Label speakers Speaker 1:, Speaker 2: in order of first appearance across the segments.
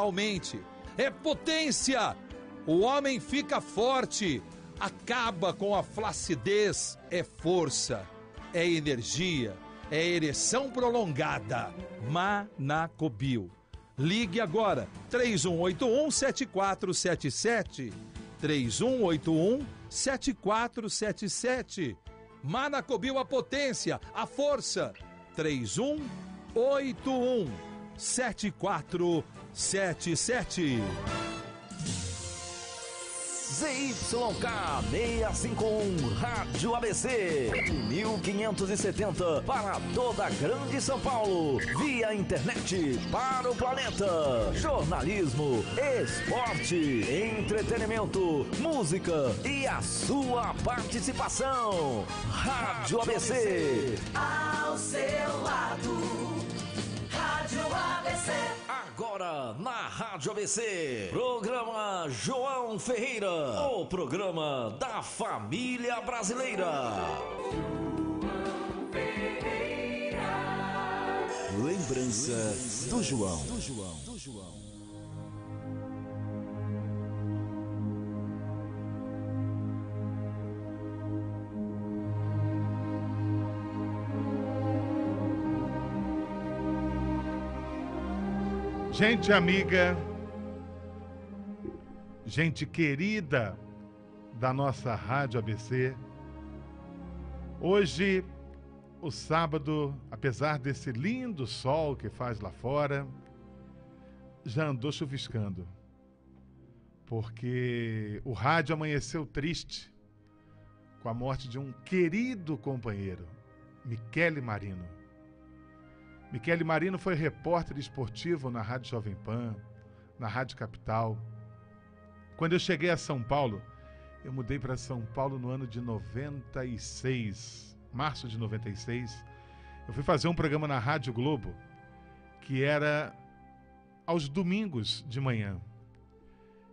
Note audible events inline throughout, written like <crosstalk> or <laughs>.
Speaker 1: aumente. É potência. O homem fica forte, acaba com a flacidez, é força, é energia, é ereção prolongada. Manacobil. Ligue agora, 3181 7477. 3181 7477. Manacobil a potência, a força. 3181 7477.
Speaker 2: ZYK 651 Rádio ABC 1570 para toda a Grande São Paulo. Via internet para o planeta. Jornalismo esporte entretenimento música e a sua participação. Rádio ABC
Speaker 3: ao seu lado Rádio ABC.
Speaker 2: Agora na Rádio ABC, programa João Ferreira, o programa da família brasileira.
Speaker 3: João Ferreira.
Speaker 2: Lembrança do João. Do João. Do João.
Speaker 4: Gente amiga, gente querida da nossa Rádio ABC, hoje, o sábado, apesar desse lindo sol que faz lá fora, já andou chuviscando. Porque o rádio amanheceu triste com a morte de um querido companheiro, Michele Marino. Michele Marino foi repórter esportivo na Rádio Jovem Pan, na Rádio Capital. Quando eu cheguei a São Paulo, eu mudei para São Paulo no ano de 96, março de 96. Eu fui fazer um programa na Rádio Globo que era aos domingos de manhã.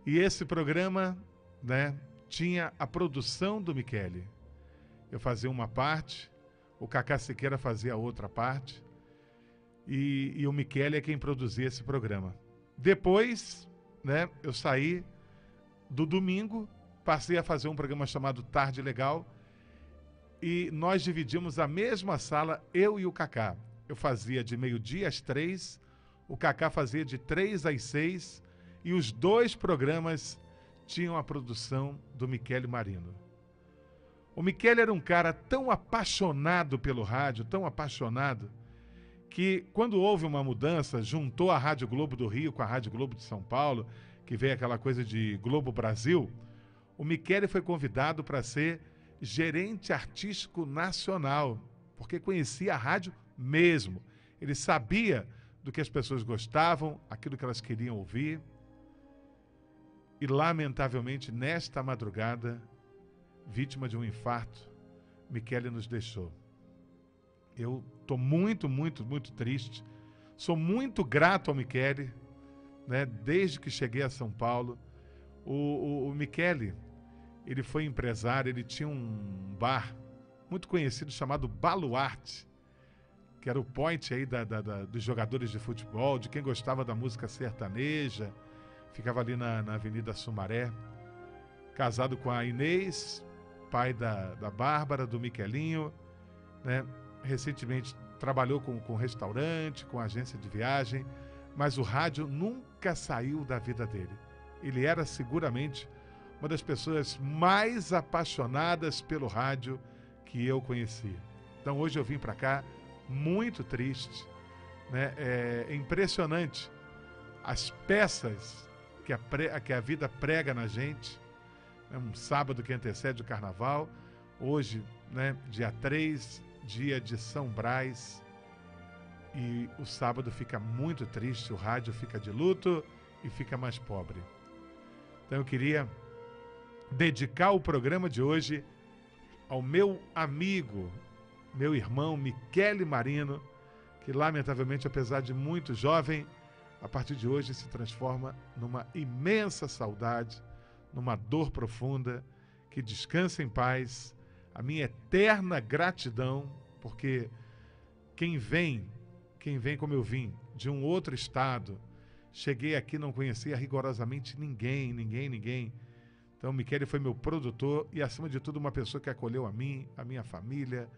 Speaker 4: E esse programa, né, tinha a produção do Michele. Eu fazia uma parte, o Cacá Siqueira fazia outra parte e, e o Michele é quem produzia esse programa. Depois, né, eu saí do domingo, passei a fazer um programa chamado Tarde Legal e nós dividimos a mesma sala, eu e o Cacá. Eu fazia de meio-dia às três, o Cacá fazia de três às seis e os dois programas tinham a produção do Michele Marino. O Michele era um cara tão apaixonado pelo rádio, tão apaixonado, que quando houve uma mudança, juntou a Rádio Globo do Rio com a Rádio Globo de São Paulo, que veio aquela coisa de Globo Brasil, o Michele foi convidado para ser gerente artístico nacional, porque conhecia a rádio mesmo. Ele sabia do que as pessoas gostavam, aquilo que elas queriam ouvir. E, lamentavelmente, nesta madrugada, vítima de um infarto, Michele nos deixou. Eu estou muito, muito, muito triste. Sou muito grato ao Michele, né? Desde que cheguei a São Paulo. O, o, o Michele, ele foi empresário, ele tinha um bar muito conhecido chamado Baluarte, que era o point aí da, da, da, dos jogadores de futebol, de quem gostava da música sertaneja. Ficava ali na, na Avenida Sumaré. Casado com a Inês, pai da, da Bárbara, do Miquelinho, né? Recentemente trabalhou com, com restaurante, com agência de viagem, mas o rádio nunca saiu da vida dele. Ele era seguramente uma das pessoas mais apaixonadas pelo rádio que eu conheci. Então hoje eu vim para cá muito triste. Né? É impressionante as peças que a, pre... que a vida prega na gente. É um sábado que antecede o carnaval. Hoje, né, dia 3, dia de São Brás. E o sábado fica muito triste, o rádio fica de luto e fica mais pobre. Então eu queria dedicar o programa de hoje ao meu amigo, meu irmão Michele Marino, que lamentavelmente, apesar de muito jovem, a partir de hoje se transforma numa imensa saudade, numa dor profunda, que descansa em paz a minha eterna gratidão, porque quem vem, quem vem como eu vim, de um outro estado, Cheguei aqui, não conhecia rigorosamente ninguém, ninguém, ninguém. Então, Michele foi meu produtor e, acima de tudo, uma pessoa que acolheu a mim, a minha família.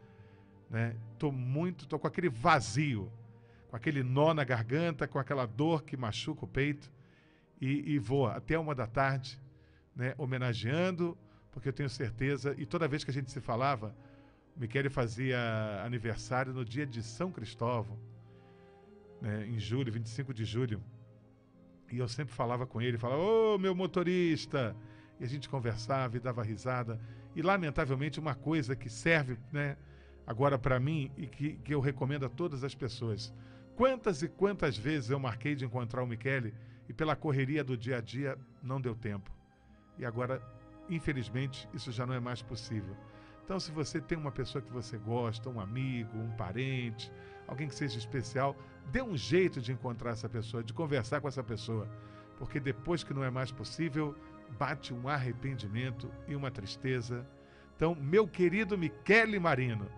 Speaker 4: Né? Muito, tô com aquele vazio, com aquele nó na garganta, com aquela dor que machuca o peito. E, e vou até uma da tarde, né, homenageando, porque eu tenho certeza, e toda vez que a gente se falava, Michele fazia aniversário no dia de São Cristóvão, né, em julho, 25 de julho. E eu sempre falava com ele, falava, ô meu motorista! E a gente conversava e dava risada. E lamentavelmente uma coisa que serve né, agora para mim e que, que eu recomendo a todas as pessoas. Quantas e quantas vezes eu marquei de encontrar o Michele e pela correria do dia a dia não deu tempo. E agora, infelizmente, isso já não é mais possível. Então, se você tem uma pessoa que você gosta, um amigo, um parente, alguém que seja especial, dê um jeito de encontrar essa pessoa, de conversar com essa pessoa. Porque depois que não é mais possível, bate um arrependimento e uma tristeza. Então, meu querido Michele Marino,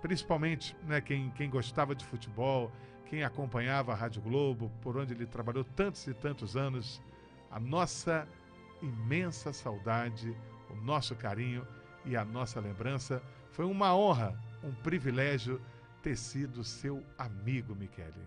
Speaker 4: principalmente né, quem, quem gostava de futebol, quem acompanhava a Rádio Globo, por onde ele trabalhou tantos e tantos anos, a nossa imensa saudade, o nosso carinho e a nossa lembrança. Foi uma honra, um privilégio ter sido seu amigo, Michele.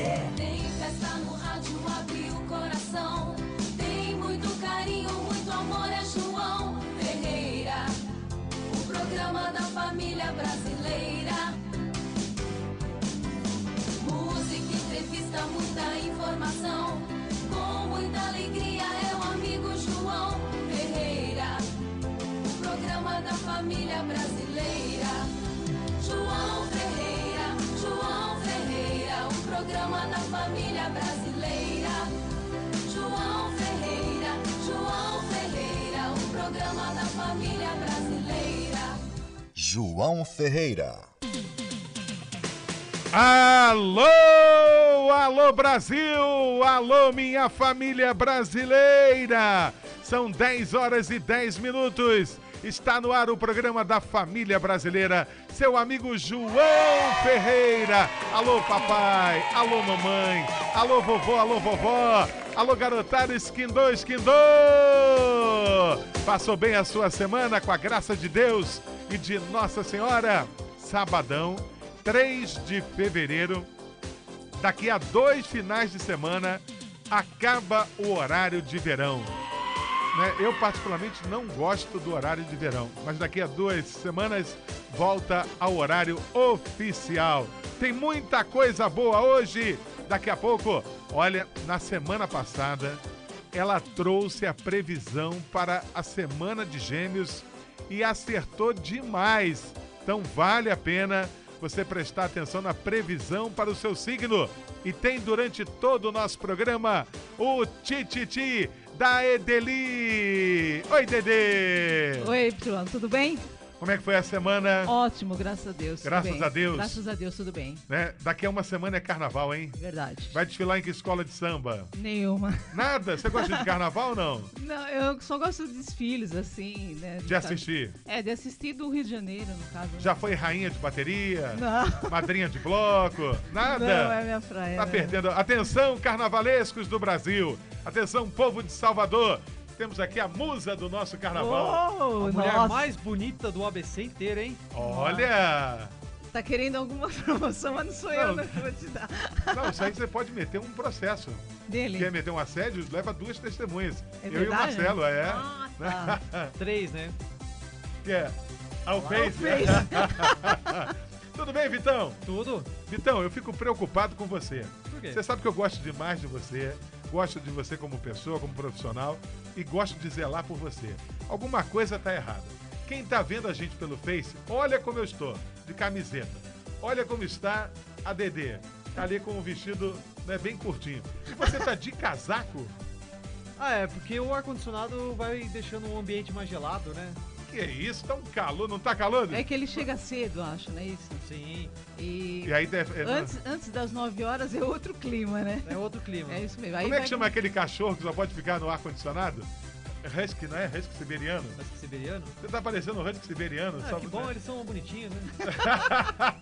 Speaker 3: ABC. Família brasileira. João Ferreira.
Speaker 4: Alô, alô Brasil, alô minha família brasileira. São 10 horas e 10 minutos. Está no ar o programa da família brasileira. Seu amigo João Ferreira. Alô papai, alô mamãe, alô vovô, alô vovó. Alô garotada, esquindô, esquindô. Passou bem a sua semana com a graça de Deus e de Nossa Senhora? Sabadão, 3 de fevereiro. Daqui a dois finais de semana acaba o horário de verão. Né? Eu, particularmente, não gosto do horário de verão, mas daqui a duas semanas volta ao horário oficial. Tem muita coisa boa hoje. Daqui a pouco, olha, na semana passada, ela trouxe a previsão para a semana de Gêmeos e acertou demais. Então, vale a pena você prestar atenção na previsão para o seu signo. E tem durante todo o nosso programa o Tititi da Edeli. Oi, Dedê!
Speaker 5: Oi, João, tudo bem?
Speaker 4: Como é que foi a semana?
Speaker 5: Ótimo, graças a Deus.
Speaker 4: Graças a Deus.
Speaker 5: Graças a Deus, tudo bem.
Speaker 4: Né? Daqui a uma semana é carnaval, hein?
Speaker 5: Verdade.
Speaker 4: Vai desfilar em que escola de samba?
Speaker 5: Nenhuma.
Speaker 4: Nada? Você gosta de carnaval ou não? <laughs>
Speaker 5: Não, eu só gosto de desfiles, assim, né?
Speaker 4: De assistir?
Speaker 5: É, de assistir do Rio de Janeiro, no caso. né?
Speaker 4: Já foi rainha de bateria?
Speaker 5: Não.
Speaker 4: Madrinha de bloco? Nada?
Speaker 5: Não, é minha praia.
Speaker 4: Tá
Speaker 5: né?
Speaker 4: perdendo. Atenção, carnavalescos do Brasil. Atenção, povo de Salvador. Temos aqui a musa do nosso carnaval.
Speaker 5: Oh,
Speaker 6: A mulher
Speaker 5: nossa.
Speaker 6: mais bonita do ABC inteiro, hein?
Speaker 4: Olha!
Speaker 5: Tá querendo alguma <laughs> promoção, mas não sou eu
Speaker 4: Não.
Speaker 5: né, que vou te dar.
Speaker 4: Não, isso aí você pode meter um processo.
Speaker 5: Dele.
Speaker 4: Quer meter um assédio, leva duas testemunhas.
Speaker 5: É
Speaker 4: Eu e o
Speaker 5: verdade?
Speaker 4: Marcelo, é.
Speaker 5: Ah, tá. <laughs>
Speaker 6: Três, né?
Speaker 4: Que é? Ao Face. <laughs> Tudo bem, Vitão?
Speaker 6: Tudo?
Speaker 4: Vitão, eu fico preocupado com você.
Speaker 6: Por quê?
Speaker 4: Você sabe que eu gosto demais de você, gosto de você como pessoa, como profissional e gosto de zelar por você. Alguma coisa tá errada. Quem tá vendo a gente pelo Face, olha como eu estou, de camiseta. Olha como está a Dedê. Tá ali com o vestido né, bem curtinho. E você tá de casaco?
Speaker 6: Ah, é, porque o ar-condicionado vai deixando o ambiente mais gelado, né?
Speaker 4: Que é isso? Tá um calor, não tá calor?
Speaker 5: É que ele chega cedo, acho, não é isso?
Speaker 6: Sim,
Speaker 5: E,
Speaker 4: E aí deve. é,
Speaker 5: antes, antes das 9 horas é outro clima, né?
Speaker 6: é outro clima.
Speaker 5: É isso mesmo. Aí
Speaker 4: Como é
Speaker 5: vai-
Speaker 4: que chama aquele cachorro que só pode ficar no ar-condicionado? Husky, não é? Husky siberiano?
Speaker 6: Husky siberiano?
Speaker 4: Você tá parecendo um husky siberiano.
Speaker 6: Ah,
Speaker 4: só
Speaker 6: que bom, eles são bonitinhos, né? <laughs>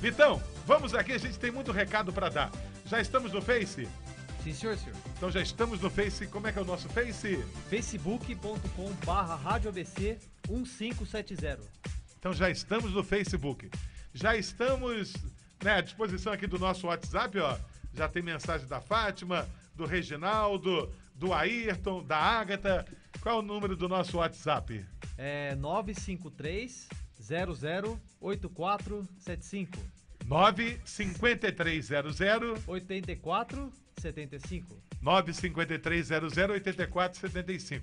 Speaker 4: Vitão, vamos aqui, a gente tem muito recado pra dar. Já estamos no Face?
Speaker 6: Sim, senhor, senhor.
Speaker 4: Então já estamos no Face. Como é que é o nosso Face?
Speaker 6: facebook.com barra rádio ABC 1570.
Speaker 4: Então já estamos no Facebook. Já estamos né, à disposição aqui do nosso WhatsApp, ó. Já tem mensagem da Fátima, do Reginaldo, do Ayrton, da Ágata. Qual é o número do nosso WhatsApp?
Speaker 6: É 953 008475
Speaker 4: 95300
Speaker 6: 8475.
Speaker 4: 953008475.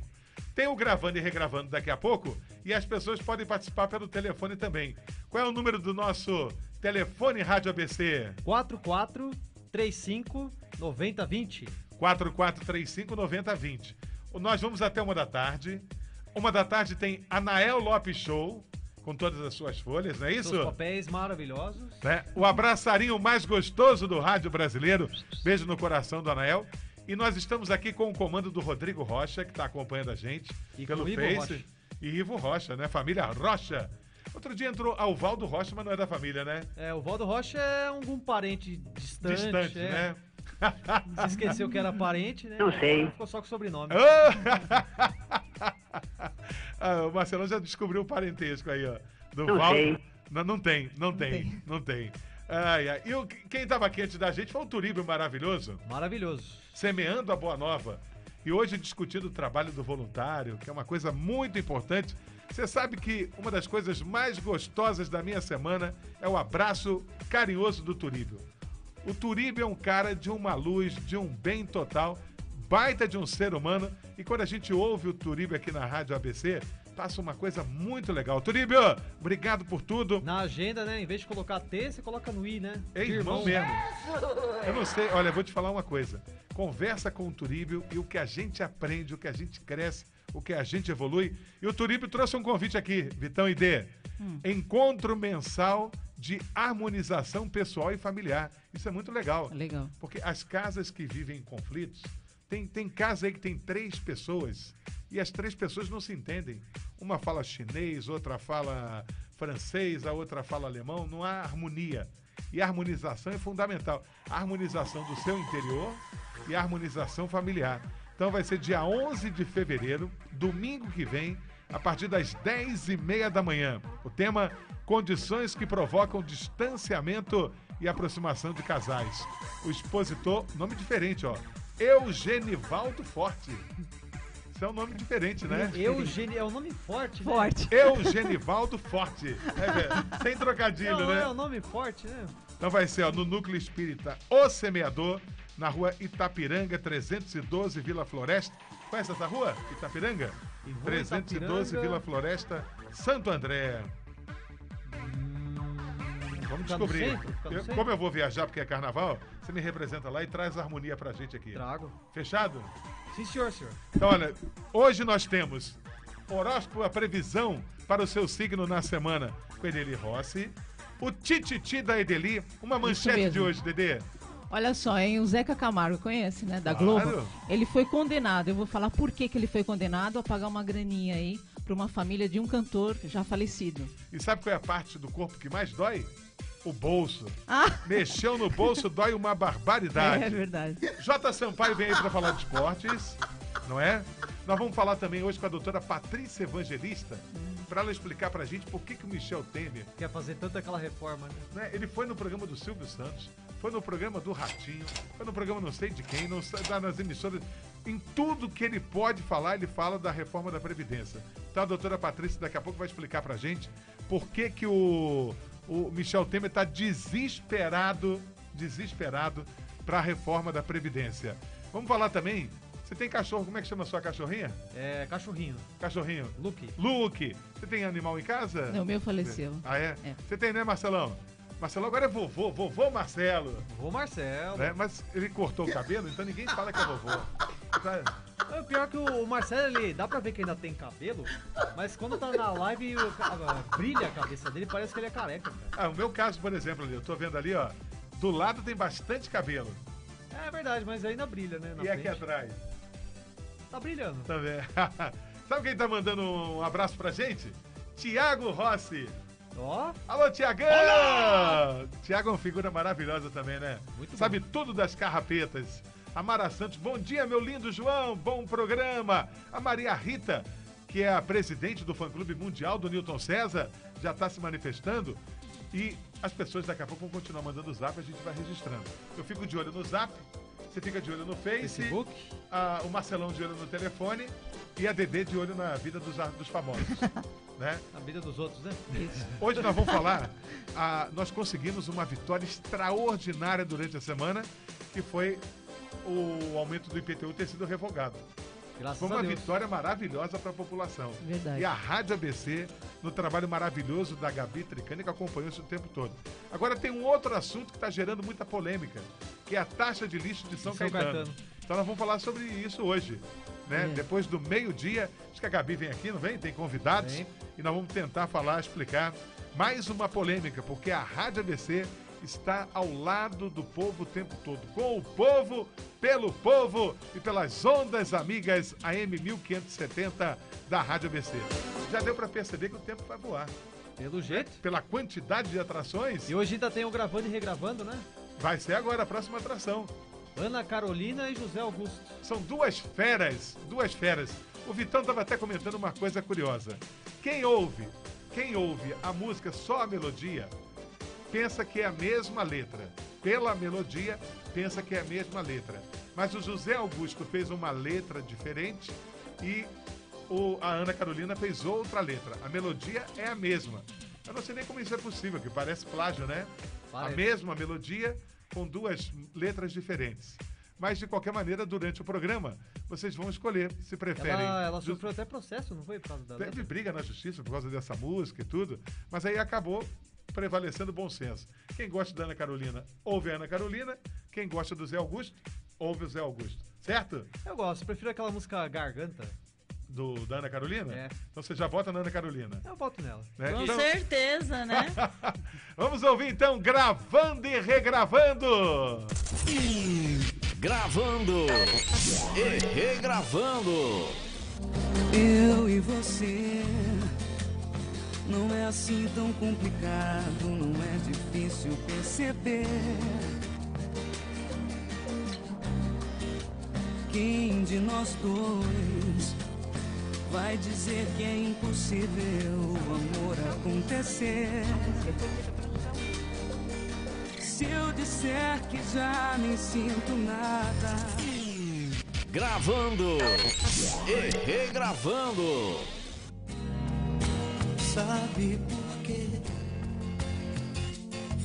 Speaker 4: Tem o gravando e regravando daqui a pouco e as pessoas podem participar pelo telefone também. Qual é o número do nosso telefone Rádio ABC?
Speaker 6: 44 35 9020.
Speaker 4: 4435 9020. Nós vamos até uma da tarde. Uma da tarde tem Anael Lopes Show, com todas as suas folhas, não é isso?
Speaker 6: Seus papéis maravilhosos.
Speaker 4: né? O abraçarinho mais gostoso do rádio brasileiro. Beijo no coração do Anael. E nós estamos aqui com o comando do Rodrigo Rocha, que está acompanhando a gente
Speaker 6: E
Speaker 4: pelo Face.
Speaker 6: Rocha.
Speaker 4: E Ivo Rocha, né? Família Rocha. Outro dia entrou ah, o Valdo Rocha, mas não é da família, né?
Speaker 6: É, o Valdo Rocha é algum parente distante.
Speaker 4: Distante,
Speaker 6: é.
Speaker 4: né?
Speaker 6: Você esqueceu que era parente, né?
Speaker 7: Não sei.
Speaker 6: Ficou só com o sobrenome. <laughs>
Speaker 4: Ah, o Marcelão já descobriu o parentesco aí, ó. Do
Speaker 7: Não
Speaker 4: Valdo.
Speaker 7: sei.
Speaker 4: Não, não tem, não tem, não tem. Ai, ai. E o, quem tava quente da gente foi o Turíbio maravilhoso,
Speaker 6: Maravilhoso.
Speaker 4: semeando a Boa Nova. E hoje discutindo o trabalho do voluntário, que é uma coisa muito importante. Você sabe que uma das coisas mais gostosas da minha semana é o abraço carinhoso do Turíbio. O Turíbio é um cara de uma luz, de um bem total, baita de um ser humano. E quando a gente ouve o Turíbio aqui na Rádio ABC, passa uma coisa muito legal. Turíbio, obrigado por tudo.
Speaker 6: Na agenda, né? Em vez de colocar T, você coloca no I, né?
Speaker 4: É irmão mesmo. Eu não sei, olha, eu vou te falar uma coisa. Conversa com o Turíbio e o que a gente aprende, o que a gente cresce, o que a gente evolui. E o Turíbio trouxe um convite aqui, Vitão e Dê. Encontro mensal de harmonização pessoal e familiar. Isso é muito legal.
Speaker 5: Legal.
Speaker 4: Porque as casas que vivem em conflitos, tem, tem casa aí que tem três pessoas e as três pessoas não se entendem. Uma fala chinês, outra fala francês, a outra fala alemão. Não há harmonia. E a harmonização é fundamental. A harmonização do seu interior e a harmonização familiar. Então vai ser dia 11 de fevereiro, domingo que vem, a partir das 10 e meia da manhã. O tema: condições que provocam distanciamento e aproximação de casais. O expositor, nome diferente, ó. Eugenivaldo Forte. Isso é um nome diferente, né?
Speaker 6: Eugênio é um nome forte, né?
Speaker 5: Forte.
Speaker 4: Eugenivaldo Forte. É, velho, sem trocadilho,
Speaker 6: Não,
Speaker 4: né?
Speaker 6: é um nome forte, né?
Speaker 4: Então vai ser ó, no Núcleo Espírita O Semeador, na rua Itapiranga, 312, Vila Floresta. Conhece essa rua? Itapiranga?
Speaker 6: Rua
Speaker 4: 312,
Speaker 6: Itapiranga.
Speaker 4: Vila Floresta, Santo André. Vamos
Speaker 6: Fica no
Speaker 4: descobrir.
Speaker 6: centro? No
Speaker 4: Eu- como eu vou viajar porque é carnaval, você me representa lá e traz harmonia pra gente aqui.
Speaker 6: Trago.
Speaker 4: Fechado?
Speaker 6: Sim, senhor, senhor.
Speaker 4: Então, olha, hoje nós temos horóscopo, a previsão para o seu signo na semana com Edeli Rossi. O Tititi da Edeli, uma manchete de hoje, Dedê.
Speaker 5: Olha só, hein? O Zeca Camargo, conhece, né? Da
Speaker 4: Claro.
Speaker 5: Globo. Ele foi condenado. Eu vou falar por que, que ele foi condenado a pagar uma graninha aí para uma família de um cantor já falecido.
Speaker 4: E sabe qual é a parte do corpo que mais dói? O bolso.
Speaker 5: Ah, <laughs>
Speaker 4: Mexeu no bolso, dói uma barbaridade.
Speaker 5: é verdade.
Speaker 4: J. Sampaio vem aí para falar de esportes, não é? Nós vamos falar também hoje com a doutora Patrícia Evangelista, para ela explicar pra gente por que, que o Michel Temer
Speaker 6: Quer fazer tanta aquela reforma, né?
Speaker 4: né? Ele foi no programa do Silvio Santos, foi no programa do Ratinho, foi no programa não sei de quem, não sei, tá nas emissoras. Em tudo que ele pode falar, ele fala da reforma da Previdência. Então a doutora Patrícia daqui a pouco vai explicar pra gente por que, que o, o Michel Temer está desesperado, desesperado para a reforma da Previdência. Vamos falar também. Você tem cachorro, como é que chama a sua cachorrinha?
Speaker 6: É cachorrinho.
Speaker 4: Cachorrinho.
Speaker 6: Luke.
Speaker 4: Luke, você tem animal em casa?
Speaker 5: Não, o meu faleceu.
Speaker 4: Ah, é?
Speaker 5: É.
Speaker 4: Você tem, né, Marcelão? Marcelão agora é vovô, vovô Marcelo.
Speaker 6: Ô, Marcelo.
Speaker 4: Né? Mas ele cortou o cabelo, então ninguém fala que é vovô. <laughs>
Speaker 6: É, pior que o Marcelo, ele dá pra ver que ainda tem cabelo, mas quando tá na live o ca- brilha a cabeça dele, parece que ele é careca, cara.
Speaker 4: Ah, o meu caso, por exemplo, ali, eu tô vendo ali, ó. Do lado tem bastante cabelo.
Speaker 6: É verdade, mas ainda brilha, né?
Speaker 4: e aqui
Speaker 6: frente.
Speaker 4: atrás?
Speaker 6: Tá brilhando.
Speaker 4: Tá vendo? <laughs> Sabe quem tá mandando um abraço pra gente? Tiago Rossi.
Speaker 6: Ó,
Speaker 4: Alô, Tiagão! Tiago é uma figura maravilhosa também, né?
Speaker 6: Muito
Speaker 4: Sabe tudo das carrapetas. A Mara Santos, bom dia, meu lindo João, bom programa. A Maria Rita, que é a presidente do fã-clube mundial do Newton César, já está se manifestando. E as pessoas daqui a pouco vão continuar mandando o zap, a gente vai registrando. Eu fico de olho no zap, você fica de olho no Face,
Speaker 6: Facebook.
Speaker 4: a- o Marcelão de olho no telefone e a Dedê de olho na vida dos, dos famosos. <laughs> né?
Speaker 6: Na vida dos outros, né?
Speaker 5: Isso.
Speaker 4: Hoje nós vamos falar, ah, nós conseguimos uma vitória extraordinária durante a semana, que foi o aumento do IPTU ter sido revogado.
Speaker 6: Graças
Speaker 4: Foi
Speaker 6: a
Speaker 4: uma vitória maravilhosa para a população.
Speaker 5: Verdade.
Speaker 4: E a Rádio ABC, no trabalho maravilhoso da Gabi Tricani, que acompanhou isso o tempo todo. Agora tem um outro assunto que está gerando muita polêmica, que é a taxa de lixo de São,
Speaker 6: São
Speaker 4: Caetano.
Speaker 6: Caetano.
Speaker 4: Então nós vamos falar sobre isso hoje. Né?
Speaker 5: É.
Speaker 4: Depois do meio-dia, que a Gabi vem aqui, não vem? Tem convidados.
Speaker 6: Vem.
Speaker 4: E nós vamos tentar falar, explicar mais uma polêmica, porque a Rádio ABC está ao lado do povo o tempo todo. Com o povo, pelo povo e pelas ondas amigas AM 1570 da Rádio ABC. Já deu para perceber que o tempo vai voar.
Speaker 6: Pelo jeito.
Speaker 4: Pela quantidade de atrações,
Speaker 6: E hoje ainda tem o gravando e regravando, né?
Speaker 4: vai ser agora a próxima atração.
Speaker 6: Ana Carolina e José Augusto.
Speaker 4: São duas feras, duas feras. O Vitão estava até comentando uma coisa curiosa. Quem ouve, quem ouve a música só a melodia, pensa que é a mesma letra. Pela melodia, pensa que é a mesma letra. Mas o José Augusto fez uma letra diferente e o- a Ana Carolina fez outra letra. A melodia é a mesma. Eu não sei nem como isso é possível, que parece plágio, né?
Speaker 6: Parece.
Speaker 4: A mesma melodia com duas letras diferentes. Mas, de qualquer maneira, durante o programa, vocês vão escolher se preferem.
Speaker 6: Ela, ela sofreu até processo, não foi? Por causa da
Speaker 4: Teve
Speaker 6: letra?
Speaker 4: briga na justiça por causa dessa música e tudo, mas aí acabou prevalecendo o bom senso. Quem gosta da Ana Carolina, ouve a Ana Carolina. Quem gosta do Zé Augusto, ouve o Zé Augusto. Certo?
Speaker 6: Eu gosto, prefiro aquela música Garganta.
Speaker 4: Do, da Ana Carolina?
Speaker 6: É.
Speaker 4: Então você já vota na Ana Carolina.
Speaker 6: Eu voto nela.
Speaker 4: né?
Speaker 7: Com
Speaker 4: Então,
Speaker 7: certeza, né? <laughs>
Speaker 4: vamos ouvir então, gravando e regravando.
Speaker 8: Gravando e regravando.
Speaker 9: Eu e você não é assim tão complicado, não é difícil perceber. Quem de nós dois vai dizer que é impossível o amor acontecer? Se eu disser que já nem sinto nada.
Speaker 8: Gravando e regravando.
Speaker 9: Sabe por quê?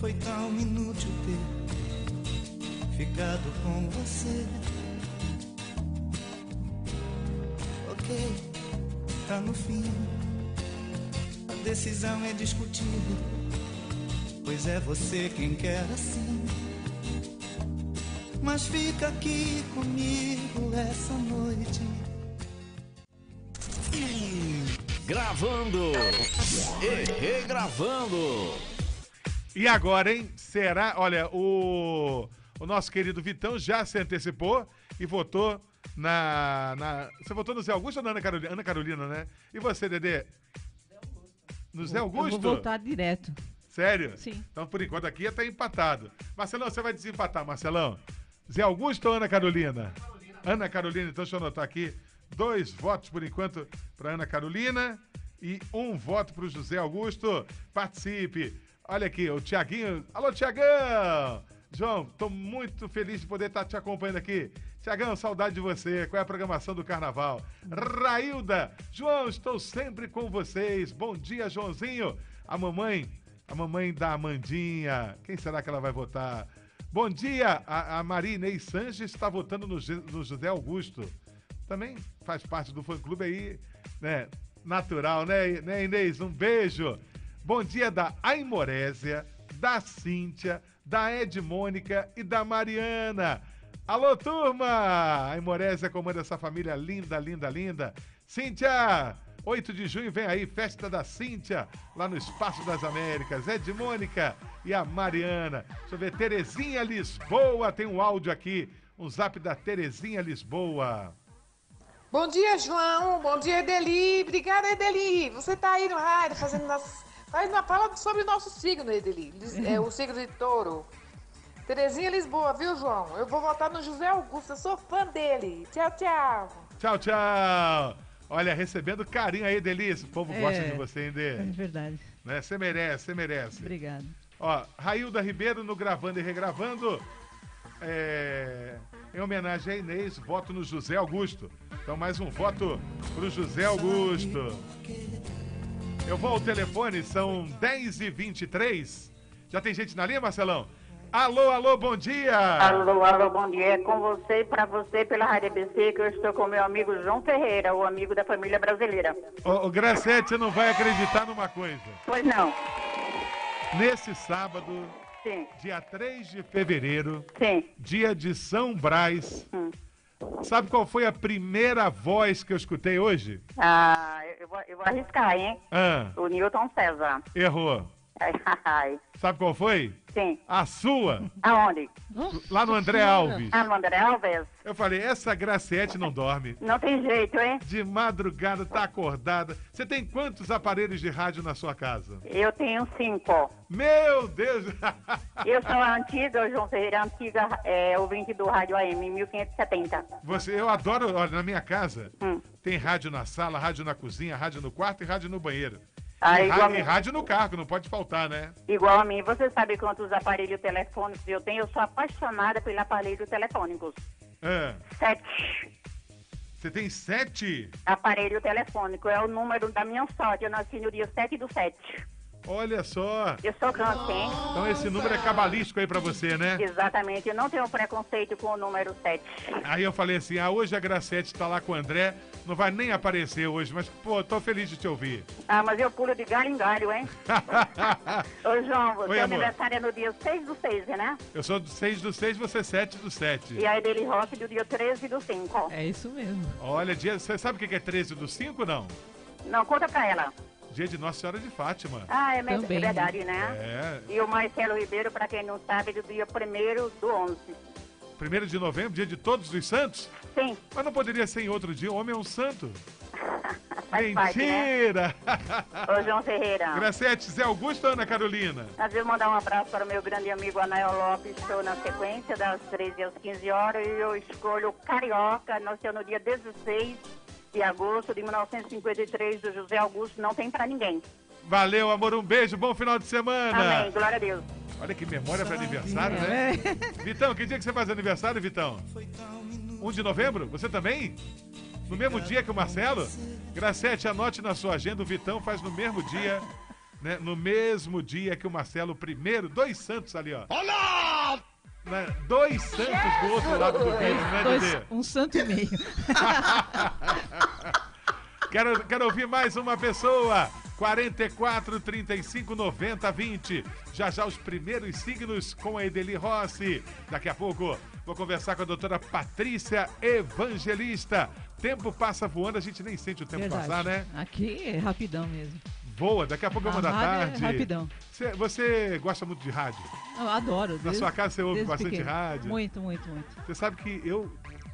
Speaker 9: Foi tão inútil ter ficado com você. Ok, tá no fim. A decisão é discutível, pois é você quem quer assim. Mas fica aqui comigo essa noite.
Speaker 8: Gravando e regravando.
Speaker 4: E agora, hein? Será? Olha, o, o nosso querido Vitão já se antecipou e votou na, na. Você votou no Zé Augusto ou na Ana Carolina? Ana Carolina, né? E você, Dedê? No Zé
Speaker 5: Eu
Speaker 4: Augusto?
Speaker 5: vou voltar direto.
Speaker 4: Sério?
Speaker 5: Sim.
Speaker 4: Então, por enquanto, aqui está empatado. Marcelão, você vai desempatar, Marcelão. Zé Augusto ou Ana Carolina? Ana Carolina, então deixa eu anotar aqui. Dois votos, por enquanto, para Ana Carolina e um voto para o José Augusto. Participe. Olha aqui, o Tiaguinho. Alô, Tiagão! João, estou muito feliz de poder estar te acompanhando aqui. Tiagão, saudade de você. Qual é a programação do carnaval? Railda, João, estou sempre com vocês. Bom dia, Joãozinho. A mamãe, a mamãe da Amandinha. Quem será que ela vai votar? Bom dia, a, a Maria Inês Sanches está votando no, no José Augusto. Também faz parte do fã-clube aí, né? Natural, né, né, Inês? Um beijo. Bom dia da Aimorésia, da Cíntia, da Edmônica e da Mariana. Alô, turma! A Aimorésia comanda essa família linda, linda, linda. Cíntia, 8 de junho vem aí, festa da Cíntia, lá no Espaço das Américas. Edmônica e a Mariana. Deixa eu ver, Terezinha Lisboa, tem um áudio aqui, um zap da Terezinha Lisboa.
Speaker 10: Bom dia, João. Bom dia, Edeli. Obrigada, Edeli. Você tá aí no rádio fazendo faz uma fala sobre o nosso signo, Edeli. É o signo de touro. Terezinha Lisboa, viu, João? Eu vou votar no José Augusto. Eu sou fã dele. Tchau, tchau.
Speaker 4: Tchau, tchau. Olha, recebendo carinho aí, Delícia. O povo
Speaker 5: É.
Speaker 4: gosta de você, hein,
Speaker 5: É
Speaker 4: Dê?
Speaker 5: verdade.
Speaker 4: Né? Você merece, você merece.
Speaker 5: Obrigada.
Speaker 4: Ó, Railda Ribeiro no Gravando e Regravando. É, em homenagem a Inês, voto no José Augusto. Então, mais um voto pro José Augusto. Eu vou ao telefone, são 10h23. Já tem gente na linha, Marcelão? Alô, alô, bom dia!
Speaker 11: Alô, alô, bom dia. É com você, para você, pela Rádio ABC, que eu estou com meu amigo João Ferreira, o amigo da família brasileira.
Speaker 4: Ô, ô Gracete, não vai acreditar numa coisa.
Speaker 11: Pois não.
Speaker 4: Nesse sábado,
Speaker 11: Sim,
Speaker 4: dia 3 de fevereiro,
Speaker 11: sim.
Speaker 4: dia de São Brás,
Speaker 11: Hum.
Speaker 4: sabe qual foi a primeira voz que eu escutei hoje?
Speaker 11: Ah, eu vou, eu vou arriscar, hein?
Speaker 4: Ah,
Speaker 11: O Newton César.
Speaker 4: errou.
Speaker 11: Ai, ai.
Speaker 4: Sabe qual foi?
Speaker 11: Sim.
Speaker 4: A sua,
Speaker 11: Aonde?
Speaker 4: lá no André Alves.
Speaker 11: Ah, no André Alves?
Speaker 4: Eu falei, essa Graciete não dorme.
Speaker 11: Não tem jeito, hein?
Speaker 4: De madrugada, tá acordada. Você tem quantos aparelhos de rádio na sua casa?
Speaker 11: Eu tenho cinco.
Speaker 4: Meu Deus! <laughs>
Speaker 11: Eu sou a antiga, João Ferreira, antiga é, ouvinte do Rádio AM 1570.
Speaker 4: Você, eu adoro, olha, na minha casa,
Speaker 11: Hum.
Speaker 4: tem rádio na sala, rádio na cozinha, rádio no quarto e rádio no banheiro.
Speaker 11: Ah,
Speaker 4: e,
Speaker 11: igual
Speaker 4: ra-
Speaker 11: a
Speaker 4: e
Speaker 11: mim.
Speaker 4: rádio no carro, não pode faltar, né?
Speaker 11: Igual a mim, você sabe quantos aparelhos telefônicos eu tenho? Eu sou apaixonada pelo aparelho telefônicos.
Speaker 4: Ah,
Speaker 11: Sete
Speaker 4: você tem sete?
Speaker 11: aparelho telefônico. É o número da minha sorte. Eu nasci no dia 7 do 7.
Speaker 4: Olha só.
Speaker 11: Eu sou hein?
Speaker 4: Então esse número é cabalístico aí pra você, né?
Speaker 11: Exatamente. Eu não tenho preconceito com o número 7.
Speaker 4: Aí eu falei assim, ah, hoje a Graciete tá lá com o André, não vai nem aparecer hoje, mas, pô, tô feliz de te ouvir.
Speaker 11: Ah, mas eu pulo de galho em galho, hein? <laughs> Ô, João, você
Speaker 4: Oi, amor.
Speaker 11: aniversário é no dia 6 do 6, né?
Speaker 4: Eu sou do 6 do 6, você 7 do 7.
Speaker 11: E aí dele Rossi do dia 13 do 5.
Speaker 5: É isso mesmo.
Speaker 4: Olha, dia, você sabe o que é 13 do 5, não?
Speaker 11: Não, conta pra ela.
Speaker 4: Dia de Nossa Senhora de Fátima.
Speaker 11: Ah, é, mesmo,
Speaker 5: Também,
Speaker 11: é verdade, né?
Speaker 4: É,
Speaker 11: E o Marcelo Ribeiro, pra quem não sabe, do dia 1 do 11.
Speaker 4: 1 de novembro, dia de Todos os Santos?
Speaker 11: Sim,
Speaker 4: Mas não poderia ser em outro dia, o homem é um santo. <laughs>
Speaker 11: faz parte, né?
Speaker 4: Mentira!
Speaker 11: Ô, João Ferreira. <laughs>
Speaker 4: Graciete, Zé Augusto ou Ana Carolina?
Speaker 11: Às vezes mandar um abraço para o meu grande amigo Anael Lopes, estou na sequência das 13 às 15 horas e eu escolho Carioca, nasceu no dia 16 de agosto de 1953, do José Augusto, não tem para ninguém.
Speaker 4: Valeu, amor, um beijo, bom final de semana.
Speaker 11: Amém, glória a Deus.
Speaker 4: Olha que memória para aniversário, né? <laughs> Vitão, que dia que você faz aniversário, Vitão? 1 de novembro? Você também? No mesmo dia que o Marcelo? Gracete, anote na sua agenda, o Vitão faz no mesmo dia, né? No mesmo dia que o Marcelo, primeiro, dois santos ali, ó. Olá! Dois santos do outro lado do vídeo, né,
Speaker 5: Dois-
Speaker 4: Dedê?
Speaker 5: um santo e meio. <laughs>
Speaker 4: Quero, quero ouvir mais uma pessoa. 44 35 90 20. Já já os primeiros signos com a Edeli Rossi. Daqui a pouco vou conversar com a doutora Patrícia Evangelista. Tempo passa voando, a gente nem sente o tempo
Speaker 5: Verdade.
Speaker 4: passar, né?
Speaker 5: Aqui é rapidão mesmo.
Speaker 4: Voa, daqui a pouco é uma da
Speaker 5: rádio é
Speaker 4: tarde.
Speaker 5: rapidão.
Speaker 4: Você, você gosta muito de rádio?
Speaker 5: Eu adoro.
Speaker 4: Na
Speaker 5: desde-
Speaker 4: sua casa você ouve bastante
Speaker 5: pequeno.
Speaker 4: rádio?
Speaker 5: Muito, muito, muito.
Speaker 4: Você sabe que eu,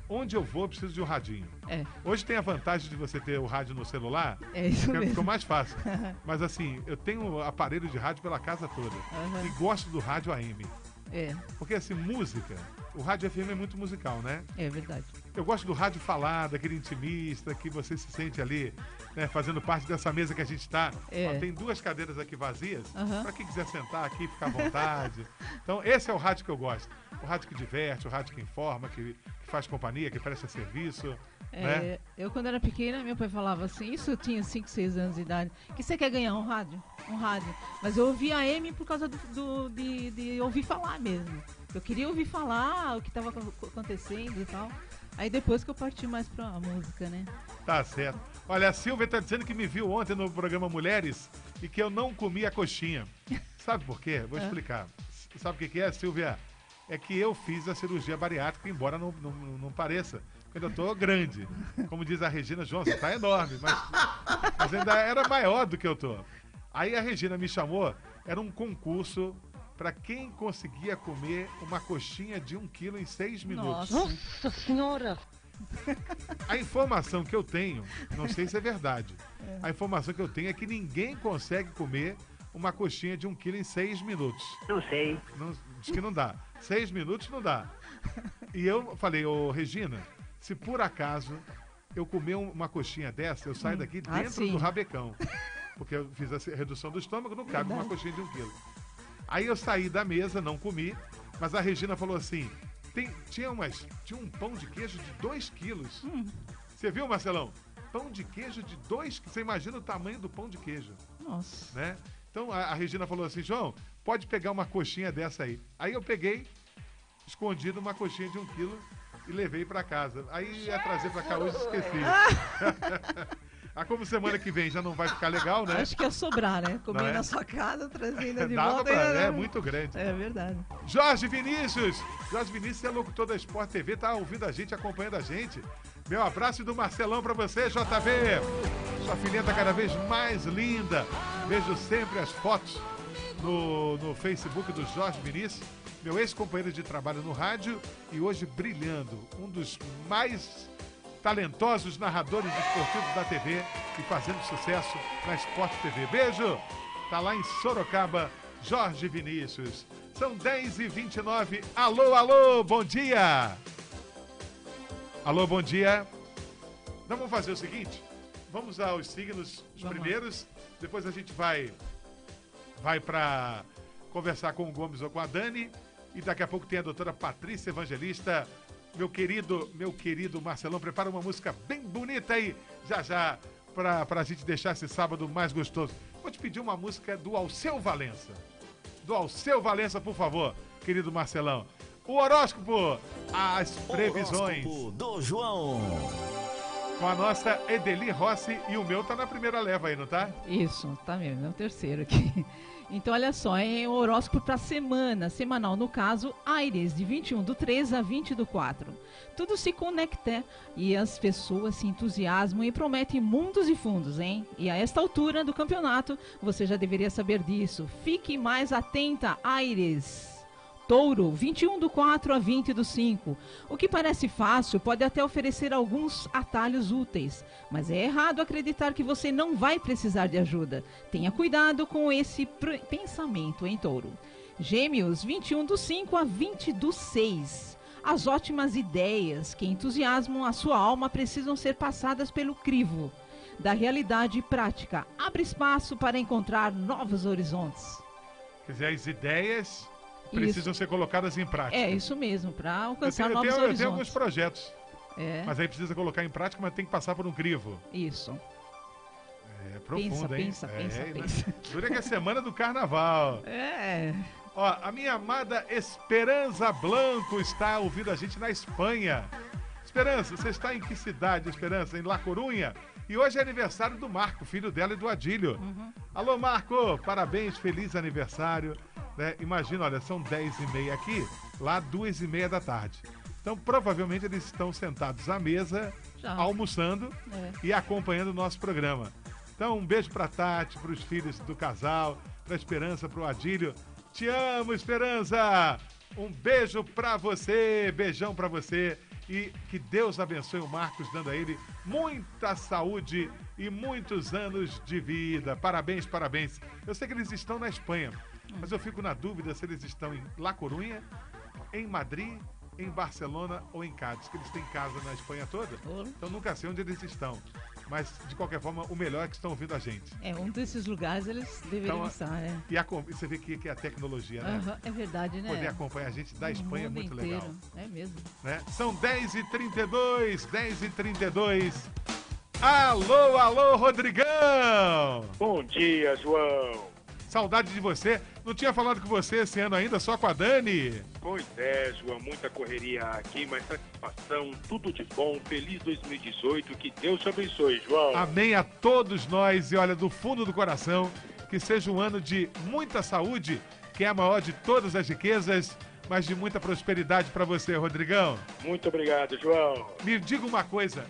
Speaker 4: onde eu vou, eu preciso de um radinho.
Speaker 5: É.
Speaker 4: Hoje tem a vantagem de você ter o rádio no celular.
Speaker 5: É isso
Speaker 4: que
Speaker 5: mesmo.
Speaker 4: Ficou mais fácil. <laughs> Mas assim, eu tenho aparelho de rádio pela casa toda.
Speaker 5: Aham.
Speaker 4: E gosto do rádio AM.
Speaker 5: É,
Speaker 4: Porque assim, música, o rádio FM é muito musical, né?
Speaker 5: é verdade.
Speaker 4: Eu gosto do rádio falado, aquele intimista, que você se sente ali, né, fazendo parte dessa mesa que a gente está.
Speaker 5: É.
Speaker 4: tem duas cadeiras aqui vazias,
Speaker 5: Aham.
Speaker 4: para quem quiser sentar aqui, ficar à vontade. <laughs> então, esse é o rádio que eu gosto. O rádio que diverte, o rádio que informa, que, que faz companhia, que presta serviço.
Speaker 5: É,
Speaker 4: né?
Speaker 5: Eu, quando era pequena, meu pai falava assim, isso eu tinha 5, 6 anos de idade, que você quer ganhar um rádio? Um rádio. Mas eu ouvia a M por causa do, do- de, de ouvir falar mesmo. Eu queria ouvir falar o que estava acontecendo e tal. Aí depois que eu parti mais pra música, né?
Speaker 4: Tá certo. Olha, a Silvia tá dizendo que me viu ontem no programa Mulheres e que eu não comi a coxinha. <laughs> Sabe por quê? Vou
Speaker 5: É.
Speaker 4: explicar. S- Sabe o que, que é, Silvia? É que eu fiz a cirurgia bariátrica, embora não, não, não pareça. Eu tô grande. Como diz a Regina João, você tá enorme, mas, mas ainda era maior do que eu tô. Aí a Regina me chamou, era um concurso para quem conseguia comer uma coxinha de um quilo em seis minutos.
Speaker 5: Nossa senhora!
Speaker 4: A informação que eu tenho, não sei se é verdade. A informação que eu tenho é que ninguém consegue comer uma coxinha de um quilo em seis minutos.
Speaker 11: Não sei.
Speaker 4: Não, diz que não dá. Seis minutos não dá. E eu falei, ô Regina, se por acaso eu comer um- uma coxinha dessa, eu saio daqui
Speaker 5: Ah,
Speaker 4: dentro
Speaker 5: sim.
Speaker 4: do rabecão. Porque eu fiz a redução do estômago, não cabe uma coxinha de um quilo. Aí eu saí da mesa, não comi, mas a Regina falou assim: tem, tinha, umas, tinha um pão de queijo de 2 quilos.
Speaker 5: Hum.
Speaker 4: Você viu, Marcelão? Pão de queijo de 2 Você imagina o tamanho do pão de queijo,
Speaker 5: Nossa.
Speaker 4: né? Então a, a Regina falou assim: João, pode pegar uma coxinha dessa aí. Aí eu peguei, escondido uma coxinha de um quilo e levei pra casa. Aí ia trazer pra cá hoje esqueci. <laughs> <laughs> ah, como semana que vem já não vai ficar legal, né?
Speaker 5: Acho que ia sobrar, né? Comer
Speaker 4: Não é?
Speaker 5: na sua casa, trazendo <laughs> de
Speaker 4: Dava
Speaker 5: volta.
Speaker 4: pra, é muito grande.
Speaker 5: É verdade.
Speaker 4: Jorge Vinícius! Jorge Vinícius é locutor da Sport TV, tá ouvindo a gente, acompanhando a gente. Meu abraço do Marcelão pra você, JV. Sua filhinha tá cada vez mais linda. Vejo sempre as fotos no, no Facebook do Jorge Vinícius, meu ex-companheiro de trabalho no rádio e hoje brilhando, um dos mais talentosos narradores esportivos da TV e fazendo sucesso na Sport TV. Beijo! Tá lá em Sorocaba, Jorge Vinícius. São 10h29. Alô, alô, bom dia! Alô, bom dia. Então vamos fazer o seguinte: vamos aos signos, os
Speaker 5: Vamos lá.
Speaker 4: primeiros, depois a gente vai vai para conversar com o Gomes ou com a Dani e daqui a pouco tem a doutora Patrícia Evangelista. Meu querido, meu querido Marcelão, prepara uma música bem bonita aí, já já, pra, pra gente deixar esse sábado mais gostoso. Vou te pedir uma música do Alceu Valença. Do Alceu Valença, por favor, querido Marcelão. O horóscopo, as previsões
Speaker 8: Horóscopo do João.
Speaker 4: com a nossa Edeli Rossi e o meu tá na primeira leva aí, não tá?
Speaker 5: Isso, tá mesmo, é o terceiro aqui. Então, olha só, é o horóscopo para semana, semanal no caso, Aires, de 21 do 3 a 20 do 4. Tudo se conecta e as pessoas se entusiasmam e prometem mundos e fundos, hein? E a esta altura do campeonato, você já deveria saber disso. Fique mais atenta, Aires. Touro, 21 do 4 a 20 do 5. O que parece fácil pode até oferecer alguns atalhos úteis, mas é errado acreditar que você não vai precisar de ajuda. Tenha cuidado com esse pensamento, hein, Touro? Gêmeos, 21 do 5 a 20 do 6. As ótimas ideias que entusiasmam a sua alma precisam ser passadas pelo crivo da realidade prática. Abre espaço para encontrar novos horizontes.
Speaker 4: Quer dizer, as ideias precisam ser colocadas em prática.
Speaker 5: É isso mesmo, para
Speaker 4: Eu
Speaker 5: alcançar
Speaker 4: tenho, eu
Speaker 5: novos
Speaker 4: tenho- eu tenho alguns
Speaker 5: horizontes.
Speaker 4: projetos,
Speaker 5: É,
Speaker 4: mas aí precisa colocar em prática, mas tem que passar por um crivo.
Speaker 5: isso.
Speaker 4: É profundo, hein?
Speaker 5: pensa,
Speaker 4: é,
Speaker 5: pensa,
Speaker 4: né?
Speaker 5: pensa. <laughs>
Speaker 4: Dura que é semana do carnaval.
Speaker 5: É.
Speaker 4: Ó, a minha amada Esperança Blanco está ouvindo a gente na Espanha. Esperança, você está em que cidade, Esperança? Em La Corunha? E hoje é aniversário do Marco, filho dela e do Adílio. Alô, Marco, parabéns, feliz aniversário. Né? Imagina, olha, são 10 e meia aqui, lá duas e meia da tarde. Então, provavelmente eles estão sentados à mesa,
Speaker 5: Já.
Speaker 4: almoçando
Speaker 5: É.
Speaker 4: e acompanhando o nosso programa. Então, um beijo pra Tati, pros filhos do casal, pra Esperança, pro Adílio. Te amo, Esperança! Um beijo pra você, beijão pra você e que Deus abençoe o Marcos, dando a ele muita saúde e muitos anos de vida. Parabéns, parabéns. Eu sei que eles estão na Espanha, mas eu fico na dúvida se eles estão em La Corunha, em Madrid, em Barcelona ou em Cádiz, que eles têm casa na Espanha toda. Então nunca sei onde eles estão. Mas, de qualquer forma, o melhor é que estão ouvindo a gente.
Speaker 5: É, um desses lugares eles deveriam
Speaker 4: Então,
Speaker 5: estar, é.
Speaker 4: E, a, você vê que, que é a tecnologia, né?
Speaker 5: Aham, é verdade, né?
Speaker 4: Poder acompanhar a gente da
Speaker 5: O
Speaker 4: Espanha é muito
Speaker 5: inteiro.
Speaker 4: legal.
Speaker 5: É mesmo.
Speaker 4: né? São 10h32, 10h32. Alô, alô, Rodrigão!
Speaker 7: Bom dia, João.
Speaker 4: Saudade de você. Não tinha falado com você esse ano ainda, só com a Dani?
Speaker 7: Pois é, João, muita correria aqui, mas satisfação, tudo de bom, feliz 2018, que Deus te abençoe, João.
Speaker 4: Amém a todos nós e olha, do fundo do coração, que seja um ano de muita saúde, que é a maior de todas as riquezas, mas de muita prosperidade para você, Rodrigão.
Speaker 7: Muito obrigado, João.
Speaker 4: Me diga uma coisa,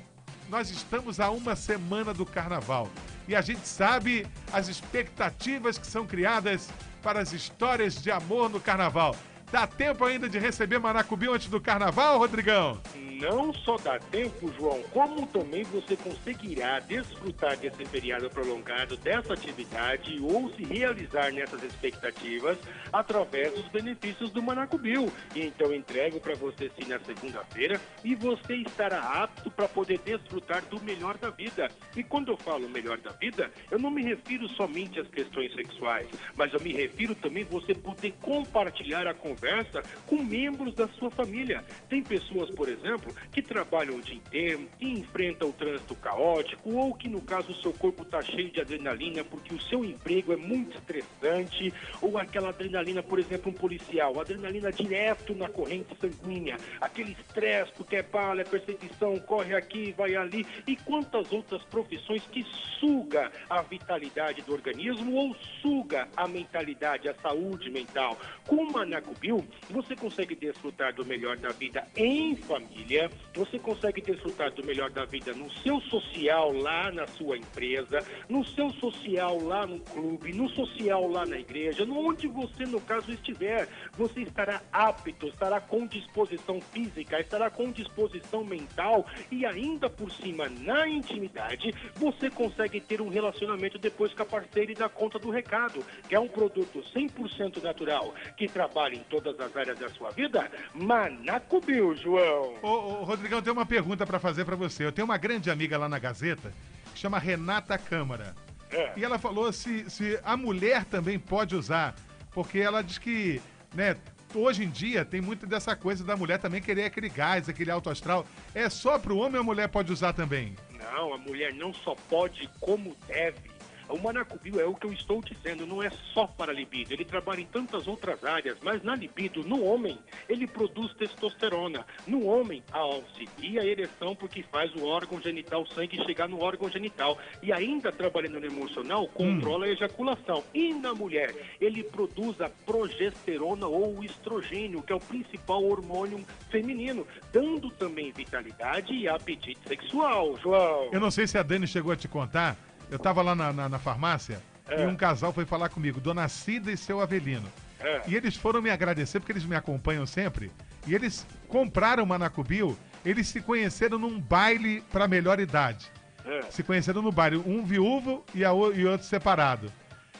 Speaker 4: nós estamos a uma semana do carnaval e a gente sabe as expectativas que são criadas para as histórias de amor no carnaval. Dá tempo ainda de receber Maracubi antes do carnaval, Rodrigão?
Speaker 7: Não só dá tempo, João, como também você conseguirá desfrutar desse feriado prolongado, dessa atividade ou se realizar nessas expectativas através dos benefícios do Manacubil. E então entrego para você sim na segunda-feira e você estará apto para poder desfrutar do melhor da vida. E quando eu falo melhor da vida, eu não me refiro somente às questões sexuais, mas eu me refiro também você poder compartilhar a conversa com membros da sua família. Tem pessoas, por exemplo, que trabalham o dia inteiro, que enfrentam o trânsito caótico ou que, no caso, o seu corpo está cheio de adrenalina porque o seu emprego é muito estressante ou aquela adrenalina, por exemplo, um policial, adrenalina direto na corrente sanguínea, aquele estresse porque é bala, é perseguição, corre aqui, vai ali e quantas outras profissões que suga a vitalidade do organismo ou suga a mentalidade, a saúde mental. Com o Manacubil, você consegue desfrutar do melhor da vida em família você consegue desfrutar do melhor da vida no seu social lá na sua empresa, no seu social lá no clube, no social lá na igreja, no onde você no caso estiver, você estará apto, estará com disposição física, estará com disposição mental e ainda por cima na intimidade, você consegue ter um relacionamento depois com a parceira e dar conta do recado, que é um produto 100% natural, que trabalha em todas as áreas da sua vida, Manacubio, João.
Speaker 4: Ô, ô, Rodrigão, tem uma pergunta pra fazer pra você. Eu tenho uma grande amiga lá na Gazeta, que chama Renata Câmara.
Speaker 7: É.
Speaker 4: E ela falou se, se a mulher também pode usar, porque ela diz que, né, hoje em dia tem muito dessa coisa da mulher também querer aquele gás, aquele alto astral. É só pro homem ou a mulher pode usar também?
Speaker 7: Não, a mulher não só pode, como deve. O Manacubio é o que eu estou dizendo, não é só para libido. Ele trabalha em tantas outras áreas, mas na libido, no homem, ele produz testosterona. No homem, auxilia a ereção porque faz o órgão genital, o sangue chegar no órgão genital. E ainda trabalhando no emocional, controla a ejaculação. E na mulher, ele produz a progesterona ou o estrogênio, que é o principal hormônio feminino, dando também vitalidade e apetite sexual, João.
Speaker 4: Eu não sei se a Dani chegou a te contar. Eu tava lá na, na- na farmácia
Speaker 7: É.
Speaker 4: e um casal foi falar comigo, Dona Cida e seu Avelino.
Speaker 7: É.
Speaker 4: E eles foram me agradecer porque eles me acompanham sempre. E eles compraram o Manacubio, eles se conheceram num baile para melhor idade.
Speaker 7: É.
Speaker 4: Se conheceram no baile, um viúvo e, a e outro separado.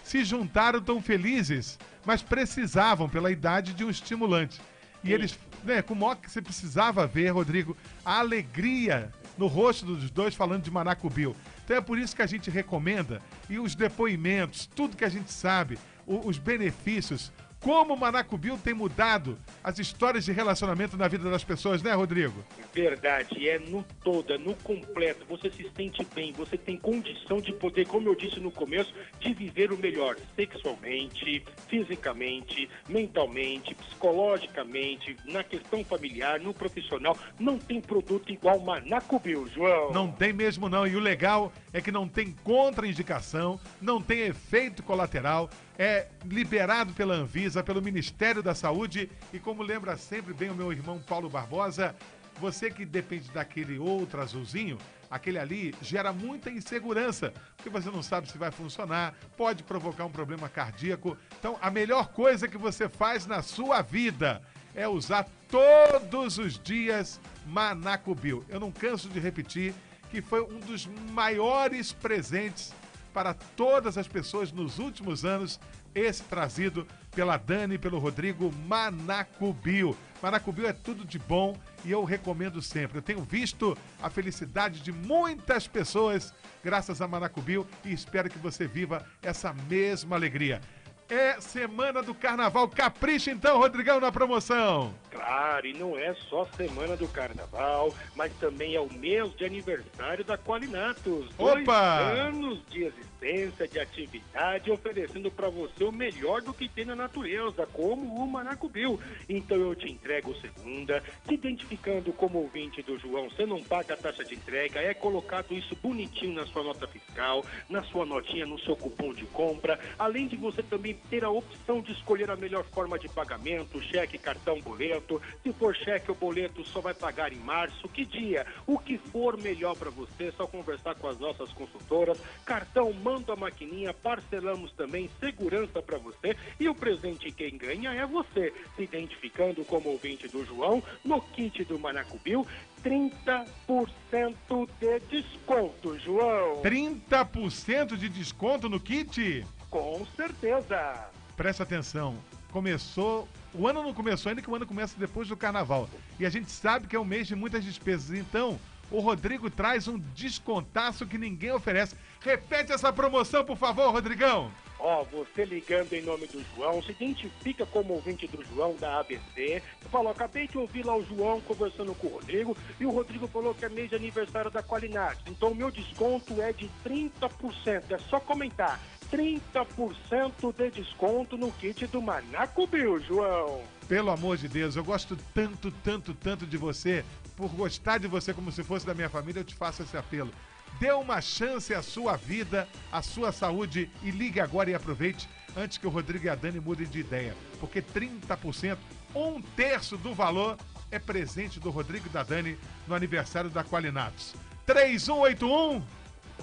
Speaker 4: Se juntaram tão felizes, mas precisavam, pela idade, de um estimulante. E eles, né, com o maior que você precisava ver, Rodrigo, a alegria no rosto dos dois falando de Manacubio. Então é por isso que a gente recomenda e os depoimentos, tudo que a gente sabe, os benefícios, como o Manacubio tem mudado as histórias de relacionamento na vida das pessoas, né, Rodrigo?
Speaker 7: Verdade, é no todo, é no completo. Você se sente bem, você tem condição de poder, como eu disse no começo, de viver o melhor sexualmente, fisicamente, mentalmente, psicologicamente, na questão familiar, no profissional. Não tem produto igual Manacubio, João.
Speaker 4: Não tem mesmo não. E o legal é que não tem contraindicação, não tem efeito colateral, é liberado pela Anvisa, pelo Ministério da Saúde e como lembra sempre bem o meu irmão Paulo Barbosa, você que depende daquele outro azulzinho, aquele ali gera muita insegurança, porque você não sabe se vai funcionar, pode provocar um problema cardíaco. Então, a melhor coisa que você faz na sua vida é usar todos os dias Manacubio. Eu não canso de repetir que foi um dos maiores presentes para todas as pessoas nos últimos anos, esse trazido pela Dani e pelo Rodrigo Manacubio. Manacubio é tudo de bom e eu recomendo sempre. Eu tenho visto a felicidade de muitas pessoas graças a Manacubio e espero que você viva essa mesma alegria. É semana do carnaval. Capricha então, Rodrigão, na promoção.
Speaker 7: Claro, e não é só semana do carnaval, mas também é o mês de aniversário da Qualinatos. Dois
Speaker 4: Opa!
Speaker 7: anos de existência, de atividade, oferecendo para você o melhor do que tem na natureza, como o Manacubio. Então eu te entrego segunda, se identificando como ouvinte do João, você não paga a taxa de entrega, é colocado isso bonitinho na sua nota fiscal, na sua notinha, no seu cupom de compra, além de você também ter a opção de escolher a melhor forma de pagamento, cheque, cartão, boleto. Se for cheque ou boleto, só vai pagar em março. Que dia? O que for melhor para você, é só conversar com as nossas consultoras. Cartão, manda a maquininha, parcelamos também, segurança para você. E o presente quem ganha é você, se identificando como ouvinte do João, no kit do Manacubio, 30% de desconto, João.
Speaker 4: 30% de desconto no kit?
Speaker 7: Com certeza.
Speaker 4: Presta atenção. Começou. O ano não começou ainda, que o ano começa depois do carnaval. E a gente sabe que é um mês de muitas despesas. Então, o Rodrigo traz um descontaço que ninguém oferece. Repete essa promoção, por favor, Rodrigão.
Speaker 7: Ó, você ligando em nome do João, se identifica como ouvinte do João da ABC. Falou, acabei de ouvir lá o João conversando com o Rodrigo e o Rodrigo falou que é mês de aniversário da Qualinax. Então o meu desconto é de 30%. É só comentar. 30% de desconto no kit do Manacubio, João.
Speaker 4: Pelo amor de Deus, eu gosto tanto, tanto, tanto de você. Por gostar de você como se fosse da minha família, eu te faço esse apelo. Dê uma chance à sua vida, à sua saúde e ligue agora e aproveite antes que o Rodrigo e a Dani mudem de ideia. Porque 30%, um terço do valor é presente do Rodrigo e da Dani no aniversário da Qualinatos. 3181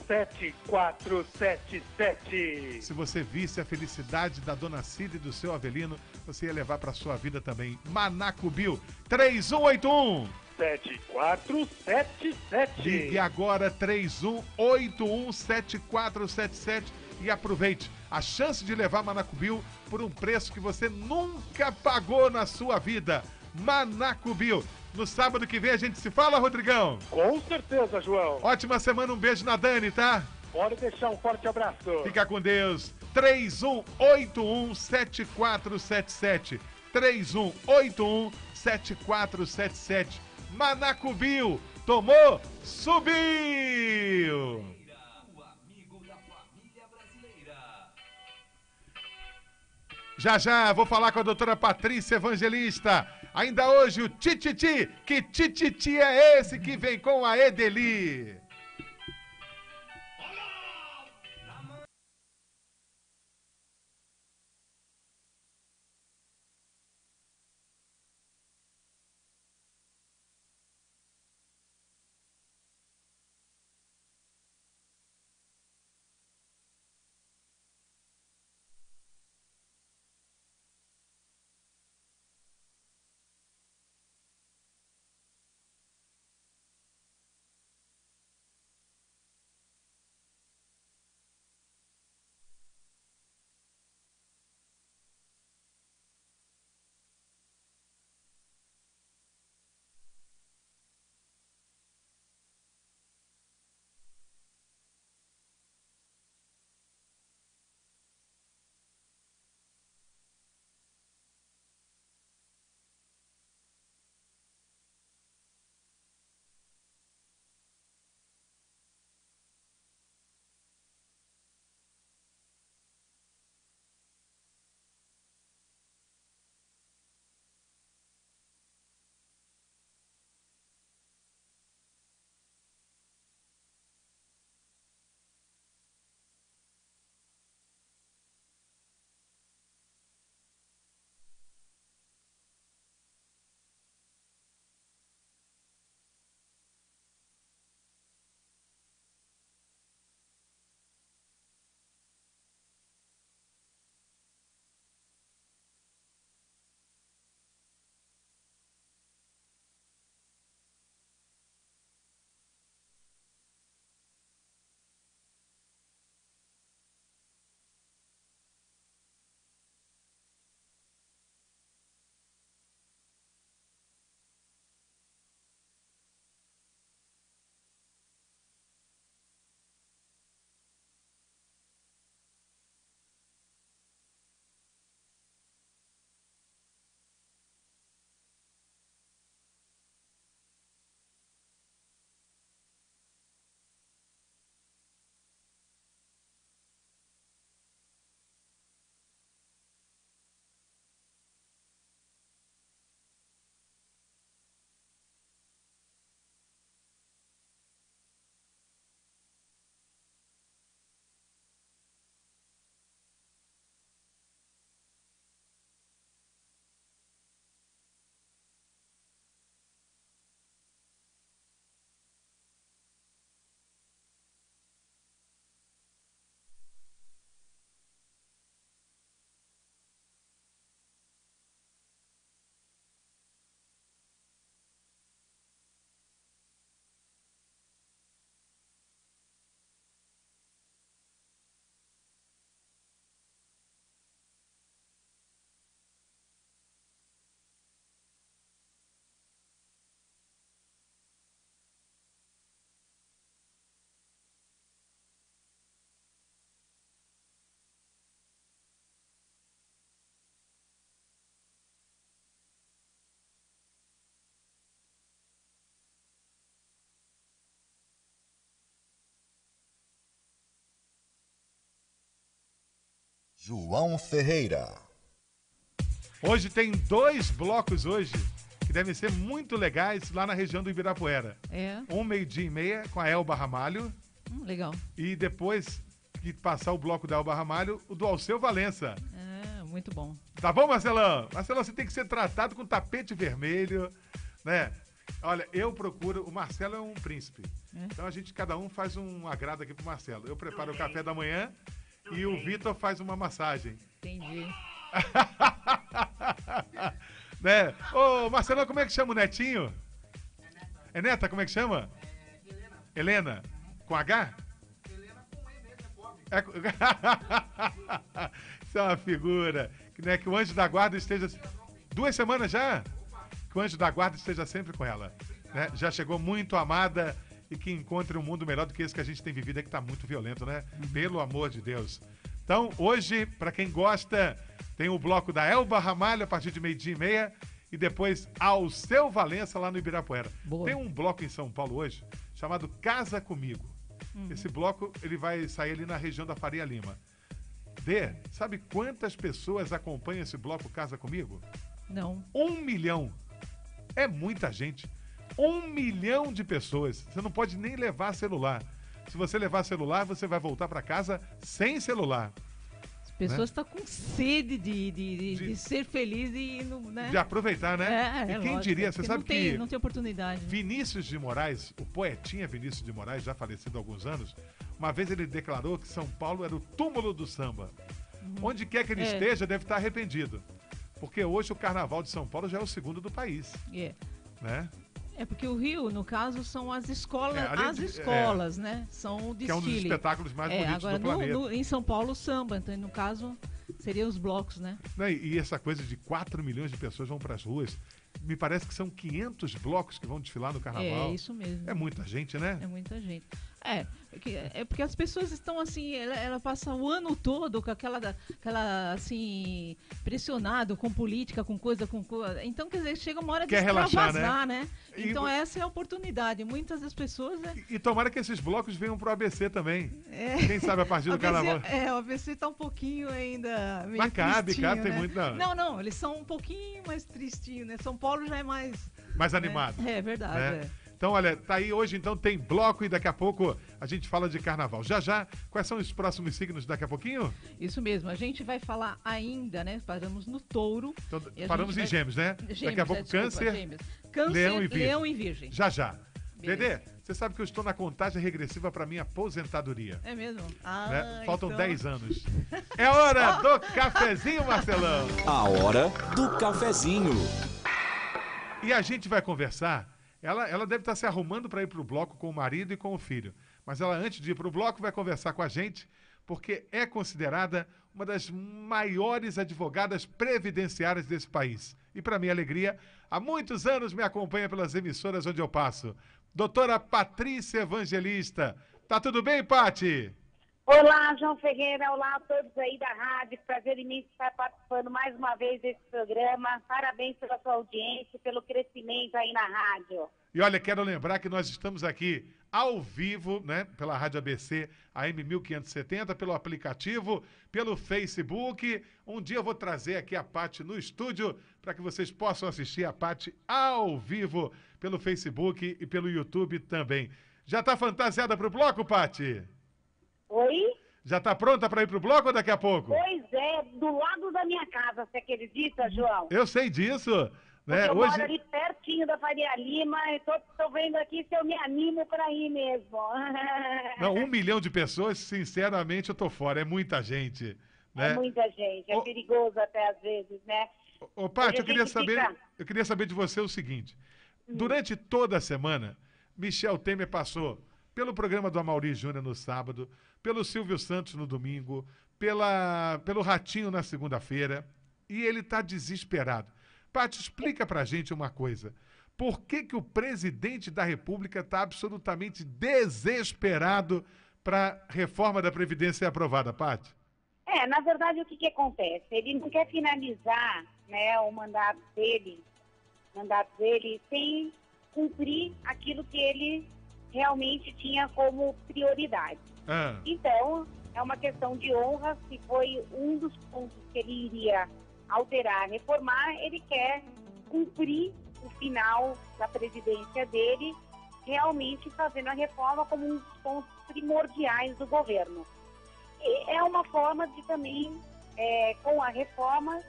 Speaker 7: 7477.
Speaker 4: Se você visse a felicidade da dona Cida e do seu Avelino, você ia levar para sua vida também. Manacubil 3181
Speaker 7: 7477.
Speaker 4: Ligue agora 31817477 e aproveite a chance de levar Manacubil por um preço que você nunca pagou na sua vida. Manacubil. No sábado que vem a gente se fala, Rodrigão.
Speaker 7: Com certeza, João.
Speaker 4: Ótima semana, um beijo na Dani, tá?
Speaker 7: Pode deixar um forte abraço.
Speaker 4: Fica com Deus. 31817477. 31817477. Manacubil. Tomou, subiu. Já já vou falar com a doutora Patrícia Evangelista. Ainda hoje o Tititi. Que Tititi é esse que vem com a Edeli?
Speaker 2: João Ferreira.
Speaker 4: Hoje tem dois blocos hoje que devem ser muito legais lá na região do Ibirapuera.
Speaker 5: É.
Speaker 4: Um meio-dia e meia com a Elba Ramalho
Speaker 5: Hum, legal.
Speaker 4: e depois que passar o bloco da Elba Ramalho, o do Alceu Valença.
Speaker 5: É, muito bom.
Speaker 4: Tá bom, Marcelão? Marcelão, você tem que ser tratado com tapete vermelho. Né? Olha, eu procuro. O Marcelo é um príncipe.
Speaker 5: É.
Speaker 4: Então a gente, cada um faz um agrado aqui pro Marcelo. Eu preparo o café da manhã e o Vitor faz uma massagem.
Speaker 5: Entendi. <laughs>
Speaker 4: né? Ô, Marcelo, como é que chama o netinho? É neta, como é que chama? Helena. Com H? É... co- <laughs> Isso é uma figura. Que, né, que o anjo da guarda esteja. Duas semanas já? Que o anjo da guarda esteja sempre com ela. né? Já chegou muito amada e que encontre um mundo melhor do que esse que a gente tem vivido aí, que tá muito violento, né? Pelo amor de Deus. Então, hoje, para quem gosta, tem o bloco da Elba Ramalho a partir de meio-dia e meia. E depois ao seu Valença lá no Ibirapuera.
Speaker 5: Boa.
Speaker 4: Tem um bloco em São Paulo hoje chamado Casa Comigo.
Speaker 5: Uhum.
Speaker 4: Esse bloco ele vai sair ali na região da Faria Lima. Dê, sabe quantas pessoas acompanham esse bloco Casa Comigo?
Speaker 5: Não.
Speaker 4: Um milhão. É muita gente. Um milhão de pessoas. Você não pode nem levar celular. Se você levar celular, você vai voltar para casa sem celular.
Speaker 5: As pessoas estão com sede de, de, de, de ser feliz e né?
Speaker 4: De aproveitar, né?
Speaker 5: É, é
Speaker 4: e quem
Speaker 5: lógico,
Speaker 4: diria, você sabe
Speaker 5: não tem,
Speaker 4: que
Speaker 5: não tem oportunidade.
Speaker 4: Vinícius de Moraes, o poetinha Vinícius de Moraes, já falecido há alguns anos, uma vez ele declarou que São Paulo era o túmulo do samba. Onde quer que ele
Speaker 5: É.
Speaker 4: esteja, deve estar arrependido. Porque hoje o carnaval de São Paulo já é o segundo do país,
Speaker 5: É.
Speaker 4: né?
Speaker 5: É porque o Rio, no caso, são as escolas,
Speaker 4: É,
Speaker 5: as
Speaker 4: de-
Speaker 5: escolas, né? São o
Speaker 4: Que é um dos
Speaker 5: desfile.
Speaker 4: espetáculos mais
Speaker 5: É,
Speaker 4: bonitos
Speaker 5: agora
Speaker 4: do
Speaker 5: no-
Speaker 4: planeta.
Speaker 5: no- em São Paulo, samba. Então, no caso, seriam os blocos, né?
Speaker 4: Né, E essa coisa de 4 milhões de pessoas vão para as ruas. Me parece que são 500 blocos que vão desfilar no carnaval.
Speaker 5: É isso mesmo.
Speaker 4: É muita gente, né?
Speaker 5: É muita gente. É, porque, é porque as pessoas estão assim, ela, ela passa o ano todo com aquela, aquela assim, pressionado com política, com coisa, com coisa. Então, quer dizer, chega uma hora de
Speaker 4: Quer relaxar,
Speaker 5: extravasar,
Speaker 4: né?
Speaker 5: né?
Speaker 4: E
Speaker 5: Então, essa é a oportunidade. Muitas das pessoas. né,
Speaker 4: E tomara que esses blocos venham pro ABC também.
Speaker 5: É.
Speaker 4: Quem sabe a partir do <laughs> carnaval.
Speaker 5: É, o ABC tá um pouquinho ainda. Meio
Speaker 4: Mas cabe,
Speaker 5: tristinho,
Speaker 4: cabe, tem
Speaker 5: né?
Speaker 4: muito- não.
Speaker 5: Não, não, eles são um pouquinho mais tristinhos, né? São Paulo já é mais.
Speaker 4: Mais
Speaker 5: né?
Speaker 4: animado.
Speaker 5: É, verdade.
Speaker 4: né?
Speaker 5: é.
Speaker 4: Então, olha, tá aí hoje, então tem bloco e daqui a pouco a gente fala de carnaval. Já já, quais são os próximos signos daqui a pouquinho?
Speaker 5: Isso mesmo, a gente vai falar ainda, né? Paramos no touro.
Speaker 4: Então,
Speaker 5: E
Speaker 4: paramos em gêmeos, né?
Speaker 5: Gêmeos,
Speaker 4: daqui a pouco
Speaker 5: é, desculpa,
Speaker 4: câncer,
Speaker 5: gêmeos. Câncer,
Speaker 4: leão e virgem.
Speaker 5: leão e virgem.
Speaker 4: Já já.
Speaker 5: Beleza.
Speaker 4: Dedê, você sabe que eu estou na contagem regressiva para minha aposentadoria.
Speaker 5: É mesmo? Ah,
Speaker 4: né? Faltam
Speaker 5: então-
Speaker 4: 10 anos. <laughs> É hora do cafezinho, Marcelão.
Speaker 8: A hora do cafezinho.
Speaker 4: E a gente vai conversar. Ela, ela deve estar se arrumando para ir para o bloco com o marido e com o filho. Mas ela, antes de ir para o bloco, vai conversar com a gente, porque é considerada uma das maiores advogadas previdenciárias desse país. E, para minha alegria, há muitos anos me acompanha pelas emissoras onde eu passo. Doutora Patrícia Evangelista. Tá tudo bem, Pati?
Speaker 12: Olá, João Ferreira. Olá a todos aí da rádio. Prazer imenso estar participando mais uma vez desse programa. Parabéns pela sua audiência, pelo crescimento aí na rádio.
Speaker 4: E olha, quero lembrar que nós estamos aqui ao vivo, né, pela Rádio ABC AM 1570, pelo aplicativo, pelo Facebook. Um dia eu vou trazer aqui a Pati no estúdio para que vocês possam assistir a Pati ao vivo pelo Facebook e pelo YouTube também. Já tá fantasiada pro bloco, Pati?
Speaker 12: Oi?
Speaker 4: Já tá pronta para ir pro bloco ou daqui a pouco?
Speaker 12: Pois é, do lado da minha casa, você acredita, João?
Speaker 4: Eu sei disso, né?
Speaker 12: eu
Speaker 4: Hoje
Speaker 12: moro ali pertinho da Faria Lima e tô, tô vendo aqui se eu me animo para ir mesmo. <laughs>
Speaker 4: não, um milhão de pessoas, sinceramente, eu tô fora. É muita gente, né?
Speaker 12: É muita gente, é perigoso até às vezes, né?
Speaker 4: Ô, Paty, eu queria saber,
Speaker 12: fica-
Speaker 4: eu queria saber de você o seguinte. Durante toda a semana, Michel Temer passou pelo programa do Amaury Júnior no sábado, pelo Silvio Santos no domingo, pela, pelo Ratinho na segunda-feira, e ele está desesperado. Paty, explica pra gente uma coisa. Por que, que o presidente da República está absolutamente desesperado para a reforma da Previdência ser aprovada, Paty?
Speaker 12: É, na verdade, o que, que acontece? Ele não quer finalizar né, o mandato dele, mandato dele sem cumprir aquilo que ele realmente tinha como prioridade.
Speaker 4: Ah,
Speaker 12: Então, é uma questão de honra, se foi um dos pontos que ele iria alterar, reformar, ele quer cumprir o final da presidência dele, realmente fazendo a reforma como um dos pontos primordiais do governo. E é uma forma de também, é, com a reforma,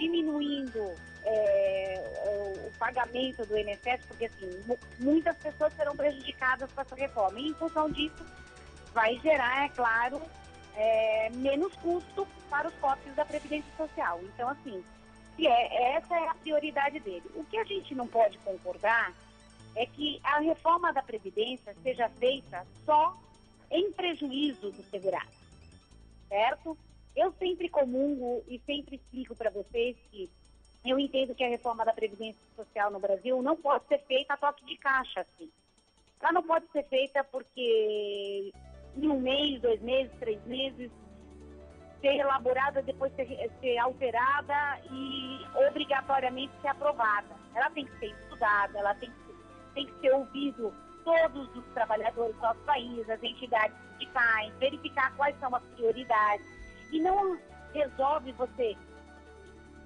Speaker 12: diminuindo é, o, pagamento do INSS, porque assim, mu- muitas pessoas serão prejudicadas com essa reforma. E em função disso, vai gerar, é claro, é, menos custo para os cofres da Previdência Social. Então, assim, se é, essa é a prioridade dele. O que a gente não pode concordar é que a reforma da Previdência seja feita só em prejuízo do segurado, certo? Eu sempre comungo e sempre explico para vocês que eu entendo que a reforma da Previdência Social no Brasil não pode ser feita a toque de caixa, assim. Ela não pode ser feita porque em um mês, dois meses, três meses, ser elaborada, depois ser, ser alterada e obrigatoriamente ser aprovada. Ela tem que ser estudada, ela tem que, tem que ser ouvido todos os trabalhadores do nosso país, as entidades sindicais, verificar quais são as prioridades. E não resolve você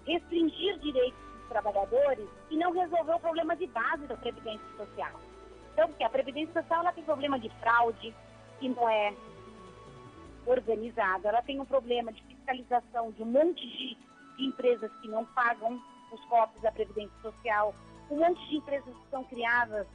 Speaker 12: restringir direitos dos trabalhadores e não resolver o problema de base da Previdência Social. Então, porque a Previdência Social ela tem problema de fraude, que não é organizada, ela tem um problema de fiscalização de um monte de, empresas que não pagam os cofres da Previdência Social, um monte de empresas que são criadas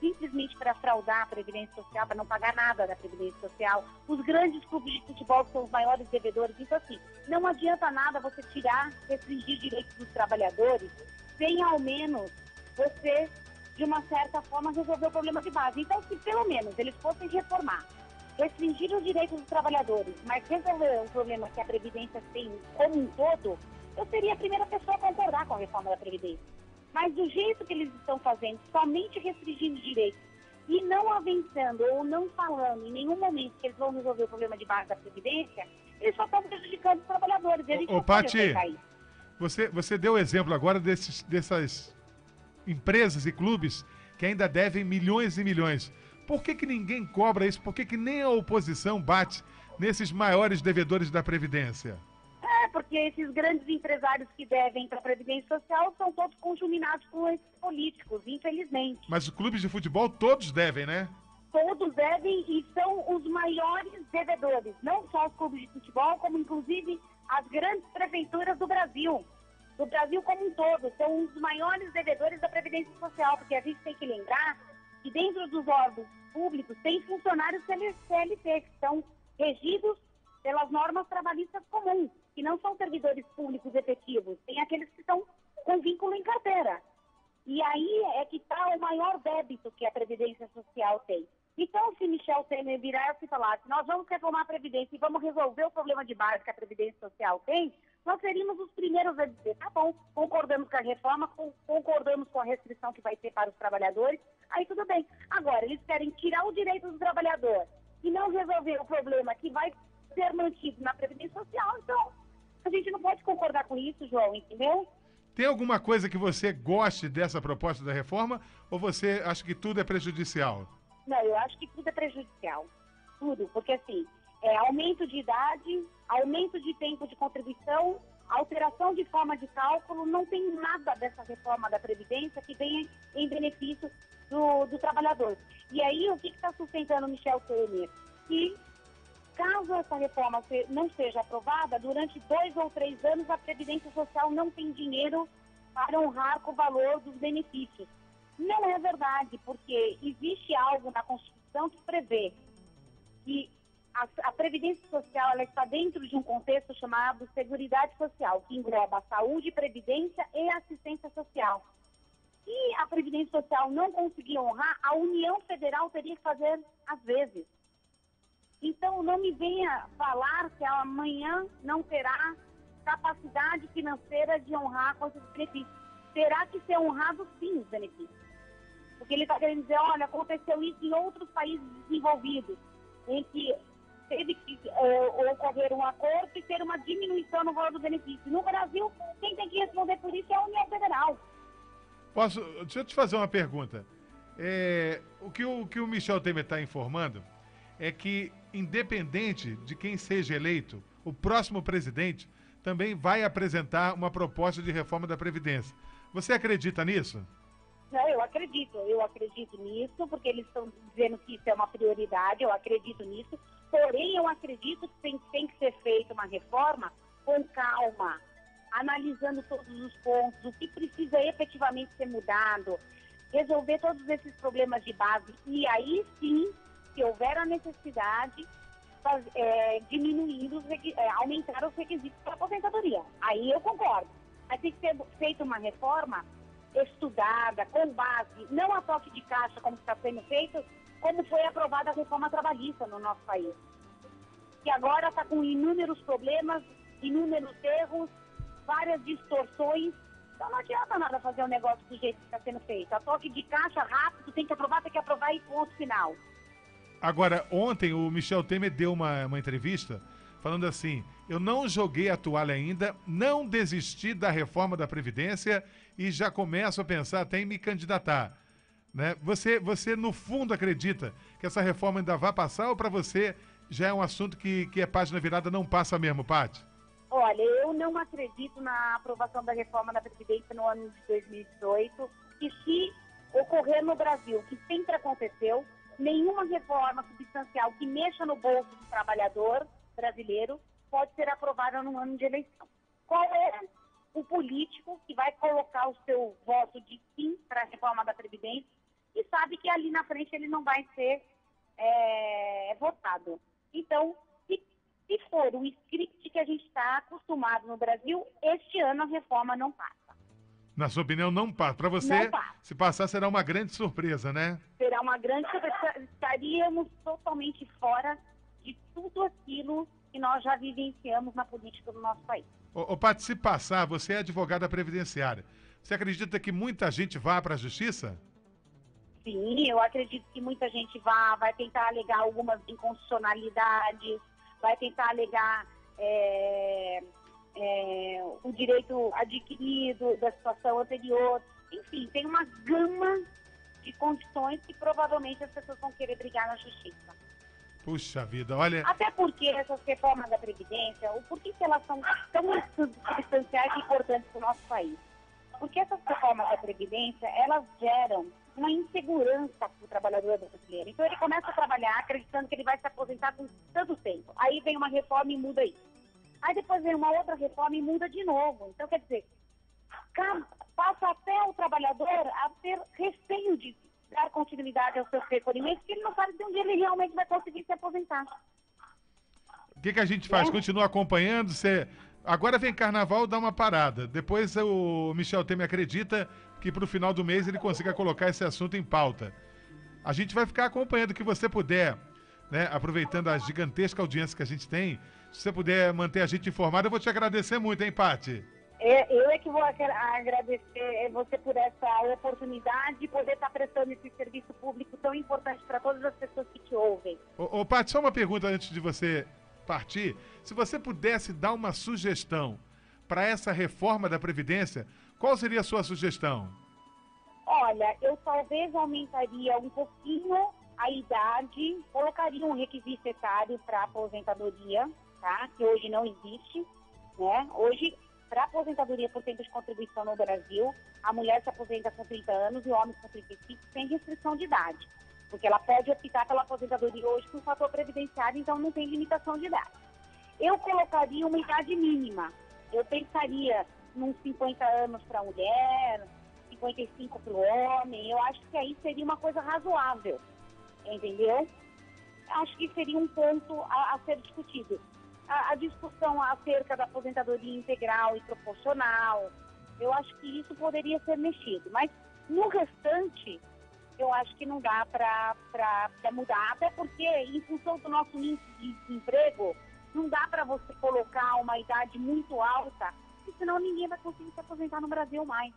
Speaker 12: simplesmente para fraudar a Previdência Social, para não pagar nada da Previdência Social. Os grandes clubes de futebol são os maiores devedores. Então, assim, não adianta nada você tirar, restringir direitos dos trabalhadores, sem ao menos você, de uma certa forma, resolver o problema de base. Então, se pelo menos eles fossem reformar, restringir os direitos dos trabalhadores, mas resolver o problema que a Previdência tem como um todo, eu seria a primeira pessoa a concordar com a reforma da Previdência. Mas do jeito que eles estão fazendo, somente restringindo direitos e não avançando ou não falando em nenhum momento que eles vão resolver o problema de base da Previdência, eles só estão prejudicando os trabalhadores. E gente
Speaker 4: Ô,
Speaker 12: pode
Speaker 4: Pati, você, você deu exemplo agora desses, dessas empresas e clubes que ainda devem milhões e milhões. Por que, que ninguém cobra isso? Por que, que nem a oposição bate nesses maiores devedores da Previdência?
Speaker 12: É, porque esses grandes empresários que devem para a Previdência Social são todos conjuminados com esses políticos, infelizmente.
Speaker 4: Mas os clubes de futebol todos devem, né?
Speaker 12: Todos devem e são os maiores devedores, não só os clubes de futebol, como inclusive as grandes prefeituras do Brasil. Do Brasil como um todo, são os maiores devedores da Previdência Social, porque a gente tem que lembrar que dentro dos órgãos públicos tem funcionários CLT que são regidos pelas normas trabalhistas comuns, que não são servidores públicos efetivos, tem aqueles que estão com vínculo em carteira. E aí é que está o maior débito que a Previdência Social tem. Então, se Michel Temer virar e falar que nós vamos reformar a Previdência e vamos resolver o problema de base que a Previdência Social tem, nós seríamos os primeiros a dizer, tá bom, concordamos com a reforma, con- concordamos com a restrição que vai ter para os trabalhadores, aí tudo bem. Agora, eles querem tirar o direito do trabalhador e não resolver o problema que vai ser mantido na Previdência Social, então a gente não pode concordar com isso, João, entendeu?
Speaker 4: Tem alguma coisa que você goste dessa proposta da reforma ou você acha que tudo é prejudicial?
Speaker 12: Não, eu acho que tudo é prejudicial. Tudo, porque assim, é aumento de idade, aumento de tempo de contribuição, alteração de forma de cálculo, não tem nada dessa reforma da Previdência que venha em benefício do, do trabalhador. E aí, o que está sustentando o Michel Temer? Que caso essa reforma não seja aprovada, durante dois ou três anos a Previdência Social não tem dinheiro para honrar com o valor dos benefícios. Não é verdade, porque existe algo na Constituição que prevê que a, a Previdência Social ela está dentro de um contexto chamado Seguridade Social, que engloba saúde, previdência e assistência social. Se a Previdência Social não conseguir honrar, a União Federal teria que fazer às vezes. Então, não me venha falar que amanhã não terá capacidade financeira de honrar com esses benefícios. Terá que ser honrado sim os benefícios. Porque ele está querendo dizer, olha, aconteceu isso em outros países desenvolvidos, em que teve que eh, ocorrer um acordo e ter uma diminuição no valor do benefício. No Brasil, quem tem que responder por isso é a União Federal.
Speaker 4: Posso, deixa eu te fazer uma pergunta. É, o, que o, o que o Michel Temer está informando é que, independente de quem seja eleito, o próximo presidente também vai apresentar uma proposta de reforma da Previdência. Você acredita nisso?
Speaker 12: Não, eu acredito, eu acredito nisso, porque eles estão dizendo que isso é uma prioridade, eu acredito nisso. Porém, eu acredito que tem, tem que ser feita uma reforma com calma, analisando todos os pontos, o que precisa efetivamente ser mudado, resolver todos esses problemas de base e aí sim, se houver a necessidade, é, diminuir os é, aumentar os requisitos para aposentadoria. Aí eu concordo. Mas tem que ser feita uma reforma estudada, com base, não a toque de caixa como está sendo feito, como foi aprovada a reforma trabalhista no nosso país. Que agora está com inúmeros problemas, inúmeros erros, várias distorções. Então não adianta nada fazer o negócio do jeito que está sendo feito. A toque de caixa rápido, tem que aprovar, tem que aprovar e ponto final.
Speaker 4: Agora, ontem o Michel Temer deu uma, uma entrevista falando assim: eu não joguei a toalha ainda, não desisti da reforma da Previdência e já começo a pensar até em me candidatar. Né? Você, você, no fundo, acredita que essa reforma ainda vai passar ou para você já é um assunto que, que é página virada, não passa mesmo, Paty?
Speaker 12: Olha, eu não acredito na aprovação da reforma da Previdência no ano de 2018, e se ocorrer no Brasil, que sempre aconteceu, nenhuma reforma substancial que mexa no bolso do trabalhador brasileiro pode ser aprovada no ano de eleição. Qual é o político que vai colocar o seu voto de sim para a reforma da Previdência e sabe que ali na frente ele não vai ser é, votado? Então, se se for o script que a gente está acostumado no Brasil, este ano a reforma não passa.
Speaker 4: Na sua opinião, não passa. Para você,
Speaker 12: passa.
Speaker 4: se passar, será uma grande surpresa, né?
Speaker 12: Será uma grande surpresa. Estaríamos totalmente fora de tudo aquilo que nós já vivenciamos na política do nosso país.
Speaker 4: Ô, ô Paty, se passar, você é advogada previdenciária. Você acredita que muita gente vá para a justiça?
Speaker 12: Sim, eu acredito que muita gente vai, vai tentar alegar algumas inconstitucionalidades, vai tentar alegar é, é, o direito adquirido da situação anterior. Enfim, tem uma gama de condições que provavelmente as pessoas vão querer brigar na justiça.
Speaker 4: Puxa vida, olha.
Speaker 12: Até porque essas reformas da Previdência, o porquê que elas são tão substanciais e importantes para o nosso país? Porque essas reformas da Previdência, elas geram uma insegurança para o trabalhador brasileiro. Então ele começa a trabalhar acreditando que ele vai se aposentar com tanto tempo. Aí vem uma reforma e muda isso. Aí depois vem uma outra reforma e muda de novo. Então, quer dizer, passa até o trabalhador a ter receio de dar continuidade aos seus recolhimentos, porque ele não sabe de onde ele realmente vai conseguir se aposentar.
Speaker 4: O que, que a gente faz? Continua acompanhando? Você... Agora vem carnaval, dá uma parada. Depois o Michel Temer acredita que pro final do mês ele consiga colocar esse assunto em pauta. A gente vai ficar acompanhando o que você puder, né? Aproveitando a gigantesca audiência que a gente tem. Se você puder manter a gente informado, eu vou te agradecer muito, hein, Paty?
Speaker 12: É, eu é que vou agra- agradecer você por essa oportunidade de poder estar prestando esse serviço público tão importante para todas as pessoas que te ouvem.
Speaker 4: Ô, ô Paty, só uma pergunta antes de você partir. Se você pudesse dar uma sugestão para essa reforma da Previdência, qual seria a sua sugestão?
Speaker 12: Olha, eu talvez aumentaria um pouquinho a idade, colocaria um requisito etário para aposentadoria, tá? Que hoje não existe, né? Hoje, para aposentadoria por tempo de contribuição no Brasil, a mulher se aposenta com 30 anos e o homem com 35, sem restrição de idade. Porque ela pode optar pela aposentadoria hoje com fator previdenciário, então não tem limitação de idade. Eu colocaria uma idade mínima. Eu pensaria nos 50 anos para a mulher, 55 para o homem. Eu acho que aí seria uma coisa razoável, entendeu? Acho que seria um ponto a, a ser discutido. A, a discussão acerca da aposentadoria integral e proporcional, eu acho que isso poderia ser mexido. Mas no restante, eu acho que não dá para mudar. Até porque, em função do nosso índice de desemprego, não dá para você colocar uma idade muito alta, senão ninguém vai conseguir se aposentar no Brasil mais.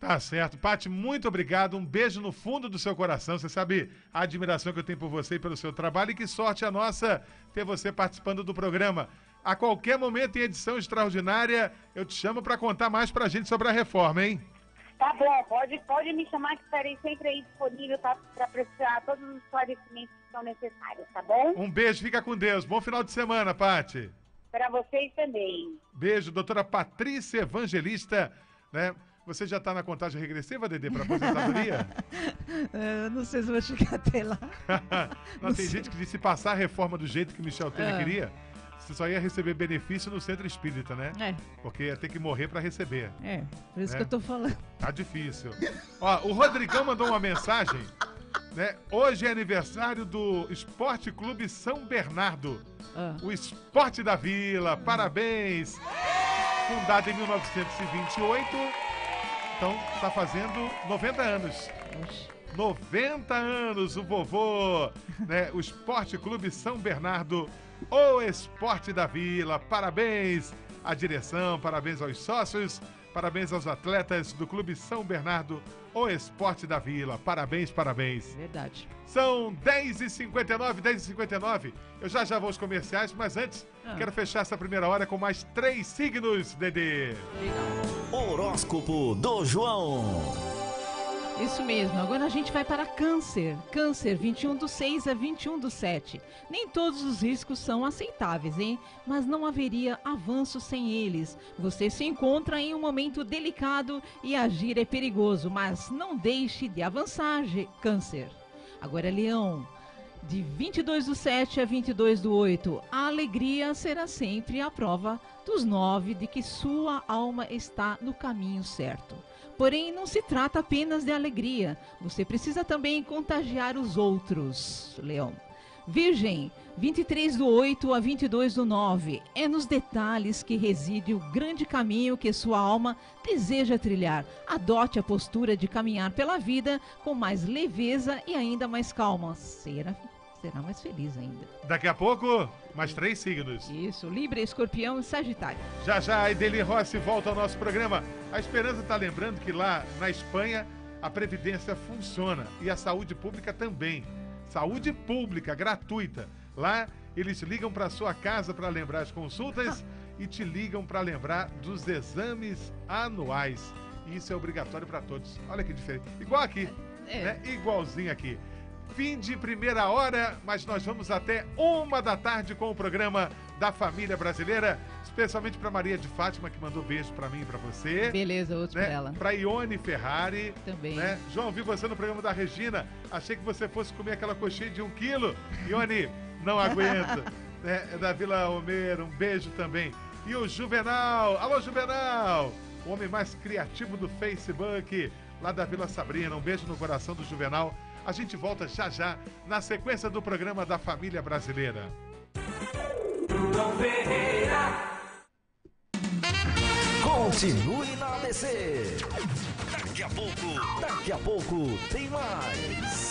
Speaker 4: Tá certo. Paty, muito obrigado. Um beijo no fundo do seu coração. Você sabe a admiração que eu tenho por você e pelo seu trabalho. E que sorte a nossa ter você participando do programa. A qualquer momento, em edição extraordinária, eu te chamo para contar mais pra gente sobre a reforma, hein?
Speaker 12: Tá bom, pode, pode me chamar que estarei sempre aí disponível para prestar todos os esclarecimentos que são necessários, tá bom?
Speaker 4: Um beijo, fica com Deus. Bom final de semana, Paty.
Speaker 12: Para vocês também.
Speaker 4: Beijo, doutora Patrícia Evangelista, né? Você já está na contagem regressiva, Dedê, para aposentadoria? <laughs>
Speaker 5: É, Eu não sei se vou chegar até lá. <laughs>
Speaker 4: Não, tem gente que diz se passar a reforma do jeito que Michel Temer
Speaker 5: Ah.
Speaker 4: queria, Você só ia receber benefício no centro espírita, né?
Speaker 5: É.
Speaker 4: Porque ia ter que morrer pra receber.
Speaker 5: É, por isso
Speaker 4: É.
Speaker 5: que eu tô falando.
Speaker 4: Tá difícil. Ó, o Rodrigão mandou uma mensagem, né? Hoje é aniversário do Esporte Clube São Bernardo.
Speaker 5: Ah.
Speaker 4: O Esporte da Vila. Parabéns. Fundado em 1928. Então, tá fazendo 90 anos. 90 anos o vovô, né? O Esporte Clube São Bernardo, o Esporte da Vila. Parabéns à direção, parabéns aos sócios, parabéns aos atletas do Clube São Bernardo, o Esporte da Vila. Parabéns, parabéns.
Speaker 5: Verdade.
Speaker 4: São 10h59, 10h59. Eu já já vou aos comerciais, mas antes,
Speaker 5: Ah.
Speaker 4: quero fechar essa primeira hora com mais três signos, Dedê.
Speaker 8: Horóscopo do João.
Speaker 5: Isso mesmo, agora a gente vai para câncer. Câncer, 21 do 6 a 21 do 7. Nem todos os riscos são aceitáveis, hein? Mas não haveria avanço sem eles. Você se encontra em um momento delicado e agir é perigoso, mas não deixe de avançar, câncer. Agora, leão. De 22 do 7 a 22 do 8, a alegria será sempre a prova dos 9 de que sua alma está no caminho certo. Porém, não se trata apenas de alegria, você precisa também contagiar os outros, Leão. Virgem, 23 do 8 a 22 do 9. É nos detalhes que reside o grande caminho que sua alma deseja trilhar. Adote a postura de caminhar pela vida com mais leveza e ainda mais calma. Será, será mais feliz ainda.
Speaker 4: Daqui a pouco, mais três signos.
Speaker 5: Isso, Libra, Escorpião e Sagitário.
Speaker 4: Já já a Ideli Rossi volta ao nosso programa. A Esperança está lembrando que lá na Espanha a Previdência funciona e a saúde pública também. Saúde pública, gratuita. Lá eles ligam para sua casa para lembrar as consultas e te ligam para lembrar dos exames anuais. Isso é obrigatório para todos. Olha que diferente. Igual aqui. Né? Igualzinho aqui. Fim de primeira hora, mas nós vamos até uma da tarde com o programa da família brasileira, especialmente para Maria de Fátima, que mandou beijo para mim e para você.
Speaker 5: Beleza, outro
Speaker 4: né?
Speaker 5: pra ela.
Speaker 4: Para Ione Ferrari.
Speaker 5: Também.
Speaker 4: Né? João, vi você no programa da Regina. Achei que você fosse comer aquela coxinha de um quilo. Ione, não aguento. <laughs> né? É da Vila Homero, um beijo também. E o Juvenal. Alô, Juvenal! O homem mais criativo do Facebook, lá da Vila Sabrina. Um beijo no coração do Juvenal. A gente volta já já na sequência do programa da família brasileira.
Speaker 8: Continue na ABC. Daqui a pouco, daqui a pouco tem mais.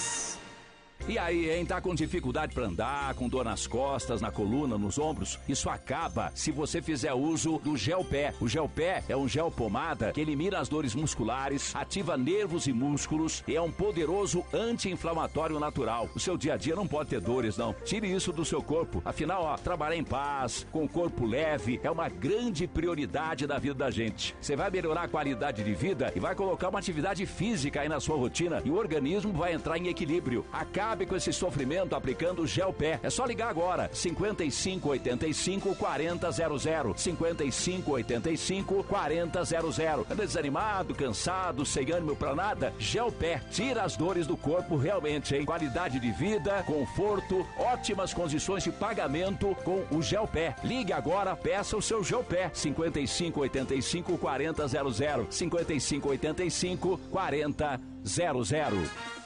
Speaker 13: E aí, hein? Tá com dificuldade para andar, com dor nas costas, na coluna, nos ombros? Isso acaba se você fizer uso do gel pé. O gel pé é um gel pomada que elimina as dores musculares, ativa nervos e músculos e é um poderoso anti-inflamatório natural. O seu dia a dia não pode ter dores, não. Tire isso do seu corpo. Afinal, ó, trabalhar em paz, com o corpo leve, é uma grande prioridade da vida da gente. Você vai melhorar a qualidade de vida e vai colocar uma atividade física aí na sua rotina e o organismo vai entrar em equilíbrio. Acabe com esse sofrimento aplicando gel pé. É só ligar agora. 5585 4000. 5585 4000. Anda desanimado, cansado, sem ânimo pra nada? Gel pé. Tira as dores do corpo realmente, hein? Qualidade de vida, conforto, ótimas condições de pagamento com o gel pé. Ligue agora, peça o seu gel pé. 5585 4000. 5585 4000.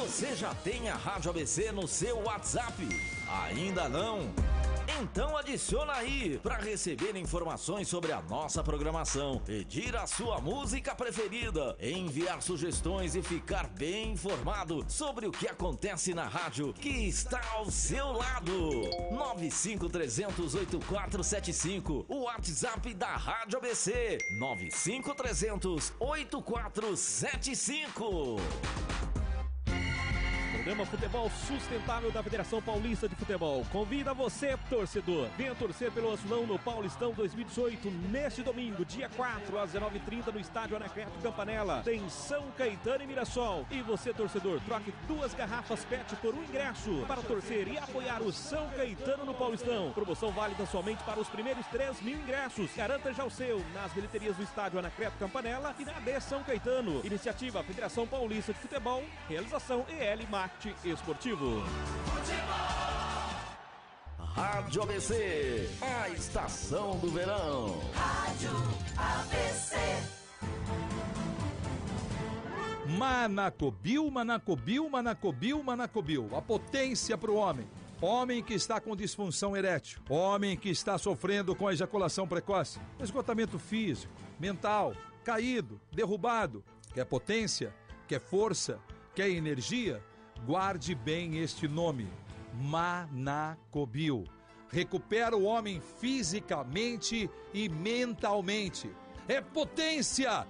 Speaker 8: Você já tem a Rádio ABC no seu WhatsApp? Ainda não? Então adiciona aí para receber informações sobre a nossa programação, pedir a sua música preferida, enviar sugestões e ficar bem informado sobre o que acontece na rádio que está ao seu lado. 953008475, o WhatsApp da Rádio ABC. 953008475.
Speaker 14: Programa Futebol Sustentável da Federação Paulista de Futebol. Convida você, torcedor. Venha torcer pelo Azulão no Paulistão 2018, neste domingo, dia 4, às 19h30, no estádio Anacleto Campanella. Tem São Caetano e Mirassol. E você, torcedor, troque duas garrafas PET por um ingresso para torcer e apoiar o São Caetano no Paulistão. Promoção válida somente para os primeiros 3 mil ingressos. Garanta já o seu nas bilheterias do estádio Anacleto Campanella e na AD São Caetano. Iniciativa Federação Paulista de Futebol. Realização EL Marketing Esportivo.
Speaker 8: Rádio ABC, a estação do verão.
Speaker 3: Rádio ABC.
Speaker 1: Manacobil, Manacobil, Manacobil, Manacobil. A potência para o homem. Homem que está com disfunção erétil. Homem que está sofrendo com ejaculação precoce. Esgotamento físico, mental, caído, derrubado. Quer potência? Quer força? Quer energia? Guarde bem este nome. Manacobil. Recupera o homem fisicamente e mentalmente. É potência!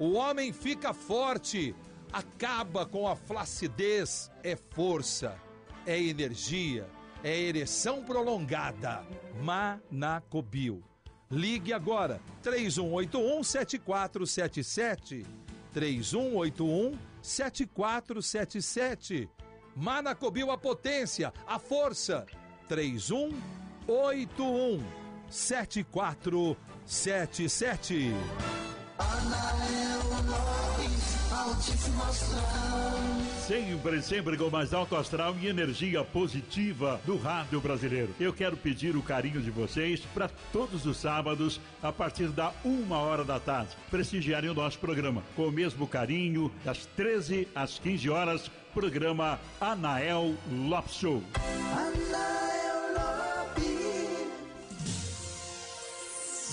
Speaker 1: O homem fica forte, acaba com a flacidez, é força, é energia, é ereção prolongada. Manacobil. Ligue agora, 3181 7477. 3181 7477. Manacobil a potência, a força. 3181 7477.
Speaker 15: Sempre, sempre com mais alto astral e energia positiva do rádio brasileiro. Eu quero pedir o carinho de vocês para todos os sábados, a partir da uma hora da tarde, prestigiarem o nosso programa. Com o mesmo carinho, das 13 às 15 horas, programa Anael Lopes Show.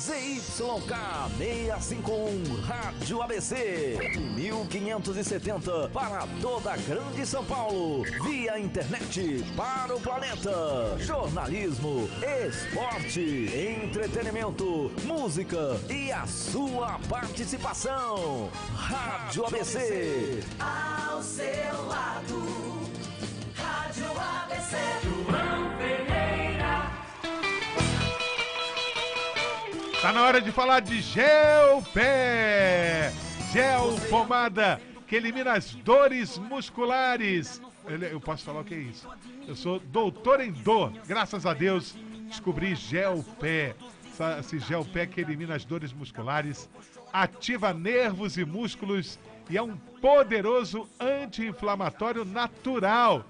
Speaker 8: ZYK 651 Rádio ABC 1570 para toda a Grande São Paulo via internet para o planeta. Jornalismo esporte entretenimento música e a sua participação. Rádio ABC
Speaker 3: Ao seu lado, Rádio ABC.
Speaker 4: Tá na hora de falar de gel pé. Gel pomada que elimina as dores musculares. Eu posso falar o que é isso? Eu sou doutor em dor. Graças a Deus descobri gel pé. Esse gel pé que elimina as dores musculares, ativa nervos e músculos e é um poderoso anti-inflamatório natural.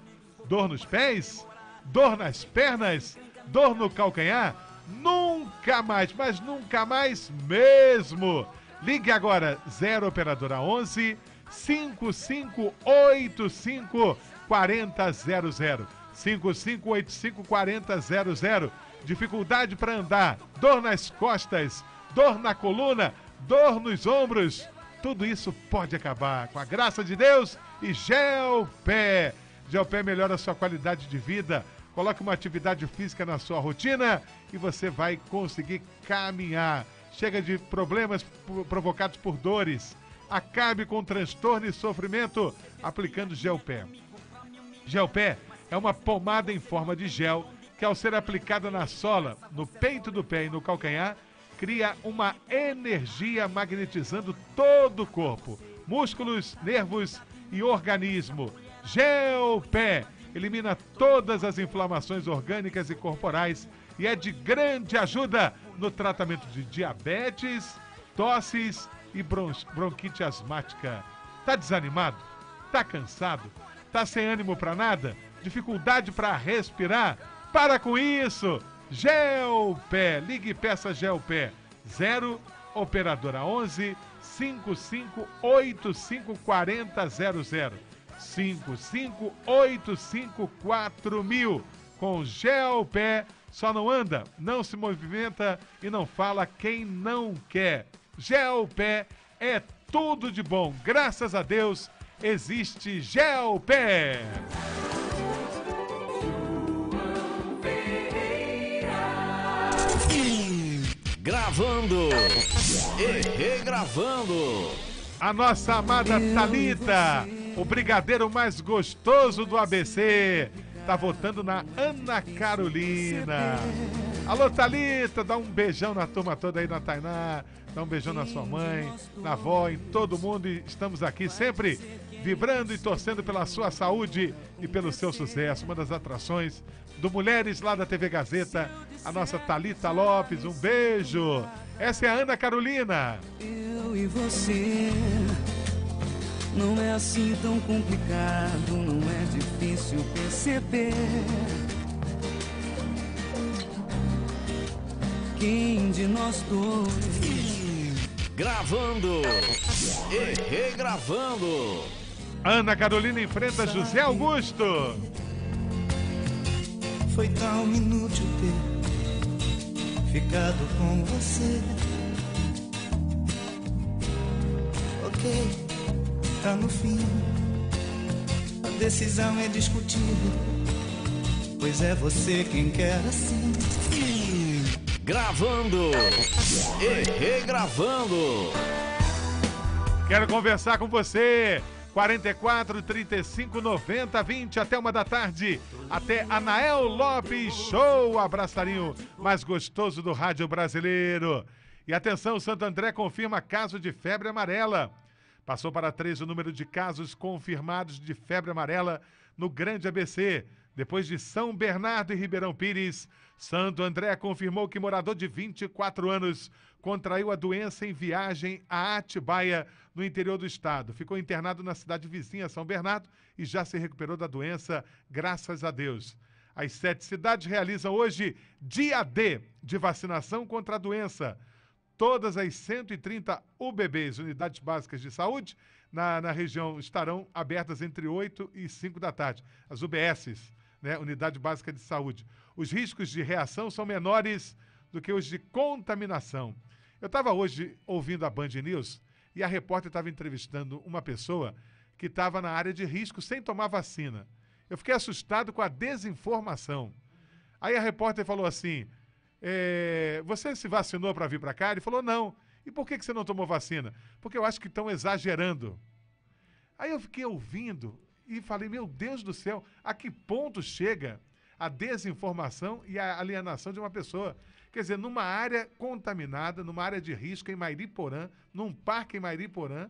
Speaker 4: Dor nos pés? Dor nas pernas? Dor no calcanhar? Nunca mais, mas nunca mais mesmo. Ligue agora 0 operadora 11 5585 4000. 5585 4000. Dificuldade para andar, dor nas costas, dor na coluna, dor nos ombros. Tudo isso pode acabar com a graça de Deus e Gel Pé. Gel Pé melhora a sua qualidade de vida. Coloque uma atividade física na sua rotina e você vai conseguir caminhar. Chega de problemas provocados por dores. Acabe com transtorno e sofrimento aplicando Gel Pé. Gel Pé é uma pomada em forma de gel que, ao ser aplicada na sola, no peito do pé e no calcanhar, cria uma energia magnetizando todo o corpo, músculos, nervos e organismo. Gel Pé elimina todas as inflamações orgânicas e corporais e é de grande ajuda no tratamento de diabetes, tosses e bron- bronquite asmática. Tá desanimado? Tá cansado? Tá sem ânimo pra nada? Dificuldade pra respirar? Para com isso! Gel Pé, ligue e peça Gel Pé 0 operadora 11 55854000 55854000 com Gel Pé só não anda, não se movimenta e não fala quem não quer. Gel Pé é tudo de bom. Graças a Deus existe Gel Pé.
Speaker 8: Gravando e regravando.
Speaker 4: A nossa amada Talita, o brigadeiro mais gostoso do ABC, tá votando na Ana Carolina. Alô, Talita, dá um beijão na turma toda aí na Tainá, dá um beijão na sua mãe, na avó, em todo mundo. E estamos aqui sempre vibrando e torcendo pela sua saúde e pelo seu sucesso. Uma das atrações do Mulheres lá da TV Gazeta, a nossa Talita Lopes. Um beijo. Essa é a Ana Carolina.
Speaker 9: Eu e você não é assim tão complicado, não é difícil perceber. quem de nós dois
Speaker 8: Gravando e regravando.
Speaker 4: Ana Carolina enfrenta José Augusto.
Speaker 9: foi tão inútil ter ficado com você. Ok, tá no fim. A decisão é discutível, pois é você quem quer assim.
Speaker 8: Gravando e regravando.
Speaker 4: Quero conversar com você. 44 35 90 20 até uma da tarde. Até Anael Lopes Show, abraçarinho mais gostoso do rádio brasileiro. E atenção, Santo André confirma caso de febre amarela. Passou para três o número de casos confirmados de febre amarela no Grande ABC. Depois de São Bernardo e Ribeirão Pires, Santo André confirmou que morador de 24 anos contraiu a doença em viagem a Atibaia, no interior do estado. Ficou internado na cidade vizinha, São Bernardo, e já se recuperou da doença, graças a Deus. As sete cidades realizam hoje dia D de vacinação contra a doença. Todas as 130 UBBs, Unidades Básicas de Saúde, na, na região estarão abertas entre 8 e 5 da tarde. As UBSs, né, Unidade Básica de Saúde. Os riscos de reação são menores do que os de contaminação. Eu estava hoje ouvindo a Band News e a repórter estava entrevistando uma pessoa que estava na área de risco sem tomar vacina. Eu fiquei assustado com a desinformação. Aí a repórter falou assim: é, Você se vacinou para vir para cá? Ele falou: Não. E por que, que você não tomou vacina? Porque eu acho que estão exagerando. Aí eu fiquei ouvindo e falei: Meu Deus do céu, a que ponto chega a desinformação e a alienação de uma pessoa? Quer dizer, numa área contaminada, numa área de risco em Mairiporã, num parque em Mairiporã,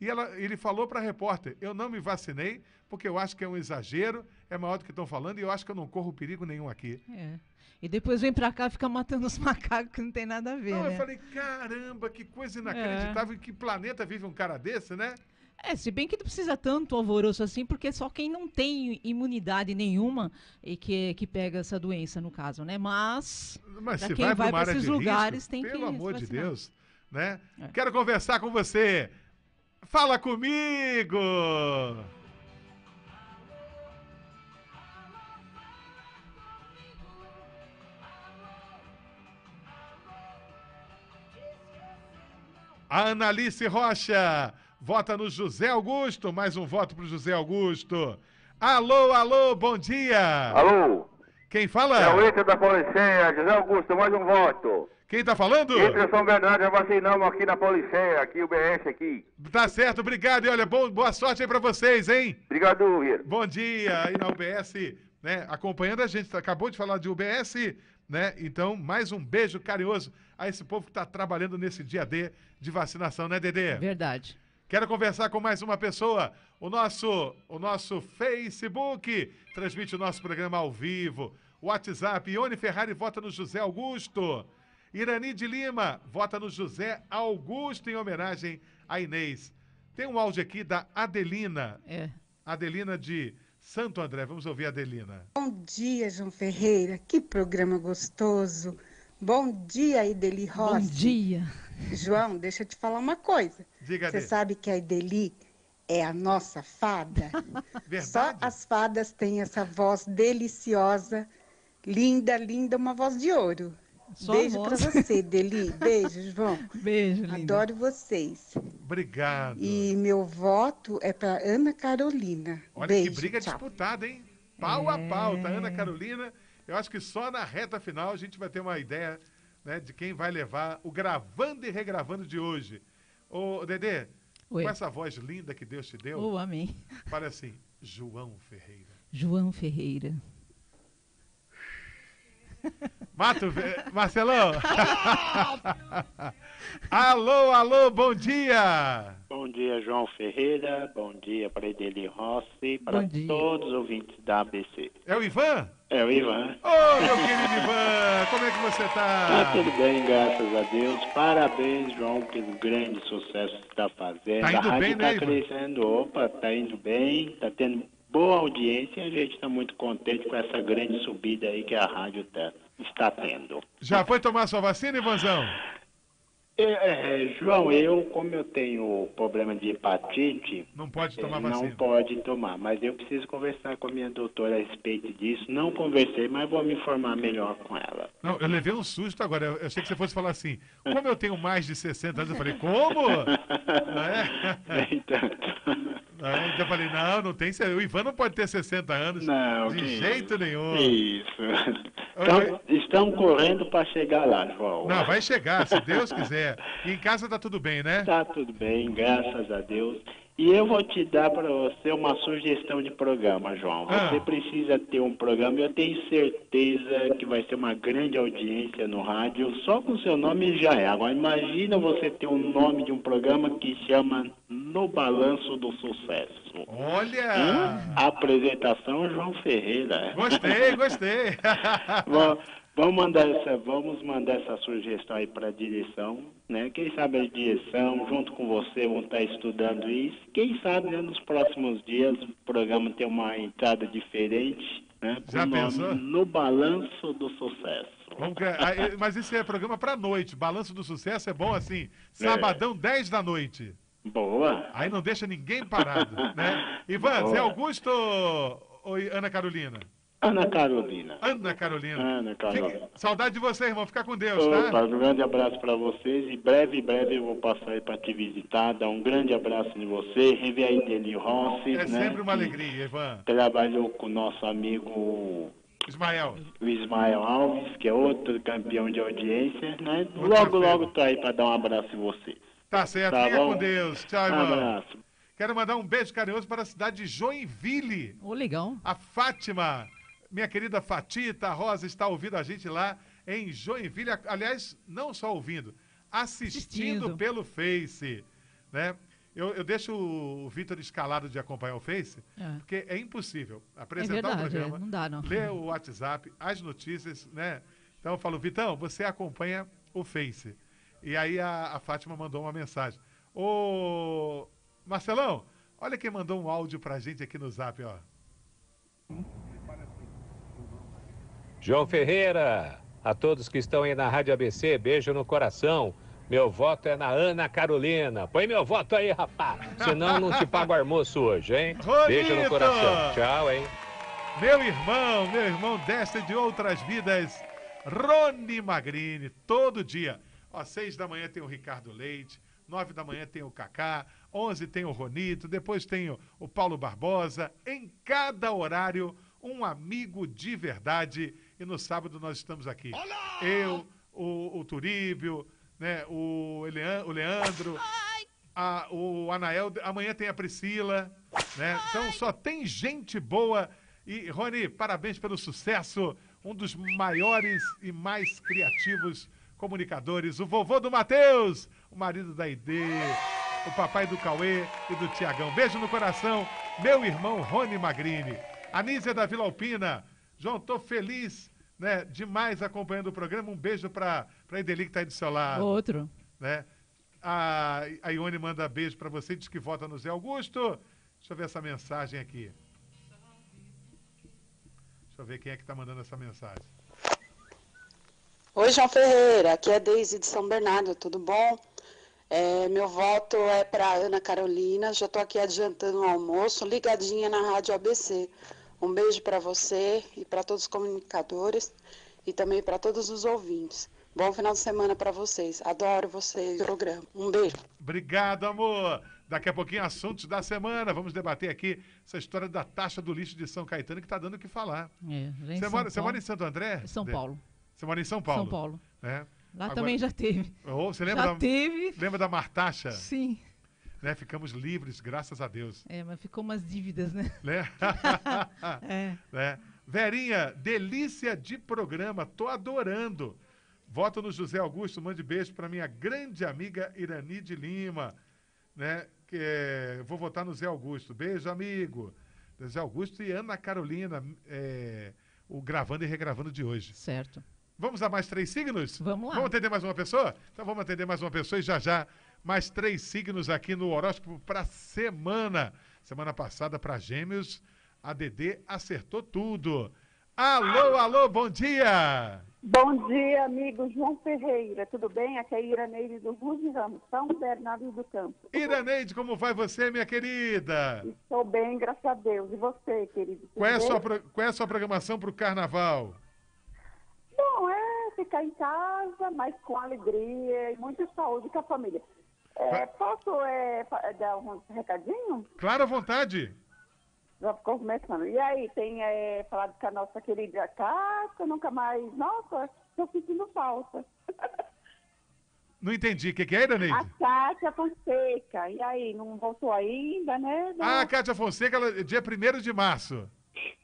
Speaker 4: e ela, ele falou para a repórter: Eu não me vacinei porque eu acho que é um exagero, é maior do que estão falando e eu acho que eu não corro perigo nenhum aqui.
Speaker 5: É. E depois vem pra cá e fica matando os <laughs> macacos que não tem nada a ver,
Speaker 4: Não,
Speaker 5: né?
Speaker 4: eu falei: Caramba, que coisa inacreditável. Em que planeta vive um cara desse, né?
Speaker 5: É, se bem que não precisa tanto alvoroço assim, porque só quem não tem imunidade nenhuma e que, que pega essa doença, no caso, né? Mas,
Speaker 4: Mas
Speaker 5: quem
Speaker 4: vai
Speaker 5: vai
Speaker 4: para
Speaker 5: esses lugares
Speaker 4: risco,
Speaker 5: tem que
Speaker 4: pelo amor de. Deus, né?
Speaker 5: É.
Speaker 4: Quero conversar com você. Fala comigo! A Analice Rocha vota no José Augusto. Mais um voto pro José Augusto. Alô, alô, bom dia.
Speaker 16: Alô?
Speaker 4: Quem fala?
Speaker 16: É o Inter da Policeia, José Augusto, mais um voto.
Speaker 4: Quem tá falando?
Speaker 16: Inter São Bernardo, já vacinamos aqui na Policeia, aqui o BS aqui.
Speaker 4: Tá certo, obrigado. E olha, bom, boa sorte aí pra vocês, hein?
Speaker 16: Obrigado, Vieira.
Speaker 4: Bom dia aí na UBS, né? Acompanhando a gente, acabou de falar de UBS, né? Então, mais um beijo carinhoso a esse povo que tá trabalhando nesse dia D de vacinação, né, Dedê?
Speaker 5: Verdade.
Speaker 4: Quero conversar com mais uma pessoa. O nosso, o nosso Facebook transmite o nosso programa ao vivo. WhatsApp, Ione Ferrari vota no José Augusto. Irani de Lima vota no José Augusto em homenagem a Inês. Tem um áudio aqui da Adelina.
Speaker 5: É.
Speaker 4: Adelina de Santo André. Vamos ouvir a Adelina.
Speaker 17: Bom dia, João Ferreira. Que programa gostoso. Bom dia, Ideli Rossi.
Speaker 5: Bom dia.
Speaker 17: João, deixa eu te falar uma coisa.
Speaker 4: Diga,
Speaker 17: Você sabe que a Ideli é a nossa fada? <laughs> Só as fadas têm essa voz deliciosa, linda, linda, uma voz de ouro.
Speaker 5: Só
Speaker 17: Beijo pra
Speaker 5: voz.
Speaker 17: você, <laughs> Deli. Beijo, João.
Speaker 5: Beijo, linda.
Speaker 17: Adoro vocês.
Speaker 4: Obrigado.
Speaker 17: E meu voto é pra Ana Carolina.
Speaker 4: Olha
Speaker 17: Beijo,
Speaker 4: que briga
Speaker 17: tchau.
Speaker 4: disputada, hein? Pau a pau, tá? Ana Carolina. Eu acho que só na reta final a gente vai ter uma ideia né, de quem vai levar o gravando e regravando de hoje. Ô, Dedê,
Speaker 5: Oi.
Speaker 4: com essa voz linda que Deus te deu,
Speaker 5: Oh, amém.
Speaker 4: fala assim, João Ferreira.
Speaker 5: João Ferreira. <laughs>
Speaker 4: Mato, Marcelão. <laughs> alô, alô, bom dia.
Speaker 18: Bom dia, João Ferreira. Bom dia para Edeli Rossi, para
Speaker 4: Bom dia.
Speaker 18: todos os ouvintes da ABC.
Speaker 4: É o Ivan?
Speaker 18: É o Ivan.
Speaker 4: Ô, meu querido Ivan, como é que você
Speaker 18: Tá
Speaker 4: tá?
Speaker 18: tudo bem, graças a Deus. Parabéns, João, pelo grande sucesso que está fazendo.
Speaker 4: Tá indo
Speaker 18: a rádio
Speaker 4: bem, né,
Speaker 18: está
Speaker 4: Ivan?
Speaker 18: crescendo. Opa, tá indo bem, tá tendo boa audiência e a gente está muito contente com essa grande subida aí que a rádio tá. Está tendo.
Speaker 4: Já foi tomar sua vacina, Ivanzão?
Speaker 18: É, é, João, eu, como eu tenho problema de hepatite,
Speaker 4: não pode tomar
Speaker 18: é,
Speaker 4: vacina.
Speaker 18: Não pode tomar, mas eu preciso conversar com a minha doutora a respeito disso. Não conversei, mas vou me informar melhor com ela.
Speaker 4: Não, eu levei um susto agora. Eu achei que você fosse falar assim. Como eu tenho mais de 60 anos, eu falei, como? <laughs> Não é? É, então eu falei, não, não tem. O Ivan não pode ter 60 anos.
Speaker 18: Não,
Speaker 4: de jeito nenhum.
Speaker 18: Isso. Então, estão correndo para chegar lá, João.
Speaker 4: Não, vai chegar, se Deus quiser. E em casa tá tudo bem, né?
Speaker 18: Tá tudo bem, graças a Deus. E eu vou te dar para você uma sugestão de programa, João.
Speaker 4: Ah.
Speaker 18: Você precisa ter um programa, eu tenho certeza que vai ter uma grande audiência no rádio. Só com seu nome já é. Agora imagina você ter um nome de um programa que chama No Balanço do Sucesso.
Speaker 4: Olha!
Speaker 18: Hum? Apresentação João Ferreira.
Speaker 4: Gostei, gostei.
Speaker 18: Vamos- Vamos mandar essa, vamos mandar essa sugestão aí para a direção, né? Quem sabe a direção, junto com você, vão estar estudando isso. Quem sabe, né, nos próximos dias, o programa tem uma entrada diferente, né?
Speaker 4: Já
Speaker 18: o nome
Speaker 4: pensou?
Speaker 18: No Balanço do Sucesso.
Speaker 4: Que- ah, Mas isso é programa pra noite. Balanço do sucesso é bom assim. Sabadão, 10 da noite.
Speaker 18: Boa.
Speaker 4: Aí não deixa ninguém parado, né? <laughs> Ivan, Zé
Speaker 18: Boa.
Speaker 4: Augusto ou ou Ana Carolina?
Speaker 18: Ana Carolina.
Speaker 4: Ana Carolina.
Speaker 18: Ana Carolina.
Speaker 4: Fique- Saudade de você, irmão. Fica com Deus,
Speaker 18: Opa,
Speaker 4: tá?
Speaker 18: um grande abraço para vocês e breve, breve eu vou passar aí para te visitar, dar um grande abraço em você, rever aí Deli Rossi,
Speaker 4: É
Speaker 18: né?
Speaker 4: sempre uma alegria, Ivan.
Speaker 18: Trabalhou com o nosso amigo
Speaker 4: Ismael.
Speaker 18: o Ismael Alves, que é outro campeão de audiência, né? Logo, logo tô aí para dar um abraço em vocês.
Speaker 4: Tá certo.
Speaker 18: Tá
Speaker 4: Fica
Speaker 18: bom?
Speaker 4: com Deus. Tchau,
Speaker 18: Um
Speaker 4: irmão.
Speaker 18: abraço.
Speaker 4: Quero mandar um beijo carinhoso para a cidade de Joinville.
Speaker 5: Ô, legal.
Speaker 4: A Fátima, minha querida Fatita Rosa, está ouvindo a gente lá em Joinville. Aliás, não só ouvindo, assistindo,
Speaker 5: Assistindo.
Speaker 4: pelo Face. Né? Eu, eu deixo o Vitor escalado de acompanhar o Face,
Speaker 5: É.
Speaker 4: porque é impossível apresentar o
Speaker 5: verdade,
Speaker 4: programa,
Speaker 5: é, não dá, não.
Speaker 4: ler o WhatsApp, as notícias, né? Então eu falo, Vitão, você acompanha o Face. E aí a, a Fátima mandou uma mensagem. Ô, Marcelão, olha quem mandou um áudio pra gente aqui no Zap, ó.
Speaker 19: João Ferreira, a todos que estão aí na Rádio ABC, beijo no coração. Meu voto é na Ana Carolina. Põe meu voto aí, rapaz. Senão não te pago almoço hoje, hein? Beijo no coração. Tchau, hein?
Speaker 4: Meu irmão, meu irmão desta e de outras vidas, Rony Magrini, todo dia. Ó, seis da manhã tem o Ricardo Leite, nove da manhã tem o Kaká, onze tem o Ronito, depois tem o, o Paulo Barbosa. Em cada horário, um amigo de verdade. E no sábado nós estamos aqui. Eu, o, o Turíbio, né, o, Elean- o Leandro, a- o Anael, amanhã tem a Priscila, né? Então só tem gente boa. E, Rony, parabéns pelo sucesso. Um dos maiores e mais criativos comunicadores, o vovô do Matheus, o marido da ID, o papai do Cauê e do Tiagão. Beijo no coração, meu irmão Rony Magrini. Anísia da Vila Alpina. João, tô feliz, né? Demais acompanhando o programa. Um beijo pra, pra Ideli que tá aí do seu lado
Speaker 5: Outro.
Speaker 4: né? A, a Ione manda beijo pra você, diz que vota no Zé Augusto. Deixa eu ver essa mensagem aqui. Deixa eu ver quem é que tá mandando essa mensagem.
Speaker 20: Oi, João Ferreira, aqui é Deise de São Bernardo, tudo bom? É, meu voto é para Ana Carolina, já estou aqui adiantando o almoço, ligadinha na Rádio ABC. Um beijo para você e para todos os comunicadores e também para todos os ouvintes. Bom final de semana para vocês, adoro vocês, o programa. Um beijo.
Speaker 4: Obrigado, amor. Daqui a pouquinho, assuntos da semana. Vamos debater aqui essa história da taxa do lixo de São Caetano, que tá dando o que falar.
Speaker 5: É,
Speaker 4: Você
Speaker 5: São
Speaker 4: mora, você
Speaker 5: Paulo.
Speaker 4: mora em Santo André?
Speaker 5: São Paulo.
Speaker 4: Você mora em São Paulo?
Speaker 5: São Paulo.
Speaker 4: né?
Speaker 5: Lá
Speaker 4: Agora-
Speaker 5: também já teve.
Speaker 4: Ô, você lembra
Speaker 5: Já
Speaker 4: da,
Speaker 5: teve.
Speaker 4: Lembra da Martaxa?
Speaker 5: Sim.
Speaker 4: Né? Ficamos livres, graças a Deus.
Speaker 5: É, mas ficou umas dívidas, né?
Speaker 4: né? <laughs> <laughs>
Speaker 5: É.
Speaker 4: né? Verinha, delícia de programa, tô adorando. Voto no José Augusto, mande beijo para minha grande amiga Irani de Lima, né? Que é- vou votar no Zé Augusto. Beijo, amigo. Zé Augusto e Ana Carolina, é, o gravando e regravando de hoje.
Speaker 5: Certo.
Speaker 4: Vamos a mais três signos?
Speaker 5: Vamos lá.
Speaker 4: Vamos atender mais uma pessoa? Então vamos atender mais uma pessoa e já já mais três signos aqui no horóscopo para semana. Semana passada para Gêmeos, a Dedê acertou tudo. Alô, alô, bom dia!
Speaker 21: Bom dia, amigo João Ferreira. Tudo bem? Aqui é a Iraneide do Ruz Ramos, São Bernardo do Campo.
Speaker 4: Iraneide, como vai você, minha querida?
Speaker 21: Estou bem, graças a Deus. E você, querido?
Speaker 4: Qual é sua, qual é a sua programação para o carnaval?
Speaker 21: Bom, é ficar em casa, mas com alegria e muita saúde com a família. É, posso é, fa- dar um recadinho?
Speaker 4: Claro, à vontade.
Speaker 21: Já ficou começando. E aí, tem é, falado com a nossa querida Cátia, nunca mais. Nossa, estou sentindo falta. <laughs>
Speaker 4: Não entendi. O que, que é, Iraneide?
Speaker 21: A Cátia Fonseca. E aí, não voltou ainda, né? Não.
Speaker 4: Ah, a Cátia Fonseca, ela- dia 1 de março.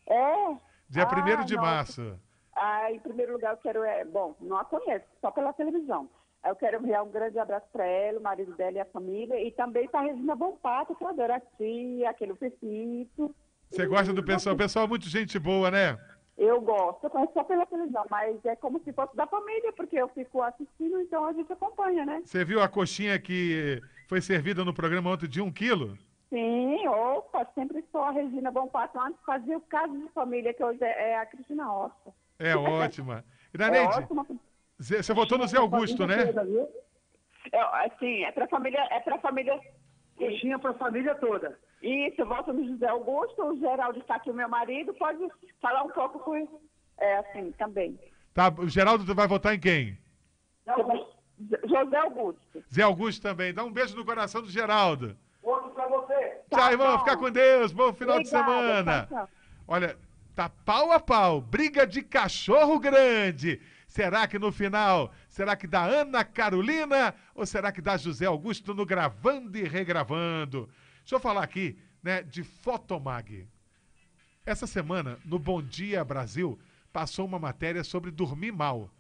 Speaker 21: É?
Speaker 4: Dia
Speaker 21: Ah,
Speaker 4: 1 de
Speaker 21: nossa.
Speaker 4: março.
Speaker 21: Ah, em primeiro lugar, eu quero. É, bom, não a conheço, só pela televisão. Eu quero enviar um grande abraço para ela, o marido dela e a família, e também para a Regina Bompato, adoro a tia, aquele Pepito.
Speaker 4: Você gosta do pessoal? O pessoal é muito gente boa, né?
Speaker 21: Eu gosto, eu conheço só pela televisão, mas é como se fosse da família, porque eu fico assistindo, então a gente acompanha, né?
Speaker 4: Você viu a coxinha que foi servida no programa ontem de um quilo?
Speaker 21: Sim, opa, sempre sou a Regina Bompato, antes fazia o caso de família, que hoje é é a Cristina Ossa.
Speaker 4: É <laughs> ótima.
Speaker 21: É
Speaker 4: Iraneide,
Speaker 21: ótima.
Speaker 4: Zé- você votou no Zé Augusto, né?
Speaker 21: É, assim, é pra família, é pra família. Coxinha pra família toda. Isso, eu voto no José Augusto, o Geraldo está aqui, o meu marido, pode falar um pouco com ele. É, assim, também.
Speaker 4: Tá, o Geraldo vai votar em quem?
Speaker 21: José Augusto.
Speaker 4: Zé Augusto também. Dá um beijo no coração do Geraldo.
Speaker 21: Outro pra você.
Speaker 4: Tchau, irmão. Fica com Deus. Bom final de
Speaker 21: Obrigada,
Speaker 4: semana.
Speaker 21: tchau, tchau.
Speaker 4: Olha, tá pau a pau. Briga de cachorro grande. Será que no final, será que dá Ana Carolina ou será que dá José Augusto no gravando e regravando? Deixa eu falar aqui, né, de Fotomag. Essa semana, no Bom Dia Brasil, passou uma matéria sobre dormir mal.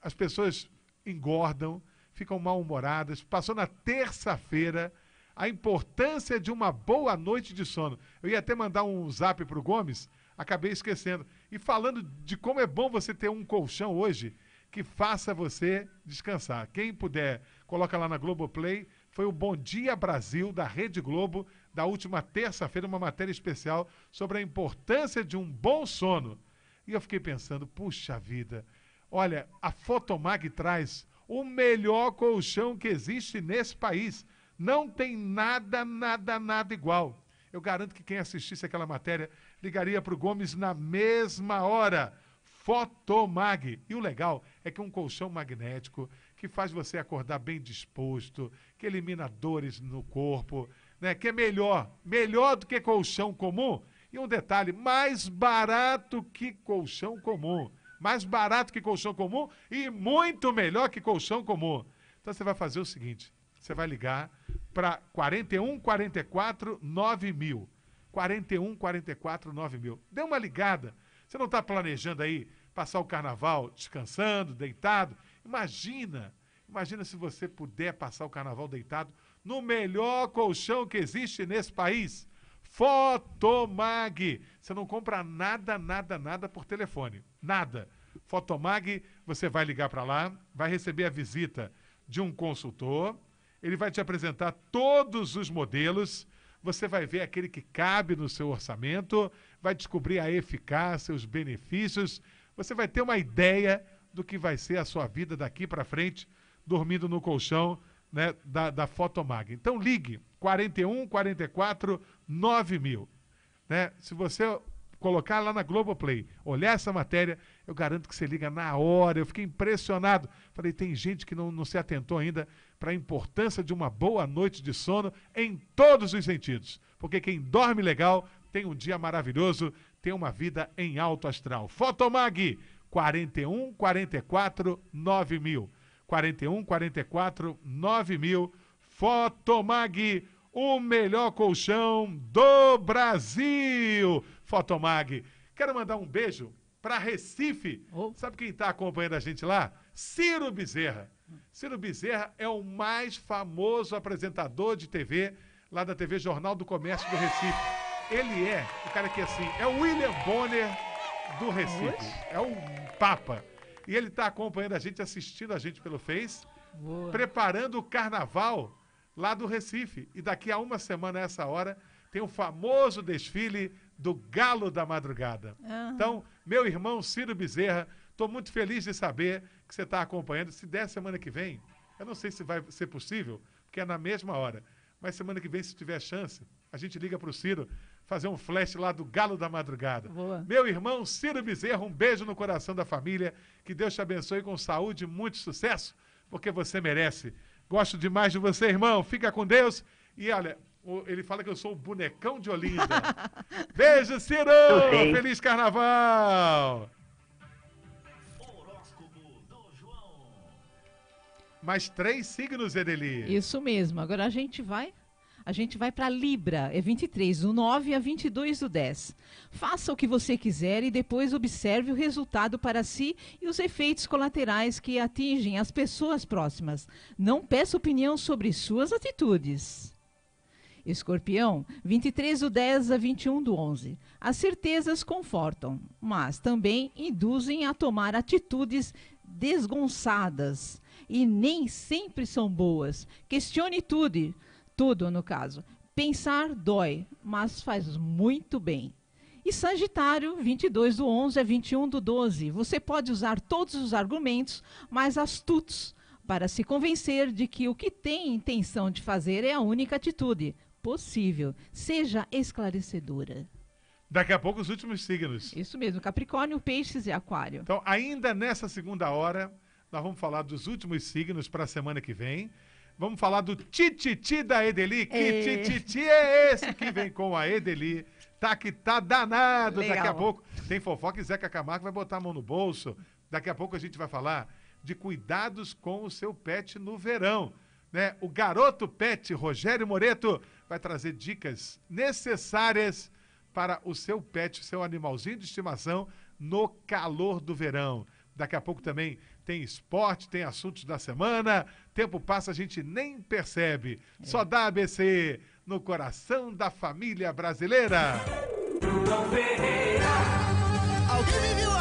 Speaker 4: As pessoas engordam, ficam mal-humoradas. Passou na terça-feira a importância de uma boa noite de sono. Eu ia até mandar um zap pro Gomes, acabei esquecendo. E falando de como é bom você ter um colchão hoje que faça você descansar. Quem puder, coloca lá na Globoplay. Foi o Bom Dia Brasil da Rede Globo, da última terça-feira, uma matéria especial sobre a importância de um bom sono. E eu fiquei pensando, puxa vida, olha, a Fotomag traz o melhor colchão que existe nesse país. Não tem nada, nada, nada igual. Eu garanto que quem assistisse aquela matéria ligaria para o Gomes na mesma hora. Fotomag. E o legal é que é um colchão magnético que faz você acordar bem disposto, que elimina dores no corpo, né? Que é melhor, melhor do que colchão comum. E um detalhe, mais barato que colchão comum. Mais barato que colchão comum e muito melhor que colchão comum. Então você vai fazer o seguinte, você vai ligar para 41 44 9000. 41 44 9000. Dê uma ligada. Você não está planejando aí passar o carnaval descansando, deitado? Imagina, imagina se você puder passar o carnaval deitado no melhor colchão que existe nesse país. Fotomag. Você não compra nada, nada, nada por telefone. Nada. Fotomag, você vai ligar para lá, vai receber a visita de um consultor, ele vai te apresentar todos os modelos, você vai ver aquele que cabe no seu orçamento, vai descobrir a eficácia, os benefícios, você vai ter uma ideia do que vai ser a sua vida daqui para frente, dormindo no colchão né, da, da Fotomag. Então ligue 41 44 9000. Né? Se você colocar lá na Globoplay, olhar essa matéria, eu garanto que você liga na hora. Eu fiquei impressionado. Falei, tem gente que não, não se atentou ainda para a importância de uma boa noite de sono em todos os sentidos. Porque quem dorme legal tem um dia maravilhoso, tem uma vida em alto astral. Fotomag 41 44 9000. 41 44 9000. Fotomag, o melhor colchão do Brasil. Fotomag. Quero mandar um beijo para Recife. Sabe quem está acompanhando a gente lá? Ciro Bezerra. Ciro Bezerra é o mais famoso apresentador de TV lá da TV Jornal do Comércio do Recife. Ele é, o cara que assim, é o William Bonner do Recife. É o Papa. E ele está acompanhando a gente, assistindo a gente pelo Face, preparando o carnaval lá do Recife. E daqui a uma semana, a essa hora, tem o famoso desfile do Galo da Madrugada.
Speaker 5: Ah.
Speaker 4: Então, meu irmão Ciro Bezerra, estou muito feliz de saber que você está acompanhando. Se der semana que vem, eu não sei se vai ser possível, porque é na mesma hora. Mas semana que vem, se tiver chance, a gente liga para o Ciro fazer um flash lá do Galo da Madrugada.
Speaker 5: Boa.
Speaker 4: Meu irmão Ciro Bezerra, um beijo no coração da família. Que Deus te abençoe com saúde e muito sucesso, porque você merece. Gosto demais de você, irmão. Fica com Deus. E olha, ele fala que eu sou o bonecão de Olinda. <laughs> beijo, Ciro! Feliz carnaval! Mais três signos, Edeli.
Speaker 5: Isso mesmo. Agora a gente vai. A gente vai para Libra, é 23 do 9 a 22 do 10. Faça o que você quiser e depois observe o resultado para si e os efeitos colaterais que atingem as pessoas próximas. Não peça opinião sobre suas atitudes. Escorpião, 23 do 10 a 21 do 11. As certezas confortam, mas também induzem a tomar atitudes desgonçadas e nem sempre são boas. Questione tudo, tudo no caso. Pensar dói, mas faz muito bem. E Sagitário, 22 do 11 a 21 do 12. Você pode usar todos os argumentos mais astutos para se convencer de que o que tem intenção de fazer é a única atitude possível. Seja esclarecedora.
Speaker 4: Daqui a pouco os últimos signos.
Speaker 5: Isso mesmo, Capricórnio, Peixes e Aquário.
Speaker 4: Então, ainda nessa segunda hora, nós vamos falar dos últimos signos para a semana que vem. Vamos falar do tititi da Edeli. Que
Speaker 5: É.
Speaker 4: tititi é esse que vem com a Edeli? Tá que tá danado. Daqui a
Speaker 5: Legal.
Speaker 4: pouco tem fofoca e Zeca Camargo vai botar a mão no bolso. Daqui a pouco a gente vai falar de cuidados com o seu pet no verão. Né? O garoto pet Rogério Moreto vai trazer dicas necessárias para o seu pet, seu animalzinho de estimação no calor do verão. Daqui a pouco também tem esporte, tem assuntos da semana. Tempo passa, a gente nem percebe. Só dá ABC no coração da família brasileira.
Speaker 22: Alguém me viu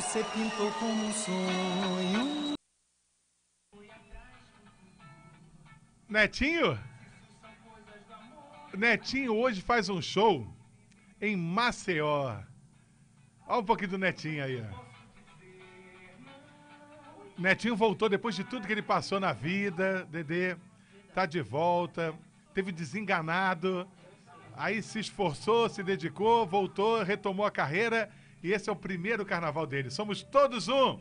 Speaker 9: Você pintou como um sonho.
Speaker 4: Netinho? Netinho hoje faz um show em Maceió. Olha um pouquinho do Netinho aí, ó. Netinho voltou depois de tudo que ele passou na vida, Dedê. Tá de volta. Teve desenganado. Aí se esforçou, se dedicou, voltou, retomou a carreira. E esse é o primeiro carnaval dele. Somos todos um.